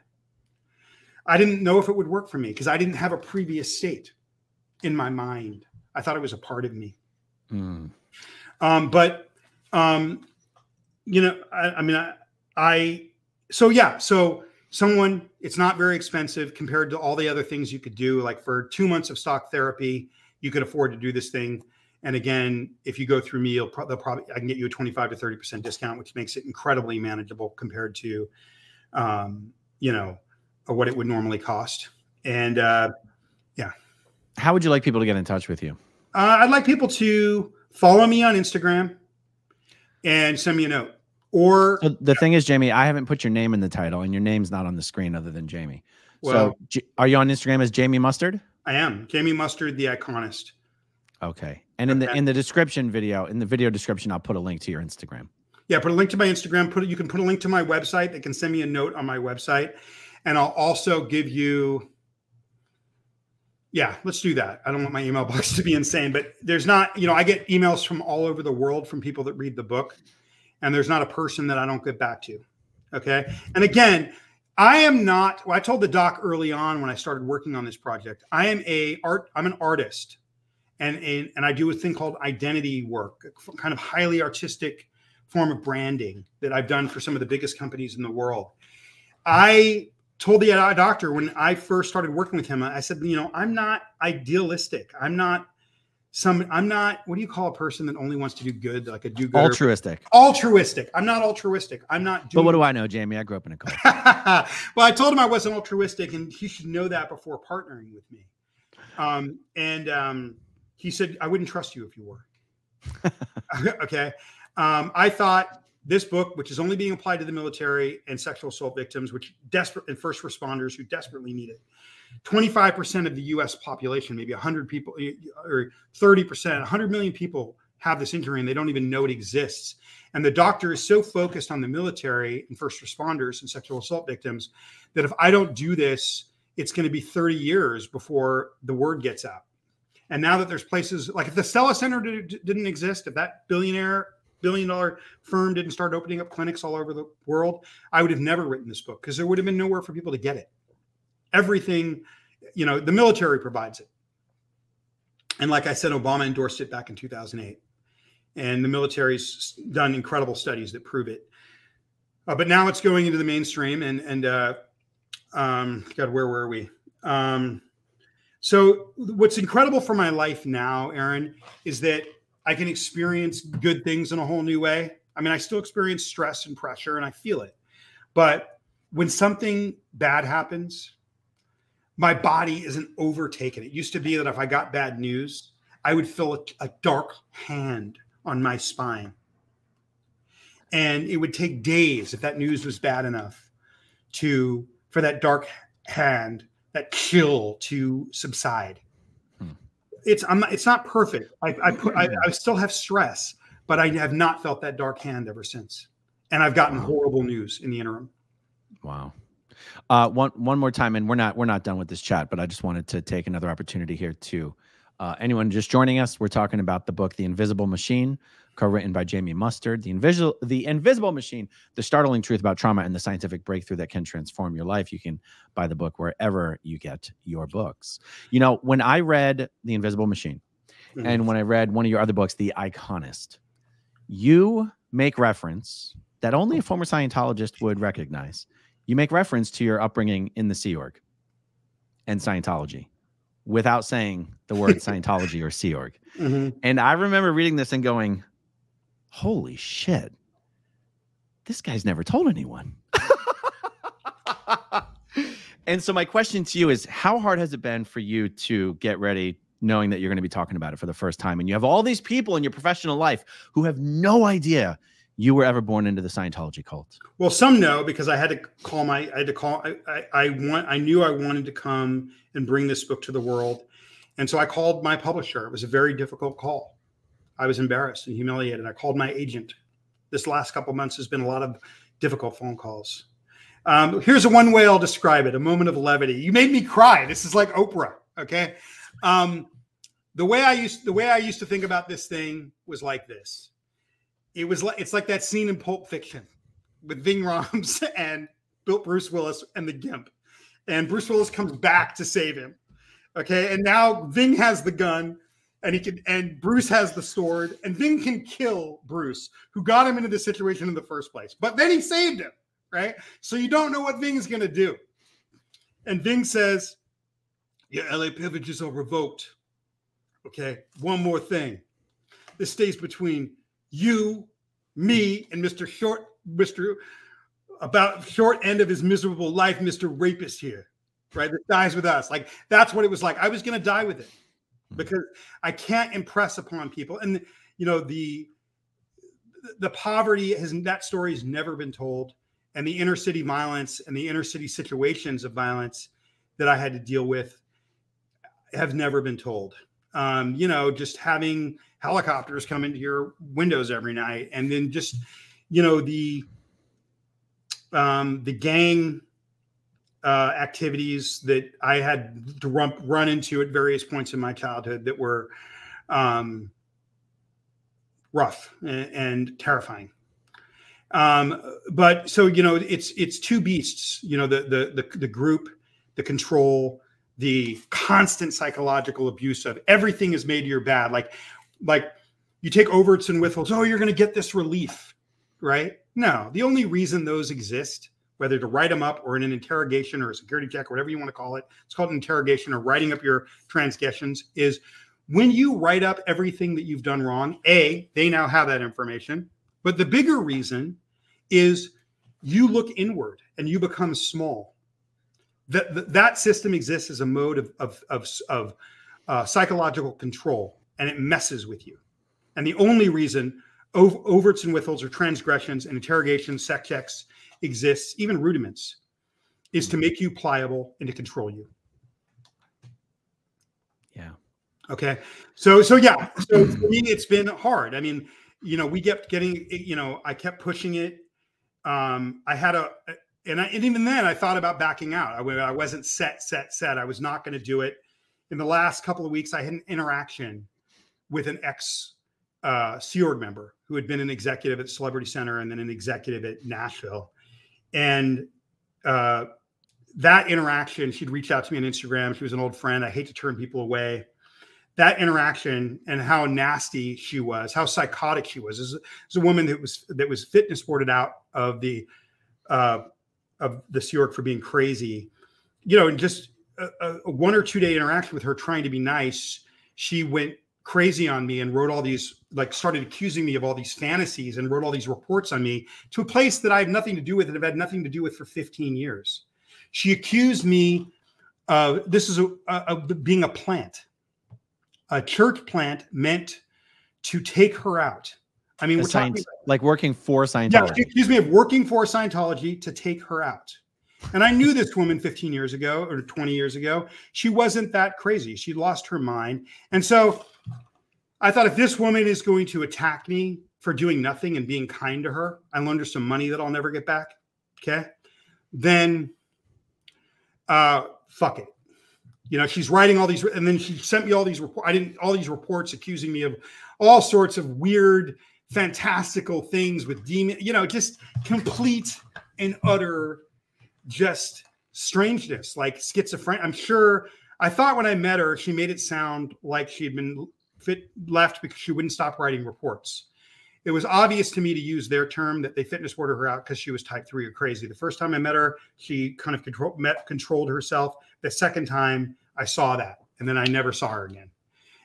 I didn't know if it would work for me because I didn't have a previous state in my mind. I thought it was a part of me. Mm. Um, but um, you know, I, I mean, I, I, so yeah, so someone, it's not very expensive compared to all the other things you could do. Like for two months of stock therapy, you could afford to do this thing. And again, if you go through me, you'll pro- probably I can get you a 25 to 30 percent discount, which makes it incredibly manageable compared to, um, you know, what it would normally cost. And uh, yeah. How would you like people to get in touch with you? Uh, I'd like people to follow me on Instagram and send me a note. Or so the thing is, Jamie, I haven't put your name in the title, and your name's not on the screen other than Jamie. Well, so, are you on Instagram as Jamie Mustard? I am Jamie Mustard, the iconist. Okay, and in okay. the in the description video, in the video description, I'll put a link to your Instagram. Yeah, put a link to my Instagram. Put you can put a link to my website. They can send me a note on my website, and I'll also give you, yeah, let's do that. I don't want my email <laughs> box to be insane, but there's not, you know, I get emails from all over the world from people that read the book, and there's not a person that I don't get back to. Okay. And again, I am not, well, I told the doc early on when I started working on this project, I am a art, I'm an artist and, and, and I do a thing called identity work, kind of highly artistic form of branding that I've done for some of the biggest companies in the world. I told the doctor when I first started working with him, I said, you know, I'm not idealistic. I'm not some, I'm not, what do you call a person that only wants to do good, like a do good? Altruistic. Altruistic. I'm not altruistic. I'm not doing. But what do I know, Jamie? I grew up in a cult. <laughs> well, I told him I wasn't altruistic and he should know that before partnering with me. Um, and um, he said, I wouldn't trust you if you were. <laughs> okay. Um, I thought this book, which is only being applied to the military and sexual assault victims, which desperate and first responders who desperately need it. 25% of the US population, maybe 100 people or 30%, 100 million people have this injury and they don't even know it exists. And the doctor is so focused on the military and first responders and sexual assault victims that if I don't do this, it's going to be 30 years before the word gets out. And now that there's places like if the Stella Center didn't exist, if that billionaire billion dollar firm didn't start opening up clinics all over the world, I would have never written this book because there would have been nowhere for people to get it. Everything, you know, the military provides it. And like I said, Obama endorsed it back in 2008. And the military's done incredible studies that prove it. Uh, but now it's going into the mainstream, and and uh, um, God, where were we? Um, so what's incredible for my life now, Aaron, is that I can experience good things in a whole new way. I mean, I still experience stress and pressure, and I feel it. But when something bad happens, my body isn't overtaken. It used to be that if I got bad news, I would feel a, a dark hand on my spine. And it would take days if that news was bad enough to for that dark hand, that chill to subside. Hmm. It's I'm not, it's not perfect. I, I put I, I still have stress, but I have not felt that dark hand ever since. And I've gotten horrible news in the interim. Wow. Uh, one one more time, and we're not we're not done with this chat, but I just wanted to take another opportunity here to uh, anyone just joining us. We're talking about the book, The Invisible Machine, co-written by Jamie Mustard. The invisible The Invisible Machine: The Startling Truth About Trauma and the Scientific Breakthrough That Can Transform Your Life. You can buy the book wherever you get your books. You know, when I read The Invisible Machine, mm-hmm. and when I read one of your other books, The Iconist, you make reference that only a former Scientologist would recognize you make reference to your upbringing in the Sea Org and Scientology without saying the word <laughs> Scientology or Sea Org. Mm-hmm. And I remember reading this and going, holy shit, this guy's never told anyone. <laughs> and so my question to you is how hard has it been for you to get ready knowing that you're going to be talking about it for the first time and you have all these people in your professional life who have no idea you were ever born into the Scientology cult? Well, some know because I had to call my I had to call I, I, I want I knew I wanted to come and bring this book to the world. And so I called my publisher. It was a very difficult call. I was embarrassed and humiliated. I called my agent. This last couple months has been a lot of difficult phone calls. Um, here's a one way I'll describe it: a moment of levity. You made me cry. This is like Oprah. Okay. Um, the way I used the way I used to think about this thing was like this it was like it's like that scene in Pulp Fiction with Ving Rhames <laughs> and Bruce Willis and the Gimp, and Bruce Willis comes back to save him. Okay, and now Ving has the gun, and he can, and Bruce has the sword, and Ving can kill Bruce, who got him into this situation in the first place. But then he saved him, right? So you don't know what Ving is gonna do. And Ving says, "Your LA privileges are revoked." Okay, one more thing. This stays between you, me, and Mr. Short, Mr. About short end of his miserable life, Mr. Rapist here, right? That dies with us. Like that's what it was like. I was gonna die with it because I can't impress upon people. And you know, the the poverty has that story has never been told. And the inner city violence and the inner city situations of violence that I had to deal with have never been told. Um, you know, just having helicopters come into your windows every night, and then just you know the um, the gang uh, activities that I had to run, into at various points in my childhood that were um, rough and, and terrifying. Um, but so you know, it's it's two beasts. You know, the the the, the group, the control, the constant psychological abuse of everything is made your bad. Like like you take overts and withholds, oh, you're going to get this relief, right? No, the only reason those exist, whether to write them up or in an interrogation or a security check, or whatever you want to call it, it's called an interrogation or writing up your transgressions, is when you write up everything that you've done wrong, A, they now have that information. But the bigger reason is you look inward and you become small. That, that system exists as a mode of, of, of, of uh, psychological control and it messes with you. And the only reason overts and withholds or transgressions and interrogations, sec checks exists, even rudiments, is to make you pliable and to control you. Yeah. Okay. So so yeah. So <clears throat> for me, it's been hard. I mean, you know, we kept getting, you know, I kept pushing it. Um, I had a, and, I, and even then, I thought about backing out. I, I wasn't set, set, set. I was not going to do it. In the last couple of weeks, I had an interaction with an ex uh, Sea Org member who had been an executive at Celebrity Center and then an executive at Nashville. And uh, that interaction, she'd reach out to me on Instagram. She was an old friend. I hate to turn people away. That interaction and how nasty she was, how psychotic she was. As a woman that was that was fitness boarded out of the uh, of the Sea Org for being crazy, you know, and just a, a one or two day interaction with her trying to be nice, she went crazy on me and wrote all these like started accusing me of all these fantasies and wrote all these reports on me to a place that I have nothing to do with and have had nothing to do with for 15 years. She accused me uh, this is a, a, a, being a plant, a church plant meant to take her out. I mean, we're talking like working for Scientology. Yeah, excuse me, of working for Scientology to take her out. And I knew this woman 15 years ago or 20 years ago. She wasn't that crazy. She lost her mind. And so I thought if this woman is going to attack me for doing nothing and being kind to her, I loaned her some money that I'll never get back. Okay. Then uh fuck it. You know, she's writing all these, and then she sent me all these reports. I didn't all these reports accusing me of all sorts of weird, fantastical things with demon. You know, just complete and utter, just strangeness, like schizophrenia. I'm sure. I thought when I met her, she made it sound like she had been fit left because she wouldn't stop writing reports it was obvious to me to use their term that they fitness boarded her out because she was type three or crazy. The first time I met her, she kind of control, met, controlled herself. The second time I saw that, and then I never saw her again.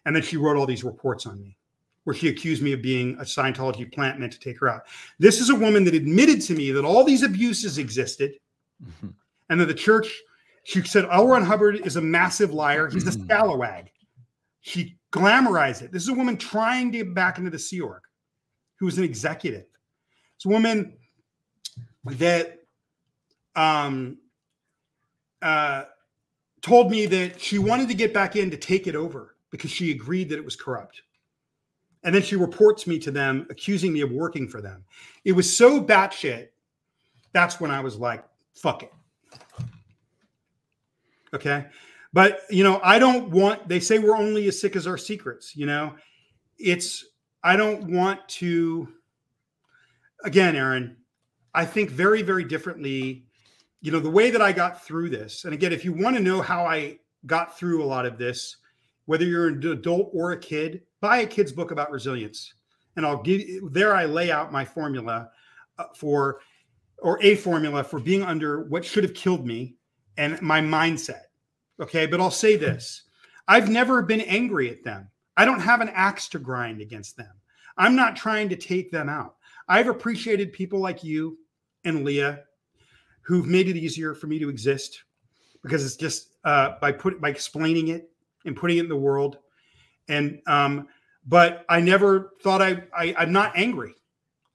And then she wrote all these reports on me where she accused me of being a Scientology plant meant to take her out. This is a woman that admitted to me that all these abuses existed mm-hmm. and that the church, she said, L. Ron Hubbard is a massive liar. He's a mm-hmm. scalawag. She glamorized it. This is a woman trying to get back into the Sea Org who was an executive. It's a woman that um, uh, told me that she wanted to get back in to take it over because she agreed that it was corrupt. And then she reports me to them, accusing me of working for them. It was so batshit. That's when I was like, fuck it. Okay. But, you know, I don't want, they say we're only as sick as our secrets, you know, it's, I don't want to, again, Aaron, I think very, very differently. You know, the way that I got through this, and again, if you want to know how I got through a lot of this, whether you're an adult or a kid, buy a kid's book about resilience. And I'll give there, I lay out my formula uh, for, or a formula for being under what should have killed me and my mindset. Okay. But I'll say this I've never been angry at them. I don't have an axe to grind against them. I'm not trying to take them out. I've appreciated people like you and Leah who've made it easier for me to exist because it's just uh, by put by explaining it and putting it in the world. And um, but I never thought I, I am not angry.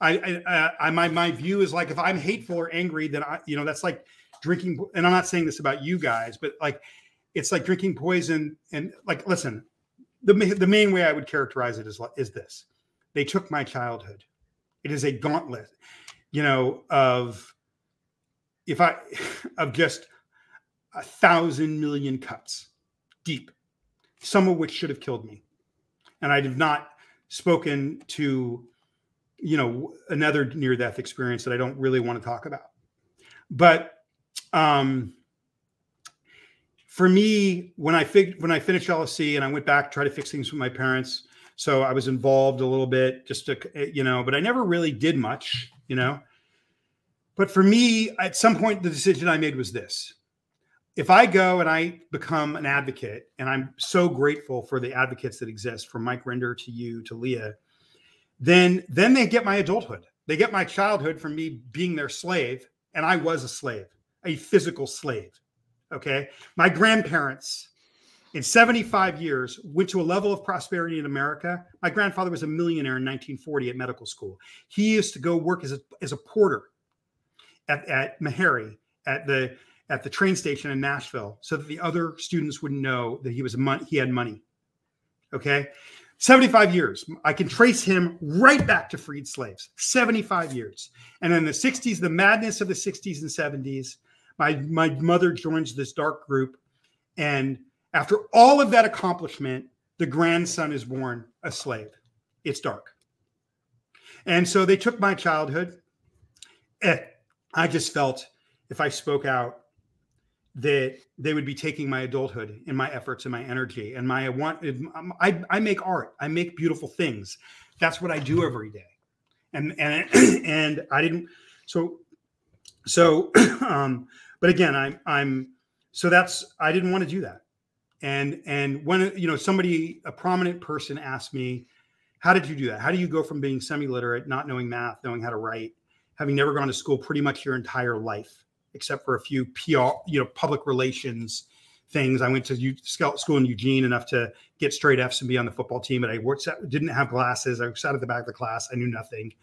I, I, I my my view is like if I'm hateful or angry, then I you know that's like drinking. And I'm not saying this about you guys, but like it's like drinking poison. And like listen, the, the main way I would characterize it is, is this they took my childhood. It is a gauntlet, you know, of if I, <laughs> of just a thousand million cuts deep, some of which should have killed me. And I have not spoken to, you know, another near death experience that I don't really want to talk about. But, um, for me, when I fig- when I finished LSC and I went back try to fix things with my parents, so I was involved a little bit, just to eh, you know, but I never really did much, you know. But for me, at some point, the decision I made was this: if I go and I become an advocate, and I'm so grateful for the advocates that exist, from Mike Rinder to you to Leah, then then they get my adulthood. They get my childhood from me being their slave, and I was a slave, a physical slave Okay. My grandparents in 75 years went to a level of prosperity in America. My grandfather was a millionaire in 1940 at medical school. He used to go work as a, as a porter at, at Meharry at the at the train station in Nashville so that the other students would know that he was money he had money. Okay. 75 years. I can trace him right back to freed slaves. 75 years. And in the 60s, the madness of the 60s and 70s, my my mother joins this dark group, and after all of that accomplishment, the grandson is born a slave. It's dark, and so they took my childhood. Eh, I just felt if I spoke out that they would be taking my adulthood and my efforts and my energy and my want I, I make art i make beautiful things that's what i do every day and and <clears throat> and i didn't so so, <clears throat> um, but again, I'm I'm so that's I didn't want to do that, and and when you know somebody a prominent person asked me, how did you do that? How do you go from being semi-literate, not knowing math, knowing how to write, having never gone to school pretty much your entire life, except for a few PR, you know, public relations things. I went to school in Eugene enough to get straight Fs and be on the football team, but I worked, didn't have glasses. I sat at the back of the class. I knew nothing,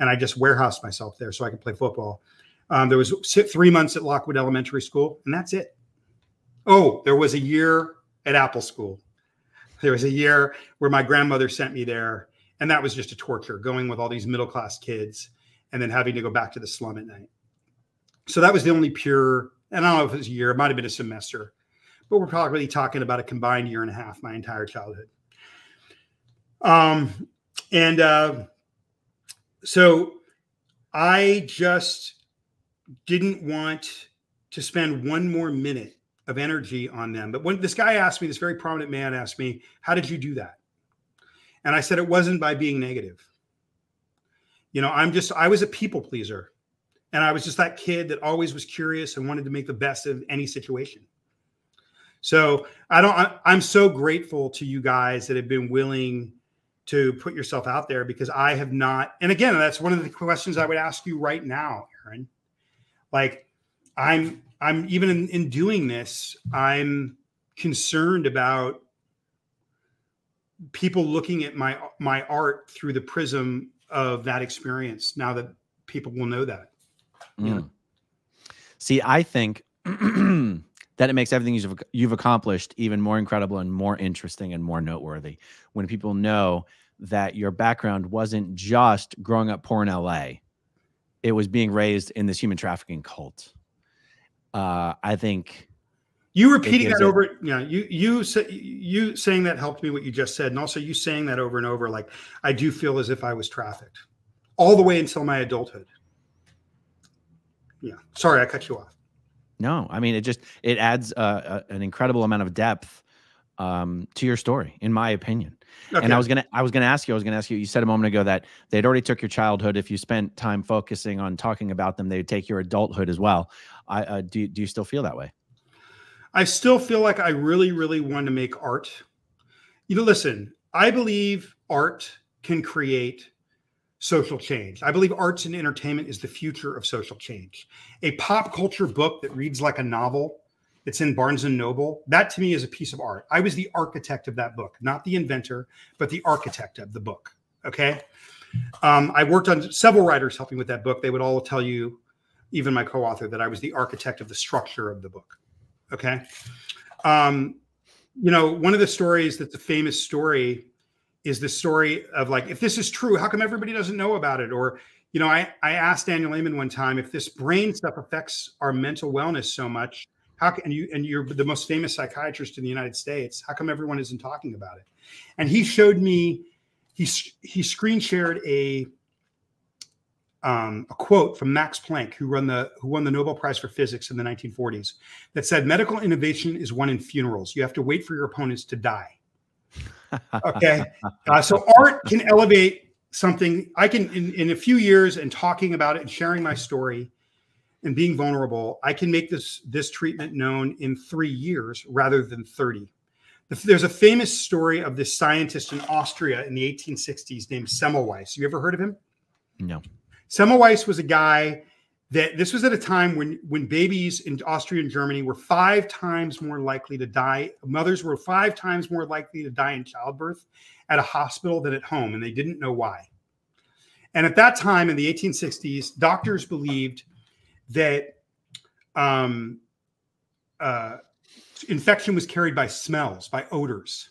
and I just warehoused myself there so I could play football. Um, there was three months at Lockwood Elementary School, and that's it. Oh, there was a year at Apple School. There was a year where my grandmother sent me there, and that was just a torture going with all these middle class kids and then having to go back to the slum at night. So that was the only pure, and I don't know if it was a year, it might have been a semester but we're probably talking about a combined year and a half, my entire childhood. Um, and uh, so I just didn't want to spend one more minute of energy on them. But when this guy asked me, this very prominent man asked me, How did you do that? And I said, It wasn't by being negative. You know, I'm just, I was a people pleaser. And I was just that kid that always was curious and wanted to make the best of any situation. So I don't. I, I'm so grateful to you guys that have been willing to put yourself out there because I have not. And again, that's one of the questions I would ask you right now, Aaron. Like, I'm. I'm even in, in doing this. I'm concerned about people looking at my my art through the prism of that experience. Now that people will know that. Mm. You know? See, I think <clears throat> that it makes everything you've, you've accomplished even more incredible and more interesting and more noteworthy when people know that your background wasn't just growing up poor in LA, it was being raised in this human trafficking cult. Uh, I think you repeating that over, it, yeah, you you say, you saying that helped me. What you just said, and also you saying that over and over, like I do feel as if I was trafficked all the way until my adulthood. Yeah, sorry, I cut you off. No, I mean it just it adds uh, a, an incredible amount of depth um, to your story, in my opinion. Okay. And I was gonna I was gonna ask you I was gonna ask you. You said a moment ago that they'd already took your childhood. If you spent time focusing on talking about them, they'd take your adulthood as well. I uh, do. Do you still feel that way? I still feel like I really, really want to make art. You know, listen. I believe art can create social change. I believe arts and entertainment is the future of social change. A pop culture book that reads like a novel it's in Barnes and Noble, that to me is a piece of art. I was the architect of that book, not the inventor, but the architect of the book. Okay. Um, I worked on several writers helping with that book. They would all tell you, even my co author, that I was the architect of the structure of the book. Okay. Um, you know, one of the stories that's a famous story is the story of like, if this is true, how come everybody doesn't know about it? Or, you know, I, I asked Daniel Amen one time if this brain stuff affects our mental wellness so much, how can and you and you're the most famous psychiatrist in the United States, how come everyone isn't talking about it? And he showed me, he he screen shared a um, a quote from Max Planck, who won the who won the Nobel Prize for Physics in the 1940s, that said, "Medical innovation is won in funerals. You have to wait for your opponents to die." <laughs> okay uh, so art can elevate something i can in, in a few years and talking about it and sharing my story and being vulnerable i can make this this treatment known in three years rather than 30 there's a famous story of this scientist in austria in the 1860s named semmelweis you ever heard of him no semmelweis was a guy that this was at a time when when babies in Austria and Germany were five times more likely to die. Mothers were five times more likely to die in childbirth at a hospital than at home, and they didn't know why. And at that time in the 1860s, doctors believed that um, uh, infection was carried by smells, by odors.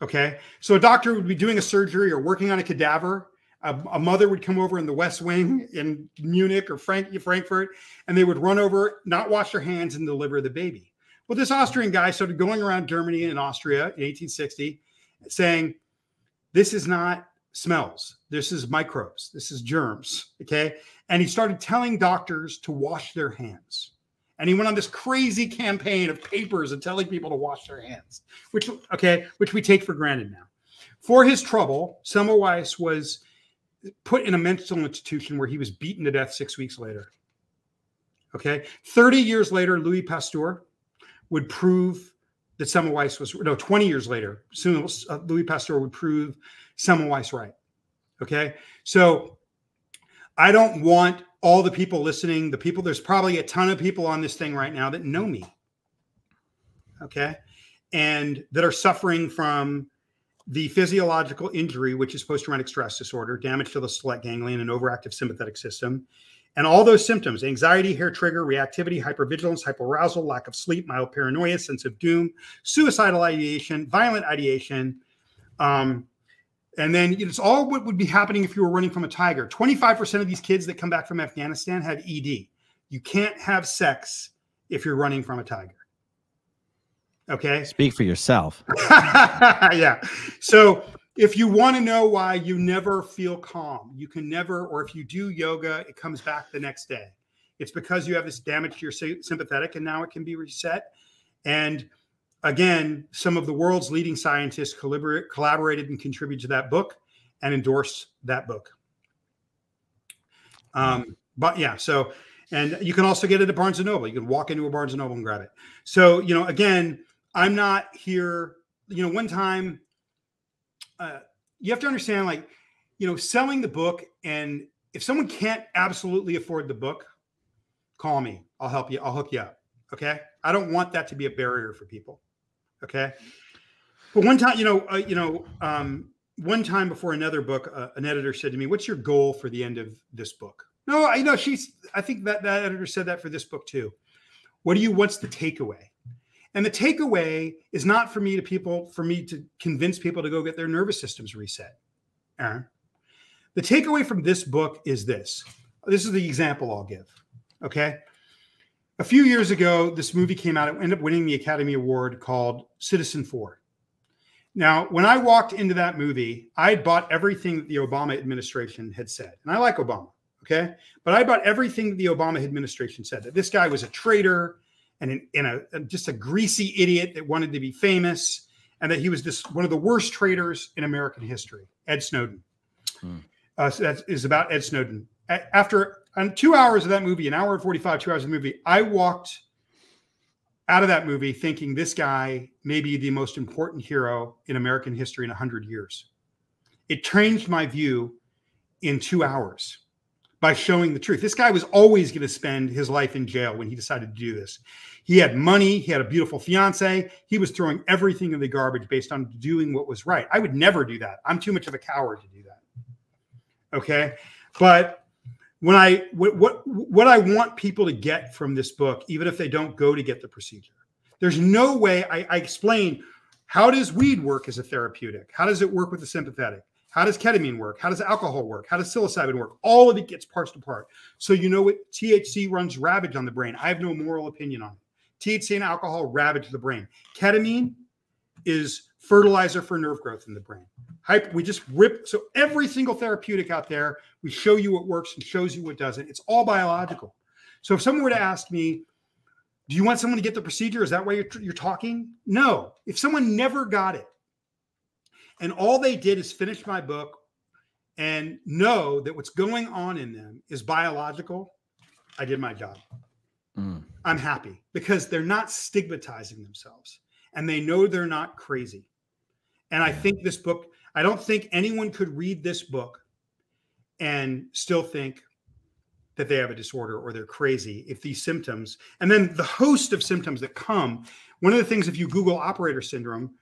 Okay, so a doctor would be doing a surgery or working on a cadaver, a, a, mother would come over in the West Wing in Munich or Frank, Frankfurt, and they would run over, not wash their hands, and deliver the baby. Well, this Austrian guy started going around Germany and Austria in 1860 saying, This is not smells. This is microbes. This is germs. Okay. And he started telling doctors to wash their hands. And he went on this crazy campaign of papers and telling people to wash their hands, which, okay, which we take for granted now. For his trouble, Semmelweis was put in a mental institution where he was beaten to death six weeks later. Okay. 30 years later, Louis Pasteur would prove that Semmelweis was, no, 20 years later, uh, Louis Pasteur would prove Semmelweis right. Okay. So I don't want all the people listening, the people, there's probably a ton of people on this thing right now that know me. Okay. And that are suffering from the physiological injury, which is post traumatic stress disorder, damage to the stellate ganglion and overactive sympathetic system, and all those symptoms anxiety, hair trigger, reactivity, hypervigilance, hyperarousal, lack of sleep, mild paranoia, sense of doom, suicidal ideation, violent ideation. Um, and then it's all what would be happening if you were running from a tiger. 25% of these kids that come back from Afghanistan have ED. You can't have sex if you're running from a tiger. Okay. Speak for yourself. <laughs> yeah. So if you want to know why you never feel calm, you can never, or if you do yoga, it comes back the next day. It's because you have this damage to your sympathetic and now it can be reset. And again, some of the world's leading scientists collaborated and contributed to that book and endorsed that book. Um, but yeah, so, and you can also get it at Barnes and Noble. You can walk into a Barnes and Noble and grab it. So, you know, again, I'm not here, you know, one time uh, you have to understand, like, you know, selling the book, and if someone can't absolutely afford the book, call me. I'll help you. I'll hook you up. Okay. I don't want that to be a barrier for people. Okay. But one time, you know, uh, you know, um, one time before another book, uh, an editor said to me, "What's your goal for the end of this book?" No, I know she's. I think that that editor said that for this book too. What do you? What's the takeaway? And the takeaway is not for me to people, for me to convince people to go get their nervous systems reset. Aaron. The takeaway from this book is this. This is the example I'll give. Okay. A few years ago, this movie came out. It ended up winning the Academy Award called Citizenfour. Now, when I walked into that movie, I had bought everything that the Obama administration had said. And I like Obama. Okay. But I bought everything that the Obama administration said that this guy was a traitor, and, an, and a, just a greasy idiot that wanted to be famous, and that he was just one of the worst traitors in American history, Ed Snowden. Hmm. Uh, so that is about Ed Snowden. A- after on two hours of that movie, an hour and 45, two hours of the movie, I walked out of that movie thinking this guy may be the most important hero in American history in 100 years. It changed my view in two hours by showing the truth. This guy was always going to spend his life in jail when he decided to do this. He had money, he had a beautiful fiance, he was throwing everything in the garbage based on doing what was right. I would never do that. I'm too much of a coward to do that. Okay? But when I what what, what I want people to get from this book even if they don't go to get the procedure. There's no way I, I explain how does weed work as a therapeutic? How does it work with the sympathetic? How does ketamine work? How does alcohol work? How does psilocybin work? All of it gets parsed apart. So you know what THC runs ravage on the brain. I have no moral opinion on it. THC and alcohol ravage the brain. Ketamine is fertilizer for nerve growth in the brain. Hype, we just rip. So every single therapeutic out there, we show you what works and shows you what doesn't. It's all biological. So if someone were to ask me, do you want someone to get the procedure? Is that why you're, you're talking? No. If someone never got it, and all they did is finish my book and know that what's going on in them is biological. I did my job. Mm. I'm happy because they're not stigmatizing themselves and they know they're not crazy. And I think this book, I don't think anyone could read this book and still think that they have a disorder or they're crazy if these symptoms, and then the host of symptoms that come. One of the things, if you Google operator syndrome,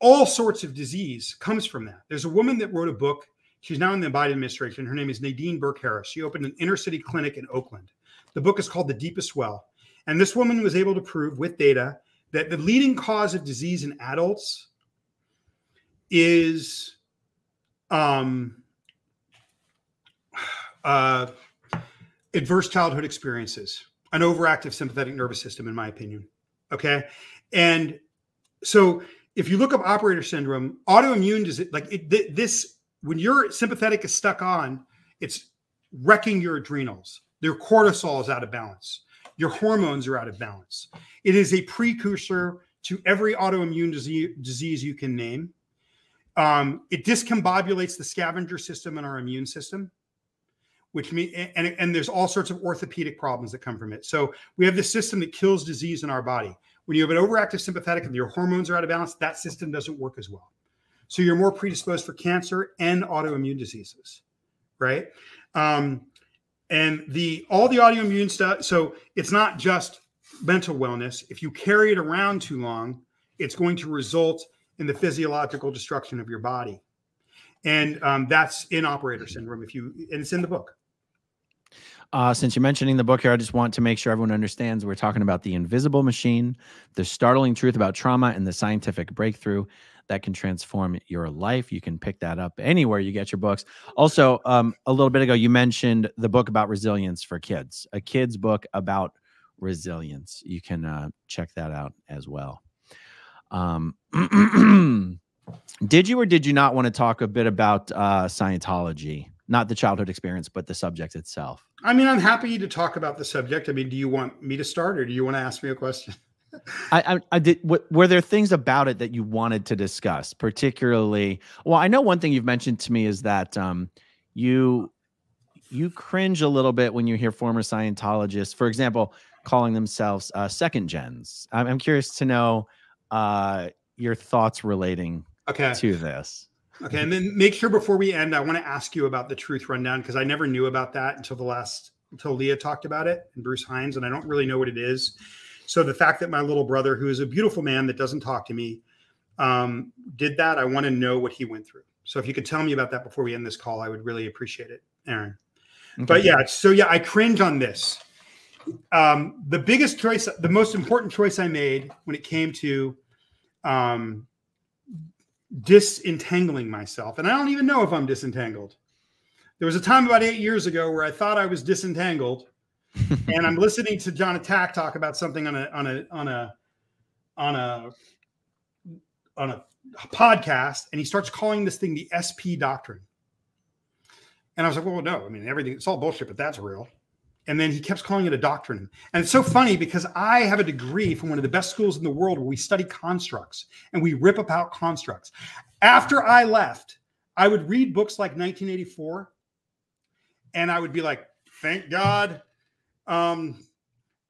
all sorts of disease comes from that. There's a woman that wrote a book. She's now in the Biden administration. Her name is Nadine Burke Harris. She opened an inner city clinic in Oakland. The book is called The Deepest Well. And this woman was able to prove with data that the leading cause of disease in adults is um, uh, adverse childhood experiences, an overactive sympathetic nervous system, in my opinion. Okay. And so if you look up operator syndrome, autoimmune disease, like it, this when your sympathetic is stuck on, it's wrecking your adrenals. Your cortisol is out of balance. Your hormones are out of balance. It is a precursor to every autoimmune disease, disease you can name. Um, it discombobulates the scavenger system in our immune system. which mean and, and there's all sorts of orthopedic problems that come from it. So we have this system that kills disease in our body. When you have an overactive sympathetic and your hormones are out of balance, that system doesn't work as well. So you're more predisposed for cancer and autoimmune diseases, right? Um, and the all the autoimmune stuff. So it's not just mental wellness. If you carry it around too long, it's going to result in the physiological destruction of your body, and um, that's in operator syndrome. If you and it's in the book. Uh, since you're mentioning the book here, I just want to make sure everyone understands we're talking about the invisible machine, the startling truth about trauma, and the scientific breakthrough that can transform your life. You can pick that up anywhere you get your books. Also, um, a little bit ago, you mentioned the book about resilience for kids, a kid's book about resilience. You can uh, check that out as well. Um, <clears throat> did you or did you not want to talk a bit about uh, Scientology? Not the childhood experience, but the subject itself. I mean, I'm happy to talk about the subject. I mean, do you want me to start or do you want to ask me a question? <laughs> I, I, I did. W- were there things about it that you wanted to discuss, particularly? Well, I know one thing you've mentioned to me is that um, you you cringe a little bit when you hear former Scientologists, for example, calling themselves uh, second gens. I'm, I'm curious to know uh, your thoughts relating okay. to this. Okay, and then make sure before we end, I want to ask you about the truth rundown because I never knew about that until the last until Leah talked about it and Bruce Hines, and I don't really know what it is. So the fact that my little brother, who is a beautiful man that doesn't talk to me, um, did that, I want to know what he went through. So if you could tell me about that before we end this call, I would really appreciate it, Aaron. Okay. But yeah, so yeah, I cringe on this. Um, the biggest choice, the most important choice I made when it came to um, disentangling myself, and I don't even know if I'm disentangled. There was a time about eight years ago where I thought I was disentangled, <laughs> and I'm listening to Jon Atack talk about something on a on a on a on a on a podcast, and he starts calling this thing the SP doctrine. And I was like, well, no, I mean everything it's all bullshit, but that's real. And then he kept calling it a doctrine. And it's so funny because I have a degree from one of the best schools in the world where we study constructs and we rip about constructs. After I left, I would read books like 1984 and I would be like, thank God um,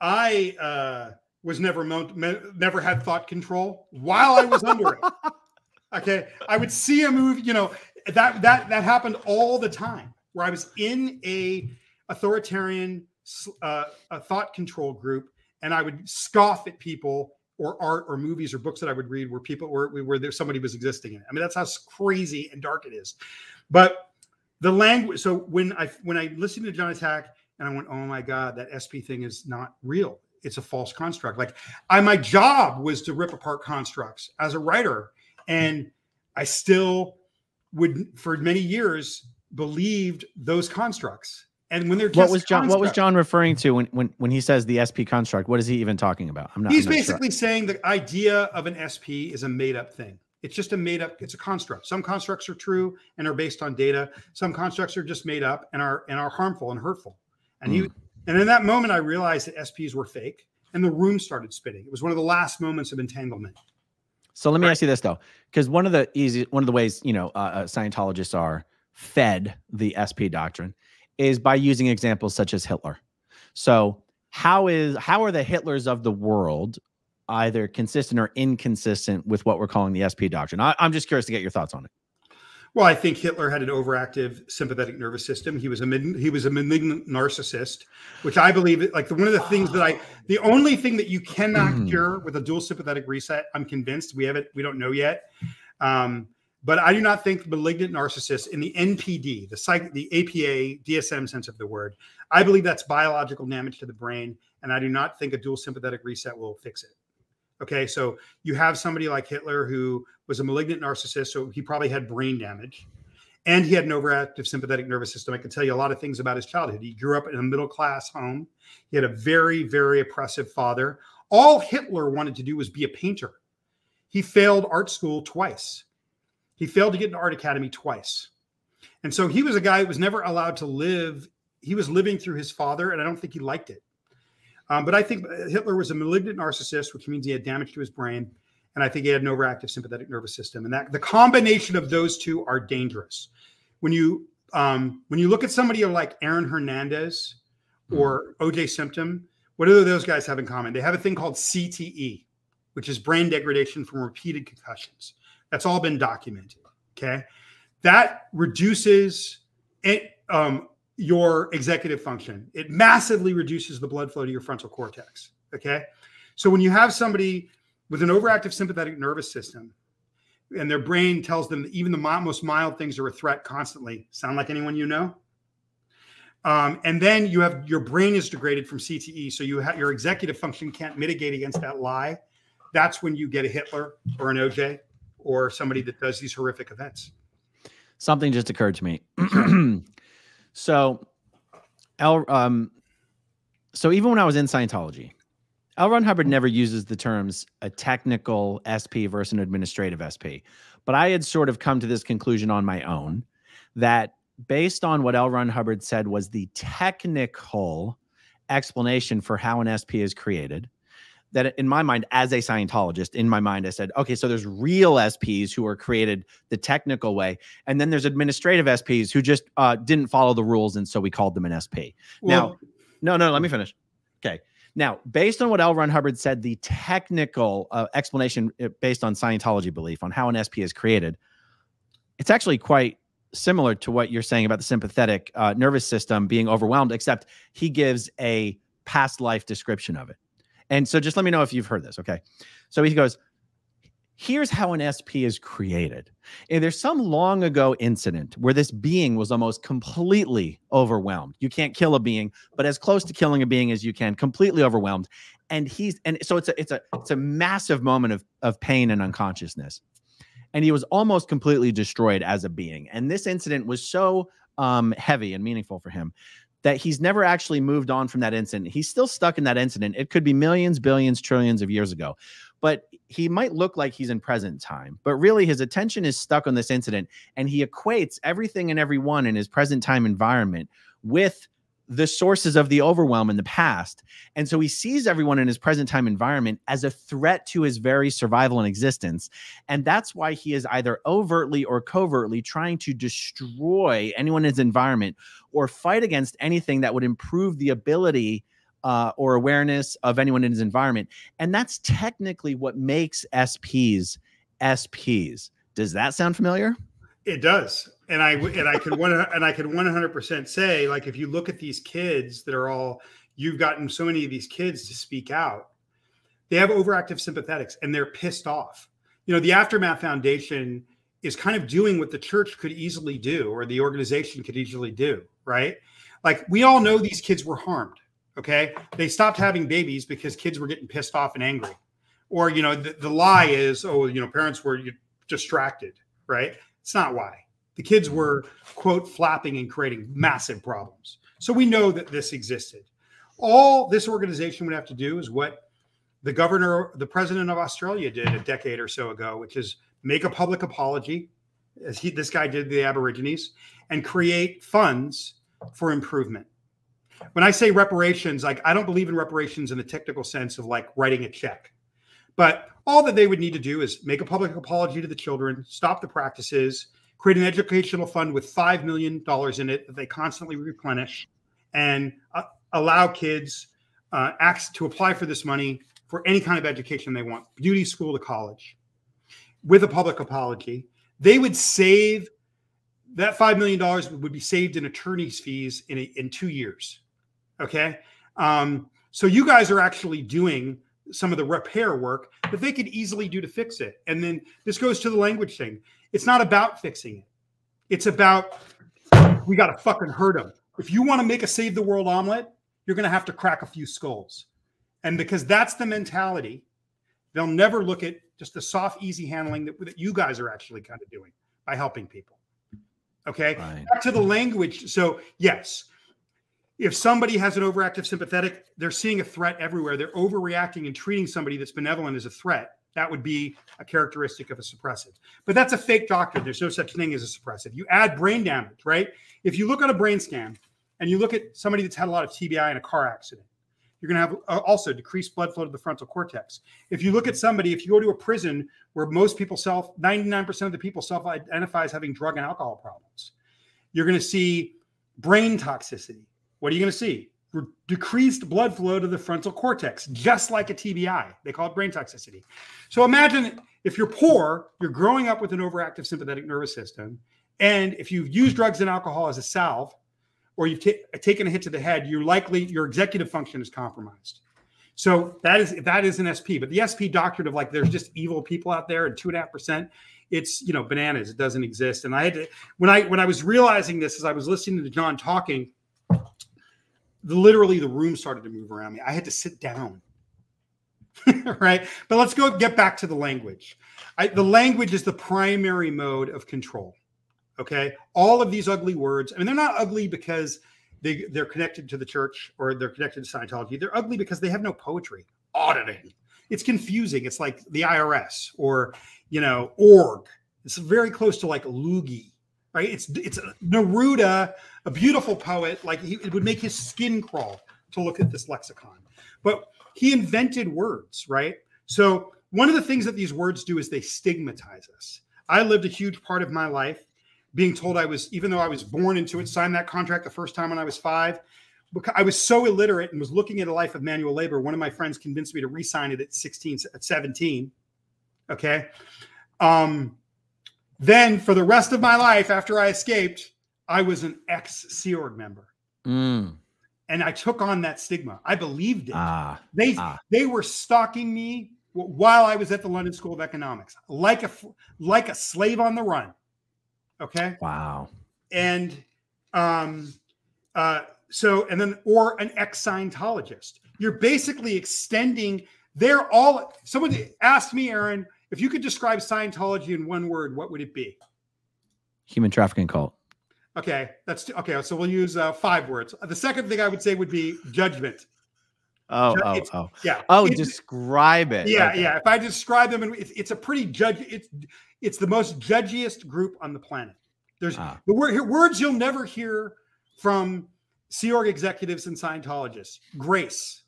I uh, was never never had thought control while I was under it. <laughs> Okay, I would see a movie. You know that that that happened all the time where I was in a authoritarian uh, thought control group, and I would scoff at people or art or movies or books that I would read where people were where there somebody was existing in it. I mean that's how crazy and dark it is. But the language. So when I when I listened to Jon Atack and I went, oh my God, that SP thing is not real. It's a false construct. Like I, my job was to rip apart constructs as a writer. And I still would, for many years, believed those constructs. And when they're what was John? What was John referring to when, when when he says the SP construct? What is he even talking about? I'm not. He's I'm not basically sure. saying the idea of an SP is a made up thing. It's just a made up. It's a construct. Some constructs are true and are based on data. Some constructs are just made up and are and are harmful and hurtful. And he, mm. and in that moment, I realized that SPs were fake, and the room started spinning. It was one of the last moments of entanglement. So let me right. ask you this though, because one of the easy, one of the ways you know uh, uh, Scientologists are fed the SP doctrine is by using examples such as Hitler. So how is how are the Hitlers of the world either consistent or inconsistent with what we're calling the SP doctrine? I, I'm just curious to get your thoughts on it. Well, I think Hitler had an overactive sympathetic nervous system. He was a he was a malignant narcissist, which I believe like the, one of the things that I the only thing that you cannot mm. cure with a dual sympathetic reset. I'm convinced we have it. We don't know yet, um, but I do not think malignant narcissists in the NPD, the psych, the APA DSM sense of the word. I believe that's biological damage to the brain, and I do not think a dual sympathetic reset will fix it. Okay, so you have somebody like Hitler who was a malignant narcissist, so he probably had brain damage, and he had an overactive sympathetic nervous system. I can tell you a lot of things about his childhood. He grew up in a middle class home. He had a very, very oppressive father. All Hitler wanted to do was be a painter. He failed art school twice. He failed to get an art academy twice. And so he was a guy who was never allowed to live. He was living through his father, and I don't think he liked it. Um, but I think Hitler was a malignant narcissist, which means he had damage to his brain. And I think he had an overactive sympathetic nervous system. And that the combination of those two are dangerous. When you um, when you look at somebody like Aaron Hernandez or OJ Simpson, what do those guys have in common? They have a thing called CTE, which is brain degradation from repeated concussions. That's all been documented. Okay. That reduces it, um, your executive function. It massively reduces the blood flow to your frontal cortex. Okay. So when you have somebody with an overactive sympathetic nervous system and their brain tells them that even the most mild things are a threat constantly, sound like anyone you know? Um, and then you have your brain is degraded from CTE, so you have your executive function can't mitigate against that lie. That's when you get a Hitler or an OJ or somebody that does these horrific events. Something just occurred to me. <clears throat> so, L, um, so even when I was in Scientology, L. Ron Hubbard never uses the terms a technical SP versus an administrative SP. But I had sort of come to this conclusion on my own that based on what L. Ron Hubbard said was the technical explanation for how an SP is created, that in my mind, as a Scientologist, in my mind, I said, okay, so there's real SPs who are created the technical way, and then there's administrative SPs who just uh, didn't follow the rules, and so we called them an SP. Well, now, no, no, let me finish. Okay. Now, based on what L. Ron Hubbard said, the technical uh, explanation uh, based on Scientology belief on how an SP is created, it's actually quite similar to what you're saying about the sympathetic uh, nervous system being overwhelmed, except he gives a past life description of it. And so just let me know if you've heard this. Okay. So he goes, here's how an SP is created. And there's some long ago incident where this being was almost completely overwhelmed. You can't kill a being, but as close to killing a being as you can, completely overwhelmed. And he's and so it's a it's a it's a massive moment of of pain and unconsciousness. And he was almost completely destroyed as a being. And this incident was so um, heavy and meaningful for him that he's never actually moved on from that incident. He's still stuck in that incident. It could be millions, billions, trillions of years ago but he might look like he's in present time, but really his attention is stuck on this incident and he equates everything and everyone in his present time environment with the sources of the overwhelm in the past. And so he sees everyone in his present time environment as a threat to his very survival and existence. And that's why he is either overtly or covertly trying to destroy anyone in his environment or fight against anything that would improve the ability uh, or awareness of anyone in his environment. And that's technically what makes SPs SPs. Does that sound familiar? It does. And I and I could one and I could 100% say like if you look at these kids that are all you've gotten so many of these kids to speak out. They have overactive sympathetics and they're pissed off. You know, the Aftermath Foundation is kind of doing what the church could easily do or the organization could easily do, right? Like we all know these kids were harmed Okay. They stopped having babies because kids were getting pissed off and angry. Or, you know, the, the lie is, oh, you know, parents were distracted, right? It's not why. The kids mm-hmm. were, quote, flapping and creating massive problems. So we know that this existed. All this organization would have to do is what the governor, the president of Australia did a decade or so ago, which is make a public apology, as he, this guy did the Aborigines, and create funds for improvement when I say reparations, like I don't believe in reparations in the technical sense of like writing a check. But all that they would need to do is make a public apology to the children, stop the practices, create an educational fund with $5 million in it that they constantly replenish, and uh, allow kids uh, acts to apply for this money for any kind of education they want, beauty school to college, with a public apology. They would save that $5 million would be saved in attorney's fees in, a, in two years. Okay. Um, so you guys are actually doing some of the repair work that they could easily do to fix it. And then this goes to the language thing. It's not about fixing it. It's about we got to fucking hurt them. If you want to make a save the world omelet, you're going to have to crack a few skulls. And because that's the mentality, they'll never look at just the soft, easy handling that, that you guys are actually kind of doing by helping people. Okay. Right. Back to the language. So, yes, if somebody has an overactive sympathetic, they're seeing a threat everywhere. They're overreacting and treating somebody that's benevolent as a threat. That would be a characteristic of a suppressive. But that's a fake doctrine. There's no such thing as a suppressive. You add brain damage, right? If you look at a brain scan and you look at somebody that's had a lot of TBI in a car accident, you're going to have uh, also decreased blood flow to the frontal cortex. If you look at somebody, if you go to a prison where most people self, 99% of the people self identify as having drug and alcohol problems, you're going to see brain toxicity. What are you going to see? Re- decreased blood flow to the frontal cortex, just like a TBI. They call it brain toxicity. So imagine if you're poor, you're growing up with an overactive sympathetic nervous system, and if you've used drugs and alcohol as a salve, or you've ta- taken a hit to the head, you're likely your executive function is compromised. So that is that is an SP, but the SP doctrine of like there's just evil people out there and two and a half percent, it's you know bananas. It doesn't exist. And I had to when I when I was realizing this as I was listening to John talking, literally the room started to move around me. I had to sit down. <laughs> right, but let's go get back to the language. I, the language is the primary mode of control. Okay, all of these ugly words, I mean, they're not ugly because they they're connected to the church or they're connected to Scientology. They're ugly because they have no poetry. Auditing. It's confusing. It's like the IRS or you know org. It's very close to like loogie, right? It's it's Neruda, a beautiful poet. Like he, it would make his skin crawl to look at this lexicon. But he invented words, right? So one of the things that these words do is they stigmatize us. I lived a huge part of my life being told I was, even though I was born into it, signed that contract the first time when I was five. I was so illiterate and was looking at a life of manual labor. One of my friends convinced me to re-sign it at 16, at 17. Okay. Um, then for the rest of my life, after I escaped, I was an ex Sea Org member. Mm. And I took on that stigma. I believed it. Ah, they ah. they were stalking me while I was at the London School of Economics, like a like a slave on the run. Okay. wow. And um, uh, so, and then, or an ex Scientologist. You're basically extending, they're all, someone asked me, Aaron, if you could describe Scientology in one word, what would it be? Human trafficking cult. Okay. That's okay. So we'll use uh, five words. The second thing I would say would be judgment. Oh, Ju- oh, oh. Yeah. Oh, It's- describe it. yeah Okay. yeah if i describe them and it's, it's a pretty judge it's it's the most judgiest group on the planet there's Ah. the word words you'll never hear from sea org executives and scientologists grace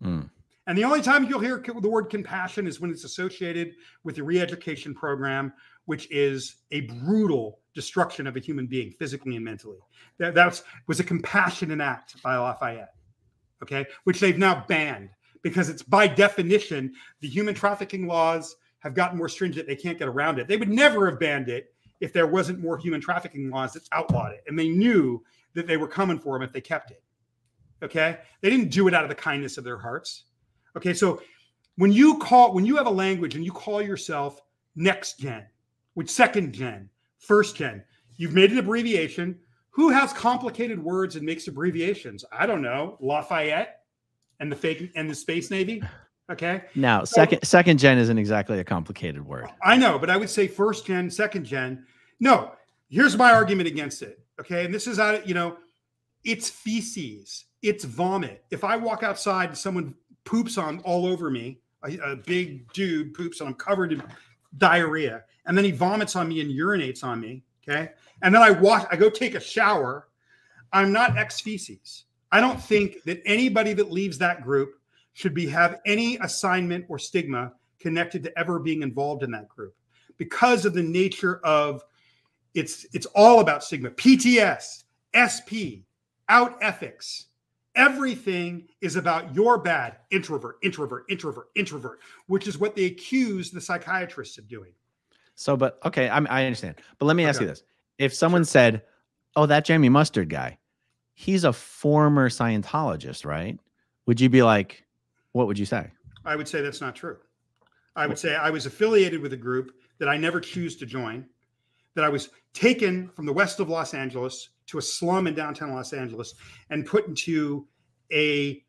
Mm. And the only time you'll hear the word compassion is when it's associated with the re-education program which is a brutal destruction of a human being physically and mentally. That that's, was a compassionate act by lafayette okay? Which they've now banned because it's by definition the human trafficking laws have gotten more stringent. They can't get around it. They would never have banned it if there wasn't more human trafficking laws that outlawed it. And they knew that they were coming for them if they kept it okay? They didn't do it out of the kindness of their hearts okay so when you call when you have a language and you call yourself next gen which second gen first gen you've made an abbreviation who has complicated words and makes abbreviations i don't know lafayette and the fake and the space navy okay Now, second second gen isn't exactly a complicated word. I know, but I would say first gen, second gen. No, here's my argument against it. Okay. And this is out, you know, it's feces, it's vomit. If I walk outside and someone poops on all over me, a, a big dude poops and I'm covered in diarrhea, and then he vomits on me and urinates on me. Okay. And then I wash, I go take a shower. I'm not ex feces. I don't think that anybody that leaves that group should be have any assignment or stigma connected to ever being involved in that group because of the nature of it's it's all about stigma pts sp out ethics everything is about your bad introvert introvert introvert introvert which is what they accuse the psychiatrists of doing So, but okay, I'm, I understand. But let me ask Okay. you this: If someone said, "Oh, that Jamie Mustard guy, he's a former Scientologist, right?" Would you be like, "What would you say?" i would say that's not true i would say i was affiliated with a group that i never choose to join that i was taken from the west of los angeles to a slum in downtown los angeles and put into a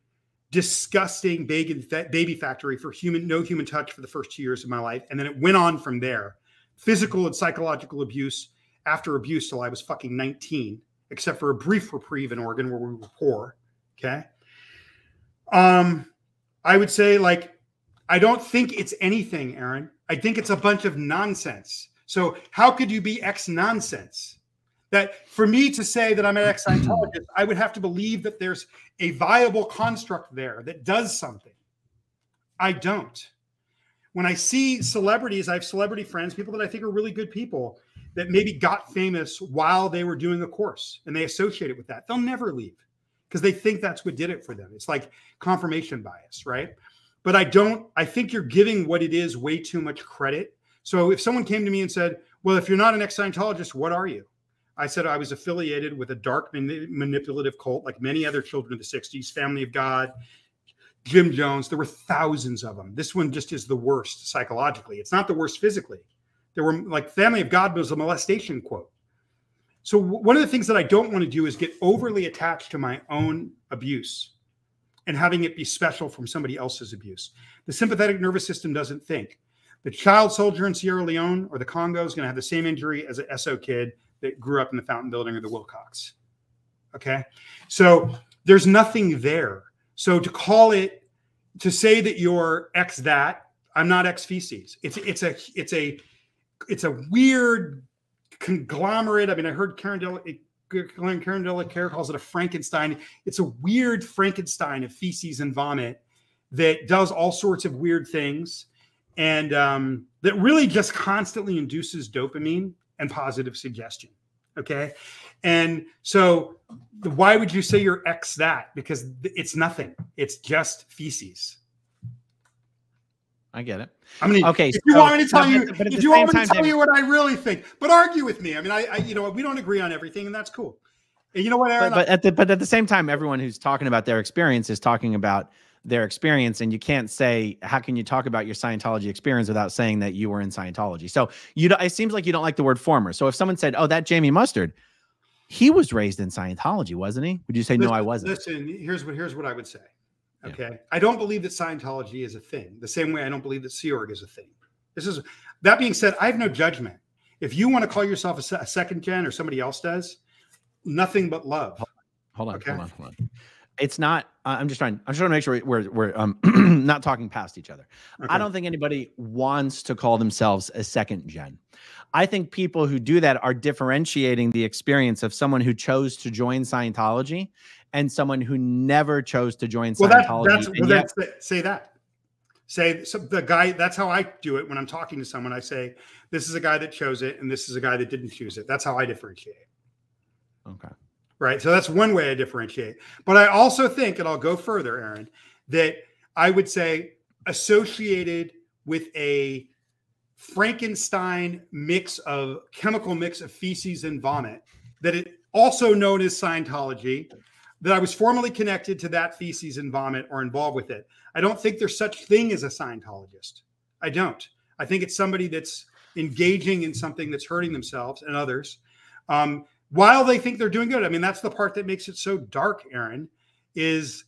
disgusting baby, factory for human no human touch for the first two years of my life. And then it went on from there. Physical and psychological abuse after abuse till i was fucking 19 except for a brief reprieve in oregon where we were poor okay? Um i would say like i don't think it's anything aaron. I think it's a bunch of nonsense. So how could you be ex nonsense that for me to say that I'm an ex Scientologist, I would have to believe that there's a viable construct there that does something. I don't. When I see celebrities, I have celebrity friends, people that I think are really good people, that maybe got famous while they were doing a course and they associate it with that. They'll never leave because they think that's what did it for them. It's like confirmation bias, right? But I don't, I think you're giving what it is way too much credit. So if someone came to me and said, Well, if you're not an ex Scientologist, what are you? I said I was affiliated with a dark manipulative cult like many other children of the 60s, Family of God, Jim Jones. There were thousands of them. This one just is the worst psychologically. It's not the worst physically. There were like Family of God was a molestation quote. So one of the things that I don't want to do is get overly attached to my own abuse and having it be special from somebody else's abuse. The sympathetic nervous system doesn't think. The child soldier in Sierra Leone or the Congo is going to have the same injury as an SO kid that grew up in the Fountain Building or the Wilcox. Okay. So there's nothing there. So to call it, to say that you're X that, I'm not X feces. It's it's a it's a it's a weird conglomerate. I mean, I heard Karen Della, Karen Della calls it a Frankenstein. It's a weird Frankenstein of feces and vomit that does all sorts of weird things and um, that really just constantly induces dopamine and positive suggestion. Okay. And so why would you say you're X that? Because it's nothing. It's just feces. I get it. I mean, okay. If you want me to tell you, if you want me to tell time, you what I really think, but argue with me. I mean, I, I, you know, we don't agree on everything, and that's cool. And you know what, Aaron? But, but at the but at the same time, everyone who's talking about their experience is talking about their experience and you can't say how can you talk about your scientology experience without saying that you were in scientology? So you don't, it seems like you don't like the word former. So if someone said oh that jamie mustard he was raised in scientology wasn't he? Would you say listen, no i wasn't listen here's what here's what i would say okay? Yeah. i don't believe that scientology is a thing the same way i don't believe that sea org is a thing. This is that being said i have no judgment. If you want to call yourself a, a second gen or somebody else does nothing but love. Hold on okay? hold on hold on it's not i'm just trying i'm just trying to make sure we're we're um, <clears throat> not talking past each other. Okay. i don't think anybody wants to call themselves a second gen. I think people who do that are differentiating the experience of someone who chose to join scientology and someone who never chose to join well, scientology that, that's, well, yet, that's, say that. Say so the guy that's how i do it when i'm talking to someone. I say this is a guy that chose it and this is a guy that didn't choose it. That's how i differentiate. Okay right? So that's one way I differentiate. But I also think, and I'll go further, Aaron, that I would say associated with a Frankenstein mix of chemical mix of feces and vomit, that it also known as Scientology, that I was formally connected to that feces and vomit or involved with it. I don't think there's such thing as a Scientologist. I don't. I think it's somebody that's engaging in something that's hurting themselves and others. Um, while they think they're doing good. I mean, that's the part that makes it so dark, Aaron, is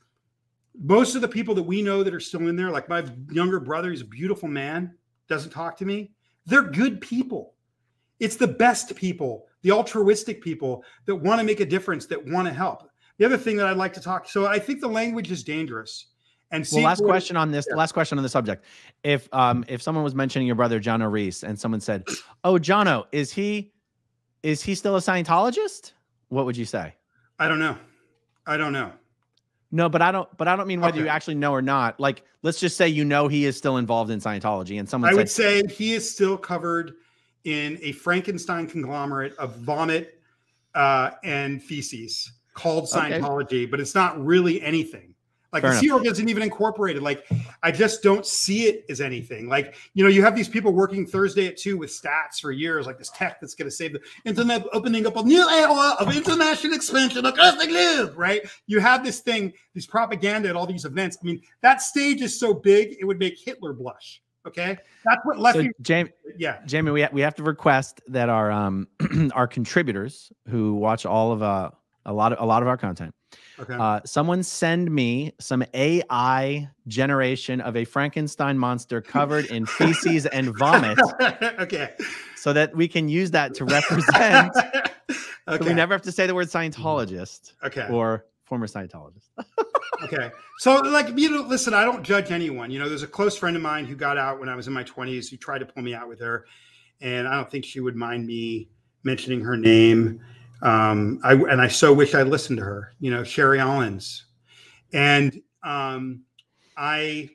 most of the people that we know that are still in there, like my younger brother, he's a beautiful man, doesn't talk to me. They're good people. It's the best people, the altruistic people that want to make a difference, that want to help. The other thing that I'd like to talk, so I think the language is dangerous. And well, last question on this. Yeah. Last question on the subject. If um if someone was mentioning your brother Jono Reese and someone said, "Oh, Jono, is he is he still a Scientologist? What would you say? I don't know. I don't know. No, but I don't. But I don't mean whether okay. you actually know or not. Like, let's just say you know he is still involved in Scientology, and someone. I said, would say he is still covered in a Frankenstein conglomerate of vomit uh, and feces called Scientology, okay. but it's not really anything. Like Fair the Sea Org isn't even incorporated. Like I just don't see it as anything. Like you know, you have these people working Thursday at two with stats for years, like this tech that's going to save the internet, opening up a new era of international expansion across the globe. Right? You have this thing, this propaganda at all these events. I mean, that stage is so big, it would make Hitler blush. Okay, that's what left. So, Jamie, yeah, Jamie, we ha- we have to request that our um <clears throat> our contributors who watch all of uh a lot of a lot of our content Okay. Uh, someone send me some AI generation of a Frankenstein monster covered in feces and vomit. <laughs> okay. So that we can use that to represent. okay. <laughs> So we never have to say the word Scientologist. Okay. Or former Scientologist. <laughs> okay. So, like, you know, listen, I don't judge anyone. You know, there's a close friend of mine who got out when I was in my 20s who tried to pull me out with her. And I don't think she would mind me mentioning her name um, I and I so wish I listened to her. You know, Sherry Allens, and um, I.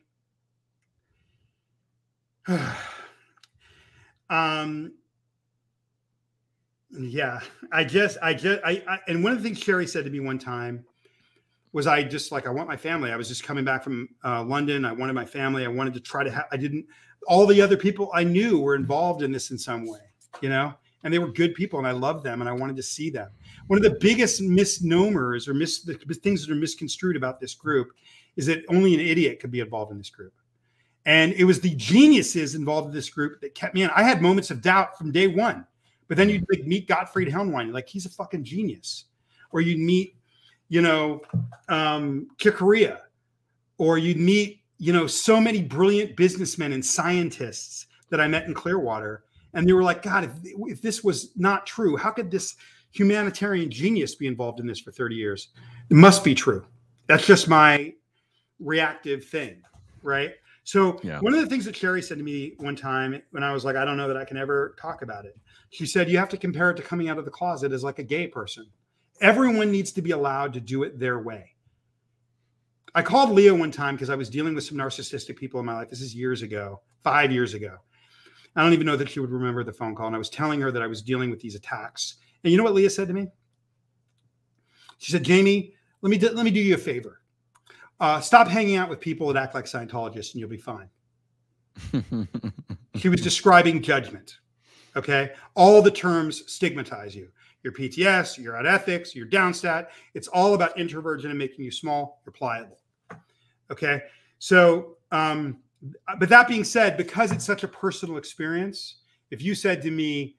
<sighs> um, Yeah, I just, I just, I, I, and one of the things Sherry said to me one time was, I just like, I want my family. I was just coming back from uh, London. I wanted my family. I wanted to try to have, I didn't, all the other people I knew were involved in this in some way, you know, and they were good people and I loved them and I wanted to see them. One of the biggest misnomers or mis, the things that are misconstrued about this group is that only an idiot could be involved in this group. And it was the geniuses involved in this group that kept me in. I had moments of doubt from day one but then you'd like meet Gottfried Helnwein, like he's a fucking genius. Or you'd meet, you know, um, Chick Corea, or you'd meet, you know, so many brilliant businessmen and scientists that I met in Clearwater. And they were like, God, if, if this was not true, how could this humanitarian genius be involved in this for 30 years? It must be true. That's just my reactive thing, right? So yeah. one of the things that Sherry said to me one time when I was like, I don't know that I can ever talk about it. She said, you have to compare it to coming out of the closet as like a gay person. Everyone needs to be allowed to do it their way. I called Leo one time because I was dealing with some narcissistic people in my life. This is years ago, five years ago. I don't even know that she would remember the phone call. And I was telling her that I was dealing with these attacks. And you know what Leah said to me? She said, Jamie, let me, let me do you a favor. Uh, stop hanging out with people that act like Scientologists and you'll be fine. <laughs> she was describing judgment. Okay. All the terms stigmatize you. Your PTS, you're at ethics, you're downstat. It's all about introversion and making you small, you're pliable. Okay. So, um, but that being said, because it's such a personal experience, if you said to me,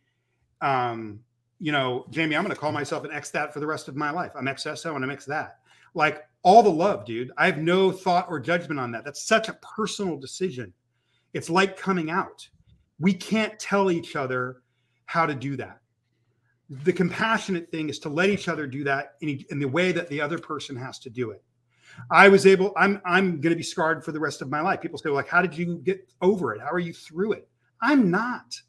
um, you know, Jamie, I'm going to call myself an X that for the rest of my life. I'm XSO and I'm X that. Like all the love, dude. I have no thought or judgment on that. That's such a personal decision. It's like coming out we can't tell each other how to do that. The compassionate thing is to let each other do that in, in the way that the other person has to do it. I was able, I'm I'm gonna be scarred for the rest of my life. People say, like, how did you get over it? How are you through it? I'm not.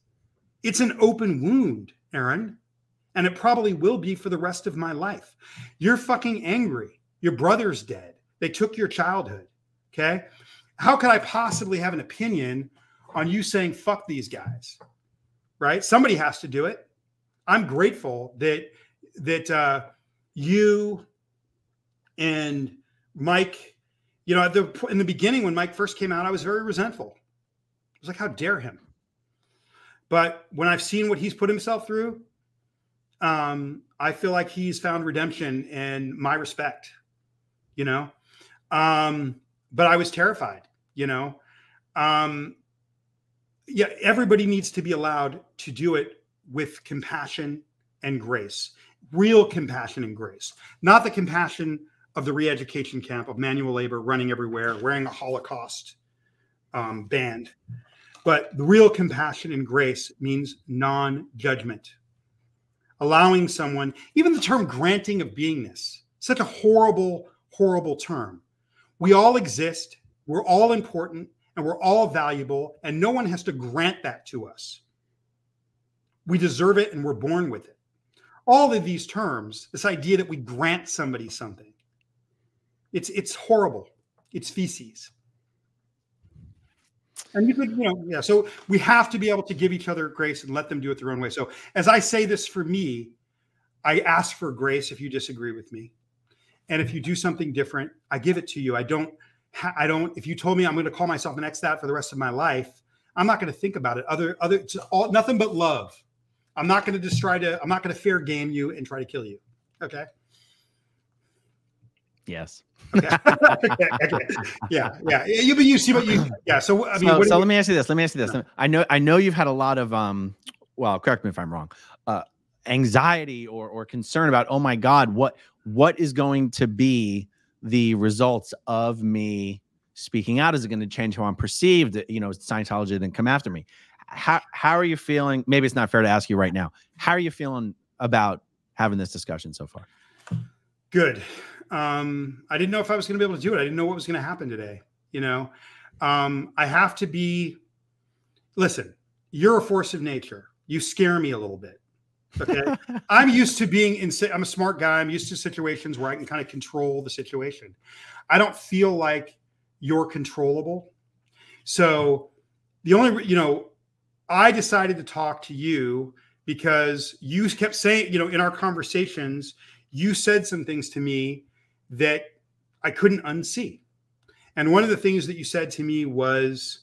It's an open wound, Aaron. And it probably will be for the rest of my life. You're fucking angry. Your brother's dead. They took your childhood. Okay. How could I possibly have an opinion on you saying fuck these guys right somebody has to do it i'm grateful that that uh, you and mike you know the, in the beginning when mike first came out i was very resentful. I was like how dare him? But when i've seen what he's put himself through um, i feel like he's found redemption and my respect you know? Um, but i was terrified you know? Um, yeah, everybody needs to be allowed to do it with compassion and grace, real compassion and grace, not the compassion of the re-education camp of manual labor, running everywhere, wearing a Holocaust um, band. But the real compassion and grace means non-judgment, allowing someone, even the term granting of beingness, such a horrible, horrible term. We all exist. We're all important and we're all valuable, and no one has to grant that to us. We deserve it and we're born with it. All of these terms, this idea that we grant somebody something, it's it's horrible. It's feces. And you could, you know, yeah. So we have to be able to give each other grace and let them do it their own way. So as I say this for me, I ask for grace if you disagree with me. And if you do something different, I give it to you. I don't I don't. If you told me I'm going to call myself an X that for the rest of my life, I'm not going to think about it. Other, other, it's all nothing but love. I'm not going to just try to. I'm not going to fair game you and try to kill you. Okay. Yes. okay. <laughs> okay. Yeah. Yeah. You, but you see what you. Yeah. So I mean, so, so you, let me ask you this. Let me ask you this. I know. I know you've had a lot of um. Well, correct me if I'm wrong. Uh, anxiety or or concern about. Oh my God, what what is going to be the results of me speaking out? Is it going to change how I'm perceived? You know, Scientology didn't come after me. How how are you feeling? Maybe it's not fair to ask you right now. How are you feeling about having this discussion so far? Good. Um, I didn't know if I was going to be able to do it. I didn't know what was going to happen today. You know, um, I have to be. Listen, you're a force of nature. You scare me a little bit. Okay. <laughs> I'm used to being in, I'm a smart guy. I'm used to situations where I can kind of control the situation. I don't feel like you're controllable. So the only, you know, I decided to talk to you because you kept saying, you know, in our conversations, you said some things to me that I couldn't unsee. And one of the things that you said to me was,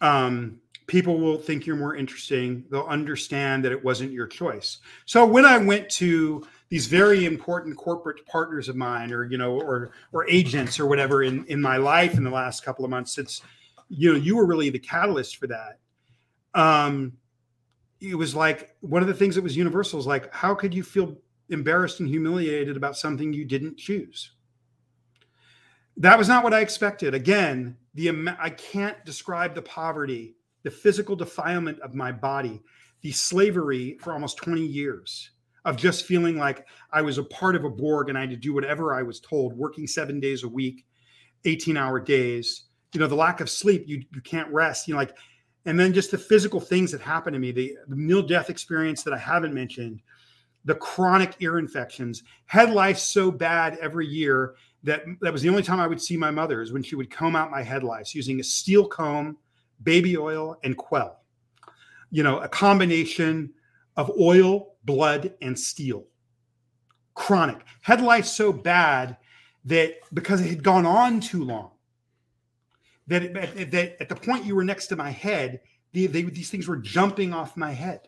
um, people will think you're more interesting. They'll understand that it wasn't your choice. So when I went to these very important corporate partners of mine, or you know, or or agents or whatever in in my life in the last couple of months, it's you know, you were really the catalyst for that. Um, it was like one of the things that was universal is like, how could you feel embarrassed and humiliated about something you didn't choose? That was not what I expected. Again, the I can't describe the poverty, the physical defilement of my body, the slavery for almost 20 years of just feeling like I was a part of a Borg and I had to do whatever I was told, working seven days a week, 18 hour days. You know, the lack of sleep, you, you can't rest. You know, like and then just the physical things that happened to me the, the near death experience that i haven't mentioned the chronic ear infections. Head lice so bad every year that that was the only time i would see my mother is when she would comb out my head lice using a steel comb baby oil and quell. You know a combination of oil blood and steel. Chronic. Head lice so bad that because it had gone on too long that, that at the point you were next to my head, the, they, these things were jumping off my head,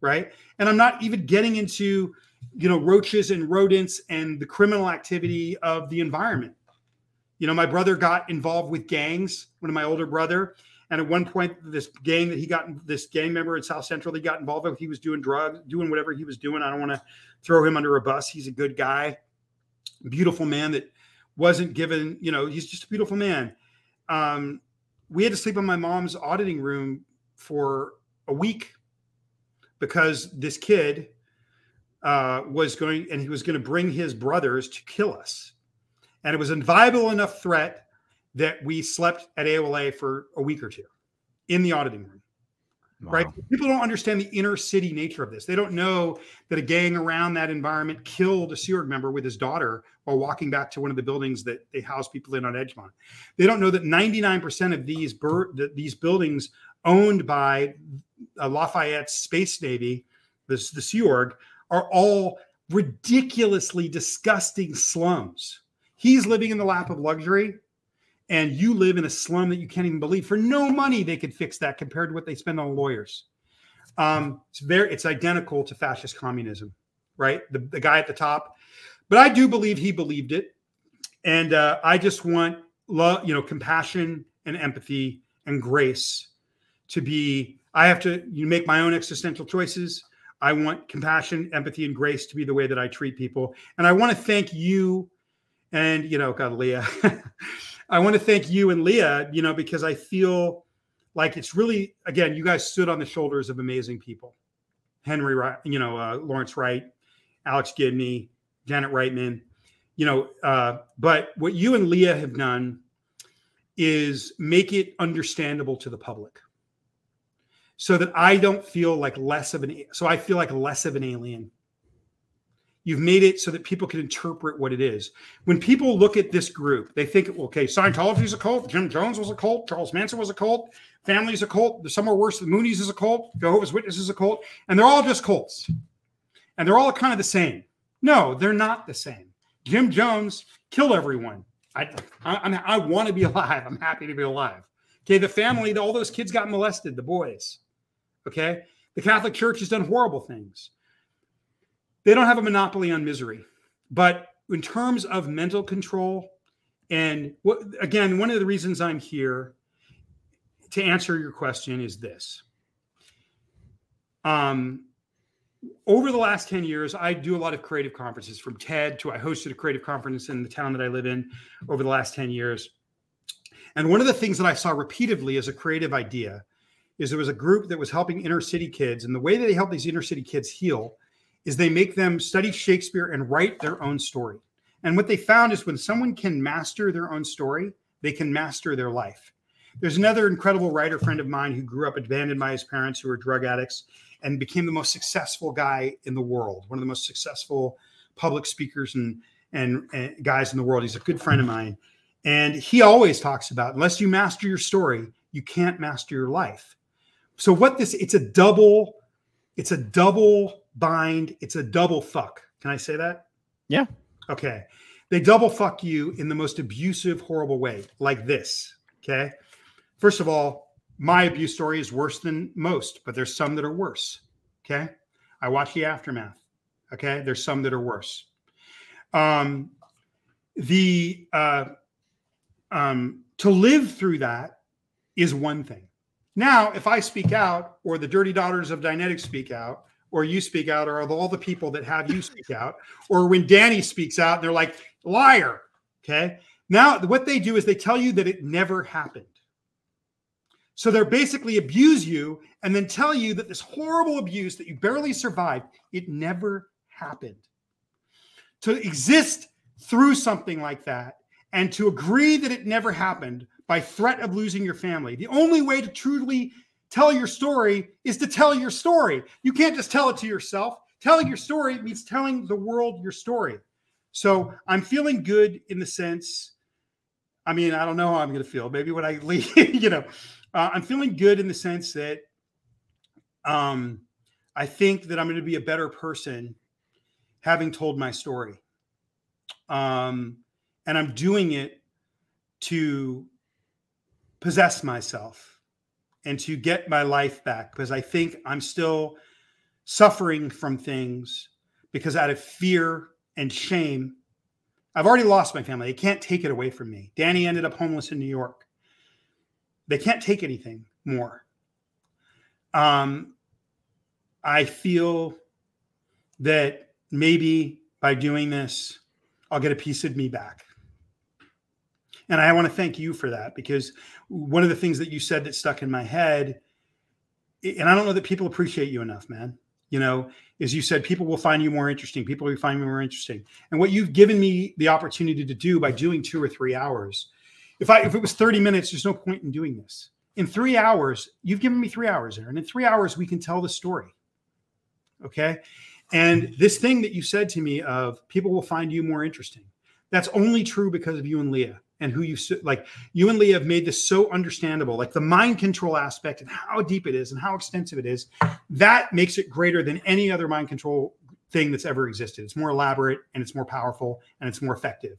right? And I'm not even getting into, you know, roaches and rodents and the criminal activity of the environment. You know, my brother got involved with gangs. One of my older brother, and at one point, this gang that he got, this gang member in South Central, he got involved with. He was doing drugs, doing whatever he was doing. I don't want to throw him under a bus. He's a good guy, beautiful man that wasn't given. You know, he's just a beautiful man um, we had to sleep in my mom's auditing room for a week because this kid uh, was going and he was going to bring his brothers to kill us. And it was a viable enough threat that we slept at AOLA for a week or two in the auditing room. Wow. Right. People don't understand the inner city nature of this. They don't know that a gang around that environment killed a Sea Org member with his daughter while walking back to one of the buildings that they house people in on Edgemont. They don't know that 99% of these bur- these buildings owned by uh, Lafayette's Space Navy, this the Sea Org, are all ridiculously disgusting slums. He's living in the lap of luxury and you live in a slum that you can't even believe. For no money they could fix that compared to what they spend on lawyers. Um, it's very it's identical to fascist communism right? The, the guy at the top. But i do believe he believed it. And uh, i just want love you know compassion and empathy and grace to be i have to you make my own existential choices. I want compassion empathy and grace to be the way that i treat people. And i want to thank you and you know god leah <laughs> I want to thank you and Leah, you know, because I feel like it's really, again, you guys stood on the shoulders of amazing people. Henry, you know, uh, Lawrence Wright, Alex Gibney, Janet Reitman, you know, uh, but what you and Leah have done is make it understandable to the public so that I don't feel like less of an, so I feel like less of an alien You've made it so that people can interpret what it is. When people look at this group, they think, okay, Scientology is a cult, Jim Jones was a cult, Charles Manson was a cult, family is a cult, somewhere worse, the Moonies is a cult, Jehovah's Witnesses is a cult, and they're all just cults. And they're all kind of the same. No, they're not the same. Jim Jones killed everyone. I, I, I want to be <laughs> alive. I'm happy to be alive. Okay, the family, all those kids got molested, the boys. Okay, the Catholic Church has done horrible things they don't have a monopoly on misery. But in terms of mental control, and what again, one of the reasons I'm here to answer your question is this. Um, over the last 10 years, I do a lot of creative conferences from TED to I hosted a creative conference in the town that I live in over the last 10 years. And one of the things that I saw repeatedly as a creative idea is there was a group that was helping inner city kids. And the way that they help these inner city kids heal is they make them study Shakespeare and write their own story. And what they found is when someone can master their own story, they can master their life. There's another incredible writer friend of mine who grew up abandoned by his parents who were drug addicts and became the most successful guy in the world, one of the most successful public speakers and, and, and guys in the world. He's a good friend of mine. And he always talks about unless you master your story, you can't master your life. So what this it's a double it's a double bind, it's a double fuck. Can I say that? Yeah. Okay. They double fuck you in the most abusive, horrible way, like this. Okay. First of all, my abuse story is worse than most, but there's some that are worse. Okay. I watch the aftermath. Okay. There's some that are worse. Um, the uh, um, to live through that is one thing. Now, if I speak out, or the dirty daughters of Dianetics speak out, or you speak out, or all the people that have you speak out, or when Danny speaks out, they're like, liar. Okay. Now, what they do is they tell you that it never happened. So they're basically abuse you and then tell you that this horrible abuse that you barely survived, it never happened. To exist through something like that and to agree that it never happened by threat of losing your family. The only way to truly tell your story is to tell your story. You can't just tell it to yourself. Telling your story means telling the world your story. So I'm feeling good in the sense, I mean, I don't know how I'm going to feel. Maybe when I <laughs> leave, you know, uh, I'm feeling good in the sense that um, I think that I'm going to be a better person having told my story. Um, and I'm doing it to possess myself and to get my life back because I think I'm still suffering from things because out of fear and shame, I've already lost my family. They can't take it away from me. Danny ended up homeless in New York. They can't take anything more. Um, I feel that maybe by doing this, I'll get a piece of me back. And I want to thank you for that because one of the things that you said that stuck in my head, and I don't know that people appreciate you enough, man. You know, is you said people will find you more interesting. People will find me more interesting. And what you've given me the opportunity to do by doing two or three hours, if I if it was 30 minutes, there's no point in doing this. In three hours, you've given me three hours. And in three hours, we can tell the story. Okay. And this thing that you said to me of people will find you more interesting, that's only true because of you and Leah and who you like you and Leah have made this so understandable like the mind control aspect and how deep it is and how extensive it is that makes it greater than any other mind control thing that's ever existed. It's more elaborate and it's more powerful and it's more effective.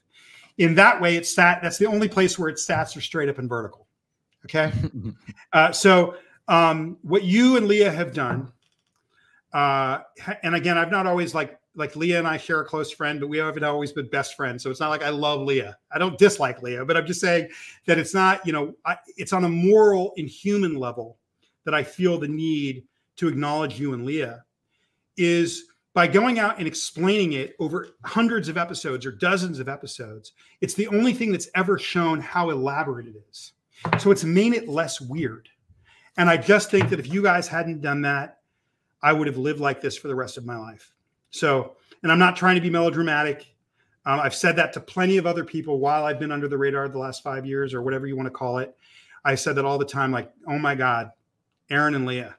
In that way it's stat that's the only place where its stats are straight up and vertical okay? <laughs> Uh, so um, what you and Leah have done uh, and again I've not always like like Leah and I share a close friend, but we haven't always been best friends. So it's not like I love Leah. I don't dislike Leah, but I'm just saying that it's not, you know, I, it's on a moral and human level that I feel the need to acknowledge you and Leah is by going out and explaining it over hundreds of episodes or dozens of episodes. It's the only thing that's ever shown how elaborate it is. So it's made it less weird. And I just think that if you guys hadn't done that, I would have lived like this for the rest of my life. So, and I'm not trying to be melodramatic. Um, I've said that to plenty of other people while I've been under the radar the last five years or whatever you want to call it. I said that all the time, like, oh my God, Aaron and Leah,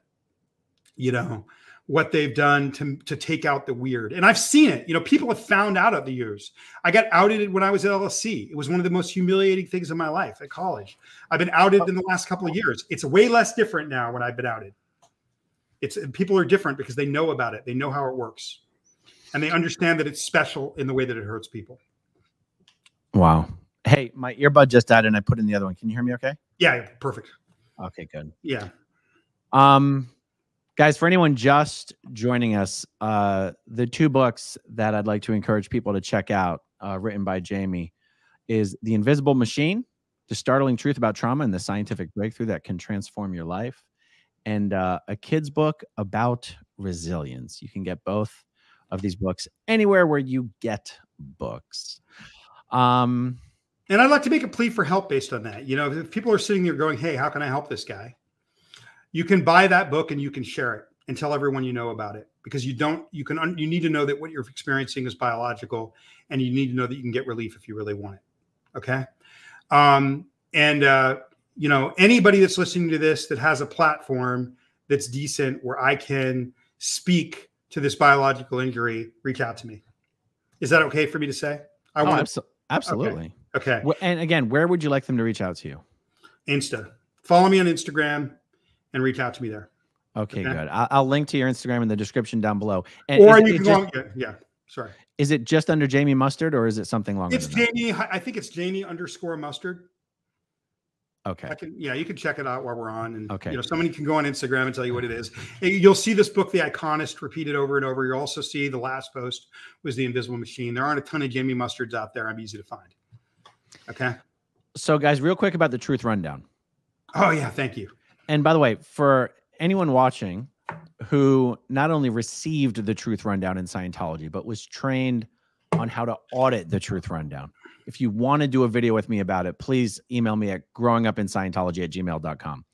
you know, what they've done to, to take out the weird. And I've seen it. You know, people have found out over the years. I got outed when I was at LSC. It was one of the most humiliating things in my life at college. I've been outed in the last couple of years. It's way less different now when I've been outed. It's people are different because they know about it. They know how it works and they understand that it's special in the way that it hurts people. Wow. Hey, my earbud just died and I put in the other one. Can you hear me okay? Yeah, perfect. Okay, good. Yeah. Um guys, for anyone just joining us, uh the two books that I'd like to encourage people to check out, uh, written by Jamie, is The Invisible Machine, The Startling Truth About Trauma and the Scientific Breakthrough That Can Transform Your Life, and uh, a kid's book about resilience. You can get both of these books anywhere where you get books. Um, and I'd like to make a plea for help based on that. You know, if people are sitting there going, "Hey, how can I help this guy?" You can buy that book and you can share it and tell everyone you know about it because you don't. You can. You need to know that what you're experiencing is biological, and you need to know that you can get relief if you really want it. Okay. Um, and uh, you know, anybody that's listening to this that has a platform that's decent where I can speak to this biological injury, reach out to me. Is that okay for me to say? I oh, want abso- absolutely. Okay. okay. And again, where would you like them to reach out to you? Insta. Follow me on Instagram and reach out to me there. Okay, Okay. good. I'll, I'll link to your Instagram in the description down below. And Or you can just- go on, yeah, yeah, sorry. is it just under Jamie Mustard or is it something longer? It's than that? Jamie. I think it's Jamie underscore mustard. Okay. I can, yeah, you can check it out while we're on. And Okay. you know, somebody can go on Instagram and tell you what it is. Eh, You'll see this book, The Iconist, repeated over and over. You'll also see the last post was The Invisible Machine. There aren't a ton of Jamie Mustards out there. I'm easy to find. Okay. So, guys, real quick about the truth rundown. Oh yeah, thank you. And by the way, for anyone watching who not only received the truth rundown in Scientology, but was trained on how to audit the truth rundown, if you want to do a video with me about it, please email me at growingupinscientology at gmail.com.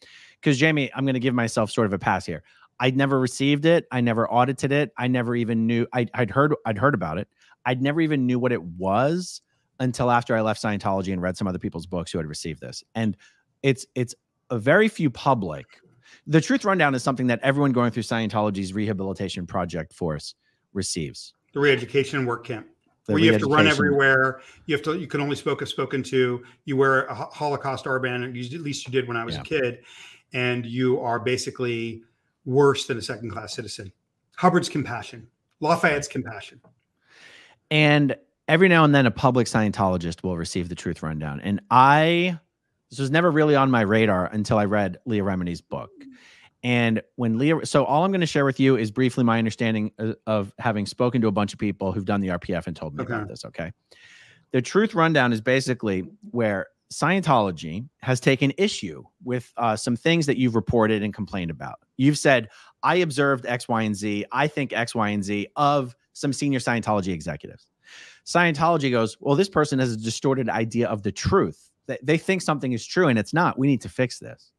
Because, Jamie, I'm going to give myself sort of a pass here. I'd never received it. I never audited it. I never even knew I, I'd heard I'd heard about it. I'd never even knew what it was until after I left Scientology and read some other people's books who had received this. And it's it's a very few public. The truth rundown is something that everyone going through Scientology's rehabilitation project force receives. The re-education work camp. Where you have to run everywhere. You have to. You can only spoke if spoken to. You wear a Holocaust armband. At least- at least you did when I was Yeah. a kid, and you are basically worse than a second-class citizen. Hubbard's compassion, Lafayette's compassion. And every now and then a public Scientologist will receive the truth rundown. And I this was never really on my radar until I read Leah Remini's book. And when Leah, so all I'm going to share with you is briefly my understanding of, of having spoken to a bunch of people who've done the RPF and told me Okay. about this. Okay. The truth rundown is basically where Scientology has taken issue with uh, some things that you've reported and complained about. You've said, I observed X, Y, and Z. I think X, Y, and Z of some senior Scientology executives. Scientology goes, Well, this person has a distorted idea of the truth. They think something is true and it's not. We need to fix this.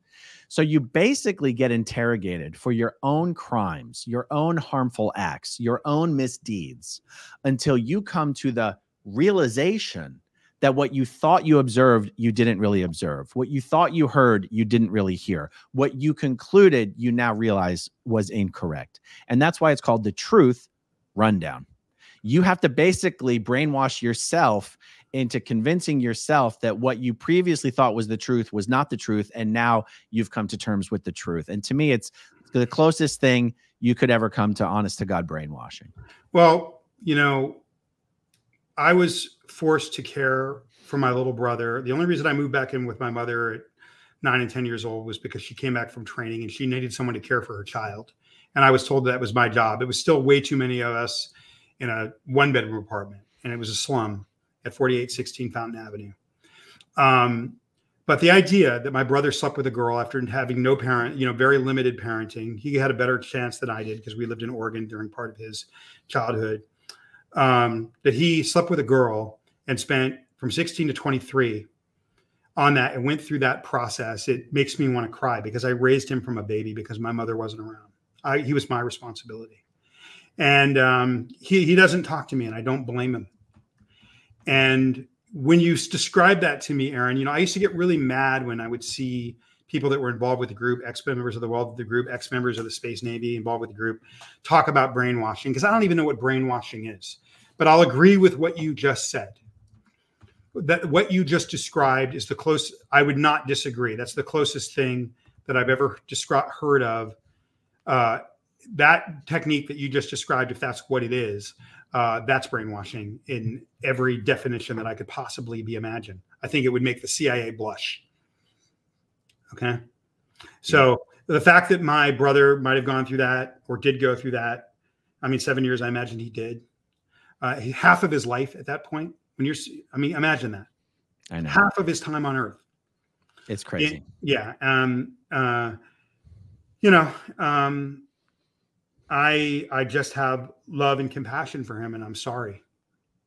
So you basically get interrogated for your own crimes, your own harmful acts, your own misdeeds until you come to the realization that what you thought you observed, you didn't really observe. What you thought you heard, you didn't really hear. What you concluded, you now realize was incorrect. And that's why it's called the truth rundown. You have to basically brainwash yourself into convincing yourself that what you previously thought was the truth was not the truth. And now you've come to terms with the truth. And to me, it's the closest thing you could ever come to honest to God brainwashing. Well, you know, I was forced to care for my little brother. The only reason I moved back in with my mother at nine and 10 years old was because she came back from training and she needed someone to care for her child. And I was told that was my job. It was still way too many of us in a one bedroom apartment, and it was a slum at 4816 Fountain Avenue. Um, but the idea that my brother slept with a girl after having no parent, you know, very limited parenting, he had a better chance than I did because we lived in Oregon during part of his childhood. Um, that he slept with a girl and spent from 16 to 23 on that and went through that process. It makes me want to cry because I raised him from a baby because my mother wasn't around. I, he was my responsibility. And um, he, he doesn't talk to me, and I don't blame him. And when you describe that to me, Aaron, you know, I used to get really mad when I would see people that were involved with the group, ex members of the world the group, ex members of the Space Navy involved with the group, talk about brainwashing because I don't even know what brainwashing is. But I'll agree with what you just said. That what you just described is the close. I would not disagree. That's the closest thing that I've ever described heard of. Uh, that technique that you just described, if that's what it is, uh, that's brainwashing in every definition that I could possibly be imagined. I think it would make the CIA blush. Okay. So the fact that my brother might have gone through that or did go through that, I mean, seven years, I imagine he did. Uh, half of his life at that point, when you're, I mean, imagine that. I know. Half of his time on earth. It's crazy. Yeah. Um, uh, you know, um, I I just have love and compassion for him, and I'm sorry.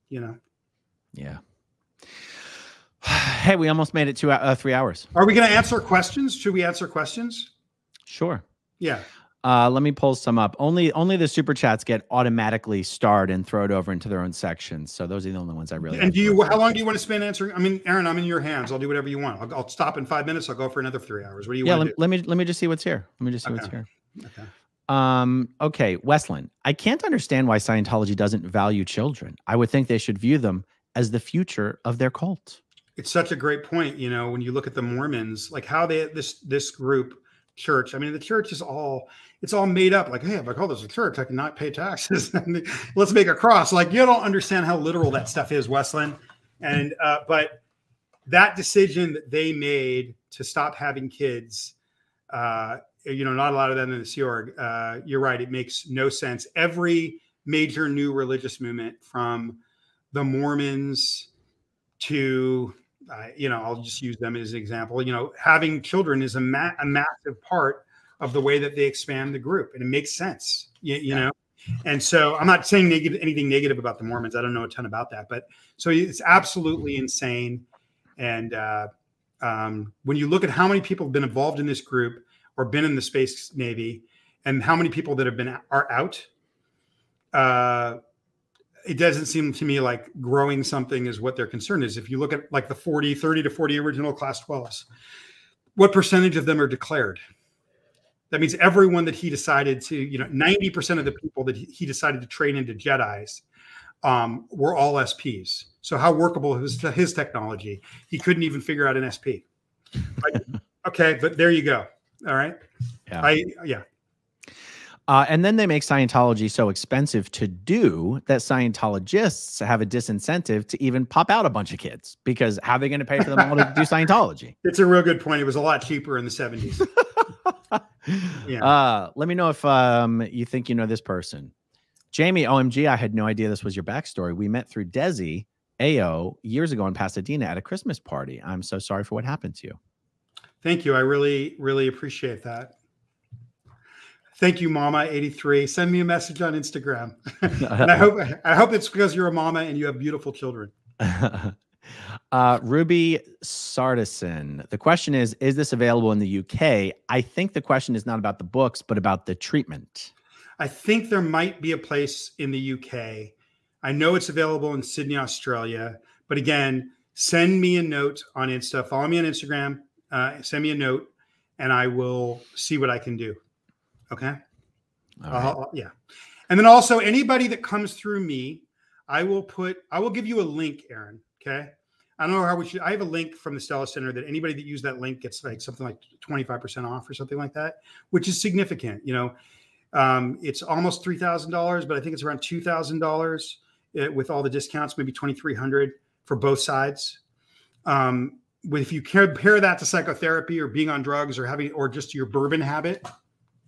You know, Yeah. <sighs> hey, we almost made it to uh, three hours. are we going to answer questions? Should we answer questions? Sure. Yeah. Uh, let me pull some up. Only only the super chats get automatically starred and thrown over into their own sections. So those are the only ones I really. And do you? How long do you want to spend answering? I mean, Aaron, I'm in your hands. I'll do whatever you want. I'll, I'll stop in five minutes. I'll go for another three hours. What do you Yeah, want let, let me let me just see what's here. Let me just see what's here. Okay. Um, okay, Westland. I can't understand why Scientology doesn't value children. I would think they should view them as the future of their cult. It's such a great point. You know, when you look at the Mormons, like how they this this group church. I mean, the church is all it's all made up. Like, hey, if I call this a church, I cannot pay taxes. <laughs> Let's make a cross. Like, you don't understand how literal that stuff is, Westland. And uh, but that decision that they made to stop having kids, uh, you know, not a lot of them in the Sea Org. Uh, you're right; it makes no sense. Every major new religious movement, from the Mormons to uh, you know, I'll just use them as an example. You know, having children is a, ma- a massive part of the way that they expand the group, and it makes sense. You, you yeah. know, and so I'm not saying negative, anything negative about the Mormons. I don't know a ton about that, but so it's absolutely insane. And uh, um, when you look at how many people have been involved in this group or been in the space navy, and how many people that have been are out, uh, it doesn't seem to me like growing something is what their concern is. If you look at like the 40, 30 to 40 original class 12s, what percentage of them are declared? That means everyone that he decided to, you know, 90% of the people that he decided to train into Jedi's um, were all SPs. So how workable is his technology? He couldn't even figure out an SP. <laughs> okay, but there you go. All right. Yeah. I yeah. Uh, and then they make Scientology so expensive to do that Scientologists have a disincentive to even pop out a bunch of kids because how are they going to pay for them all to do <laughs> Scientology? It's a real good point. It was a lot cheaper in the 70s. <laughs> yeah. Uh, let me know if um, you think you know this person. Jamie, OMG, I had no idea this was your backstory. We met through Desi AO years ago in Pasadena at a Christmas party. I'm so sorry for what happened to you. Thank you. I really, really appreciate that. Thank you, Mama83. Send me a message on Instagram. <laughs> and I hope I hope it's because you're a mama and you have beautiful children. <laughs> uh, Ruby Sardison. The question is Is this available in the UK? I think the question is not about the books, but about the treatment. I think there might be a place in the UK. I know it's available in Sydney, Australia. But again, send me a note on Insta. Follow me on Instagram. Uh, send me a note, and I will see what I can do. Okay. Uh, yeah. And then also anybody that comes through me, I will put, I will give you a link, Aaron. Okay. I don't know how we should, I have a link from the Stella Center that anybody that used that link gets like something like 25% off or something like that, which is significant. You know, um, it's almost $3,000, but I think it's around $2,000 eh, with all the discounts, maybe 2,300 for both sides. Um, if you compare that to psychotherapy or being on drugs or having, or just your bourbon habit,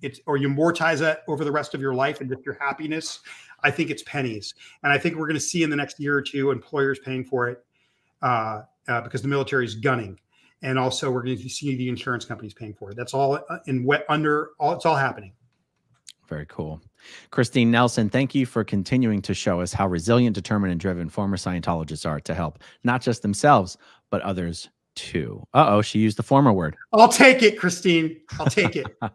it's or you amortize that over the rest of your life and just your happiness i think it's pennies. And i think we're going to see in the next year or two employers paying for it uh, uh, because the military is gunning. And also we're going to see the insurance companies paying for it. That's all uh, in wet under all it's all happening. Very cool. Christine nelson thank you for continuing to show us how resilient determined and driven former scientologists are to help not just themselves but others two. Uh oh, she used the former word. I'll take it, Christine. I'll take it. <laughs>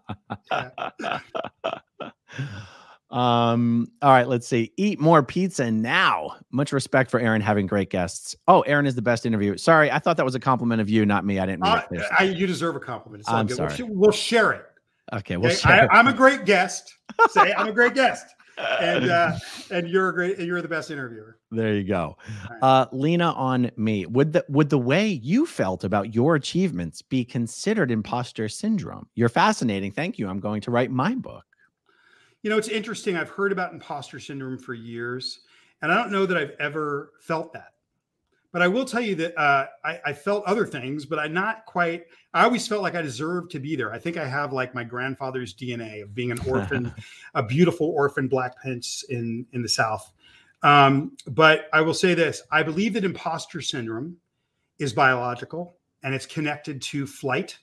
um, all right, let's see. Eat more pizza now. Much respect for Aaron having great guests. Oh, Aaron is the best interview. Sorry, I thought that was a compliment of you, not me. I didn't mean uh. I, you deserve a compliment. I'm good. sorry. We'll, we'll, share it. Okay, we'll okay? share I, am a great guest. Say, I'm a great guest and uh, and you're a great you're the best interviewer. There you go. Right. Uh, Lena on me. Would the would the way you felt about your achievements be considered imposter syndrome? You're fascinating. Thank you. I'm going to write my book. You know, it's interesting. I've heard about imposter syndrome for years, and I don't know that I've ever felt that. But I will tell you that uh, I, I, felt other things, but I'm not quite. I always felt like I deserved to be there. I think I have like my grandfather's DNA of being an orphan, <laughs> a beautiful orphan black prince in in the South. Um, but I will say this: I believe that imposter syndrome is biological and it's connected to flight.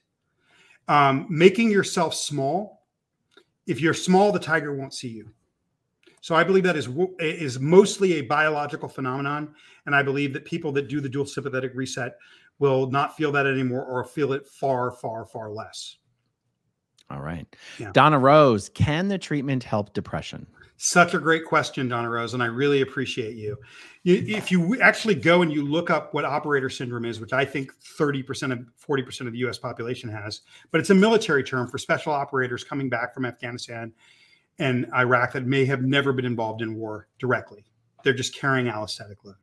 Um, making yourself small. If you're small, the tiger won't see you. So I believe that is is mostly a biological phenomenon, and I believe that people that do the dual sympathetic reset will not feel that anymore, or feel it far, far, far less. All right, yeah. Donna Rose, can the treatment help depression? Such a great question, Donna Rose, and I really appreciate you. If you actually go and you look up what operator syndrome is, which I think 30% of 40% of the US population has, but it's a military term for special operators coming back from Afghanistan and Iraq that may have never been involved in war directly. They're just carrying allostatic load.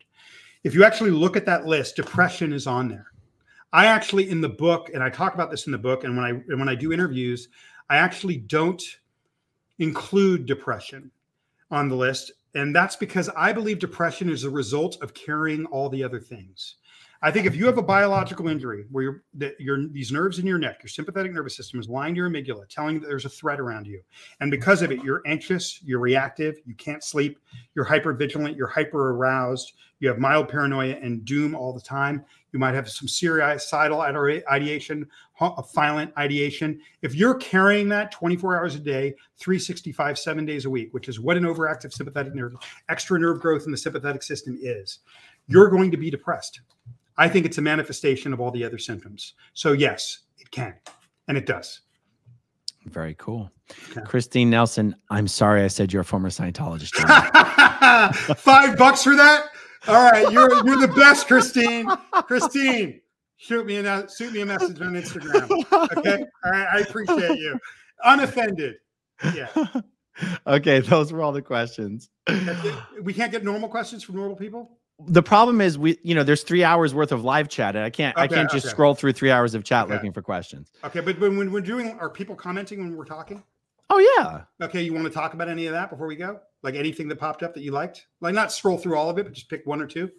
If you actually look at that list, depression is on there. I actually in the book, and I talk about this in the book, and when I and when I do interviews, I actually don't include depression on the list. And that's because I believe depression is a result of carrying all the other things. I think if you have a biological injury where you're, that your these nerves in your neck, your sympathetic nervous system is lying to your amygdala, telling you that there's a threat around you, and because of it, you're anxious, you're reactive, you can't sleep, you're hyper vigilant, you're hyper aroused, you have mild paranoia and doom all the time. You might have some suicidal ideation, a violent ideation. If you're carrying that 24 hours a day, 365, seven days a week, which is what an overactive sympathetic nerve, extra nerve growth in the sympathetic system is, you're going to be depressed. I think it's a manifestation of all the other symptoms. So, yes, it can, and it does. Very cool. Okay. Christine Nelson, I'm sorry I said you're a former Scientologist. <laughs> Five bucks for that? All right, you're you're the best, Christine. Christine, shoot me a shoot me a message on Instagram. Okay. All right, I appreciate you. Unoffended. Yeah. <laughs> Okay, those were all the questions. We can't get normal questions from normal people the problem is we you know there's three hours worth of live chat and i can't okay, i can't just okay. scroll through three hours of chat okay. looking for questions. Okay but when, when we're doing are people commenting when we're talking? Oh yeah. Okay you want to talk about any of that before we go? Like anything that popped up that you liked? Like not scroll through all of it but just pick one or two?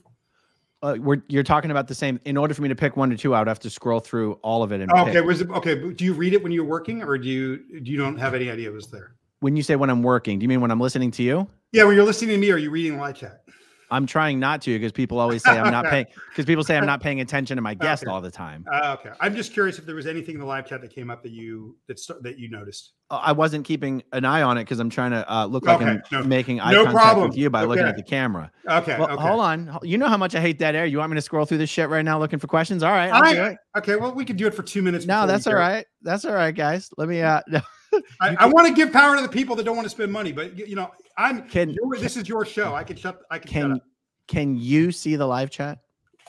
Uh, we're you're talking about the same in order for me to pick one or two i would have to scroll through all of it and okay pick. was it okay do you read it when you're working or do you do you don't have any idea it was there? When you say when i'm working do you mean when i'm listening to you? Yeah when you're listening to me are you reading live chat I'm trying not to because people always say I'm not <laughs> paying because people say I'm not paying attention to my guest okay. all the time. Uh, okay, I'm just curious if there was anything in the live chat that came up that you that that you noticed. Uh, I wasn't keeping an eye on it because I'm trying to uh, look like okay. I'm no. making eye no contact problem. with you by okay. looking at the camera. Okay. Well, okay. hold on. You know how much I hate dead air. You want me to scroll through this shit right now looking for questions? All right. I, okay. Well, we could do it for two minutes. No, that's all right. That's all right, guys. Let me. uh <laughs> I, I want to give power to the people that don't want to spend money, but you know, I'm. Can this is your show? I can shut. I can. Can can you see the live chat?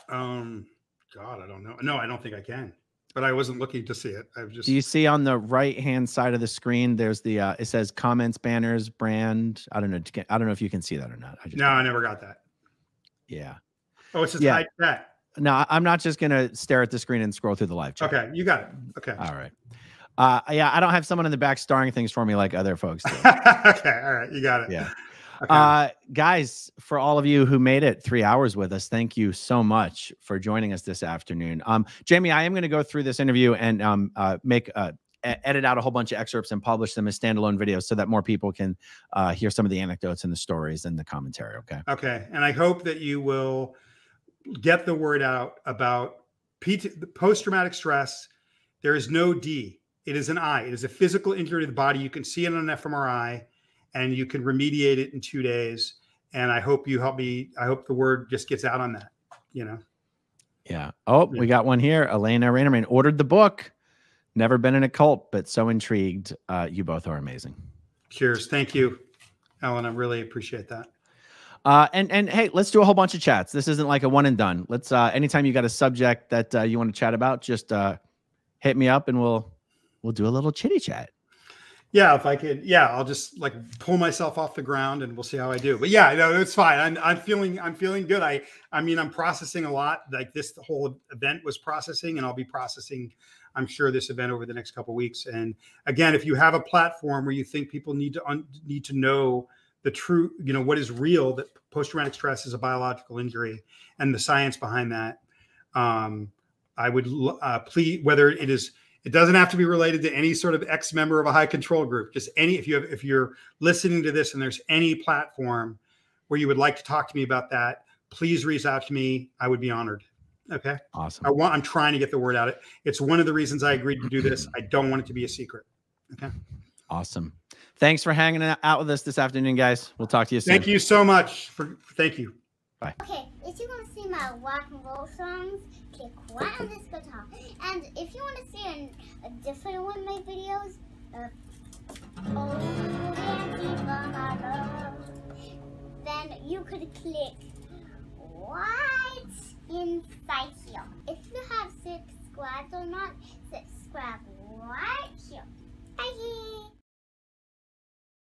Um, God, I don't know. No, I don't think I can. But I wasn't looking to see it. I've just. Do you see on the right hand side of the screen? There's the. Uh, it says comments, banners, brand. I don't know. I don't know if you can see that or not. I just no, I never got that. Yeah. Oh, it's just yeah. hide chat. No, I'm not just gonna stare at the screen and scroll through the live chat. Okay, you got it. Okay. All right. Uh, yeah, I don't have someone in the back starring things for me like other folks do. <laughs> okay, all right, you got it. Yeah. <laughs> Okay. Uh, guys, for all of you who made it three hours with us, thank you so much for joining us this afternoon. Um, Jamie, I am going to go through this interview and um, uh, make uh, edit out a whole bunch of excerpts and publish them as standalone videos so that more people can uh, hear some of the anecdotes and the stories and the commentary. Okay. Okay. And I hope that you will get the word out about post traumatic stress. There is no D, it is an eye. It is a physical injury to the body. You can see it on an fMRI and you can remediate it in two days. And I hope you help me. I hope the word just gets out on that, you know? Yeah. Oh, yeah. we got one here. Elena Rainerman ordered the book. Never been in a cult, but so intrigued. Uh, you both are amazing. Cheers. Thank you, Ellen. I really appreciate that. Uh, and and hey, let's do a whole bunch of chats. This isn't like a one and done. Let's uh, anytime you got a subject that uh, you want to chat about, just uh, hit me up and we'll we'll do a little chitty chat yeah, if I could, yeah, I'll just like pull myself off the ground and we'll see how I do. But yeah, no, it's fine. I'm, I'm feeling, I'm feeling good. I, I mean, I'm processing a lot. Like this whole event was processing, and I'll be processing, I'm sure, this event over the next couple weeks. And again, if you have a platform where you think people need to un, need to know the true, you know, what is real, that post traumatic stress is a biological injury, and the science behind that, um, I would uh, please whether it is it doesn't have to be related to any sort of ex member of a high control group. Just any if you have if you're listening to this and there's any platform where you would like to talk to me about that, please reach out to me. I would be honored. Okay. Awesome. I want I'm trying to get the word out. It. It's one of the reasons I agreed to do this. <clears throat> I don't want it to be a secret. Okay. Awesome. Thanks for hanging out with us this afternoon, guys. We'll talk to you soon. Thank you so much for thank you. Bye. Okay, if you want to see my rock and roll songs, click right on this guitar. And if you want to see an, a different one of my videos, uh, oh, then you could click right inside here. If you have subscribed or not, subscribe right here. Bye.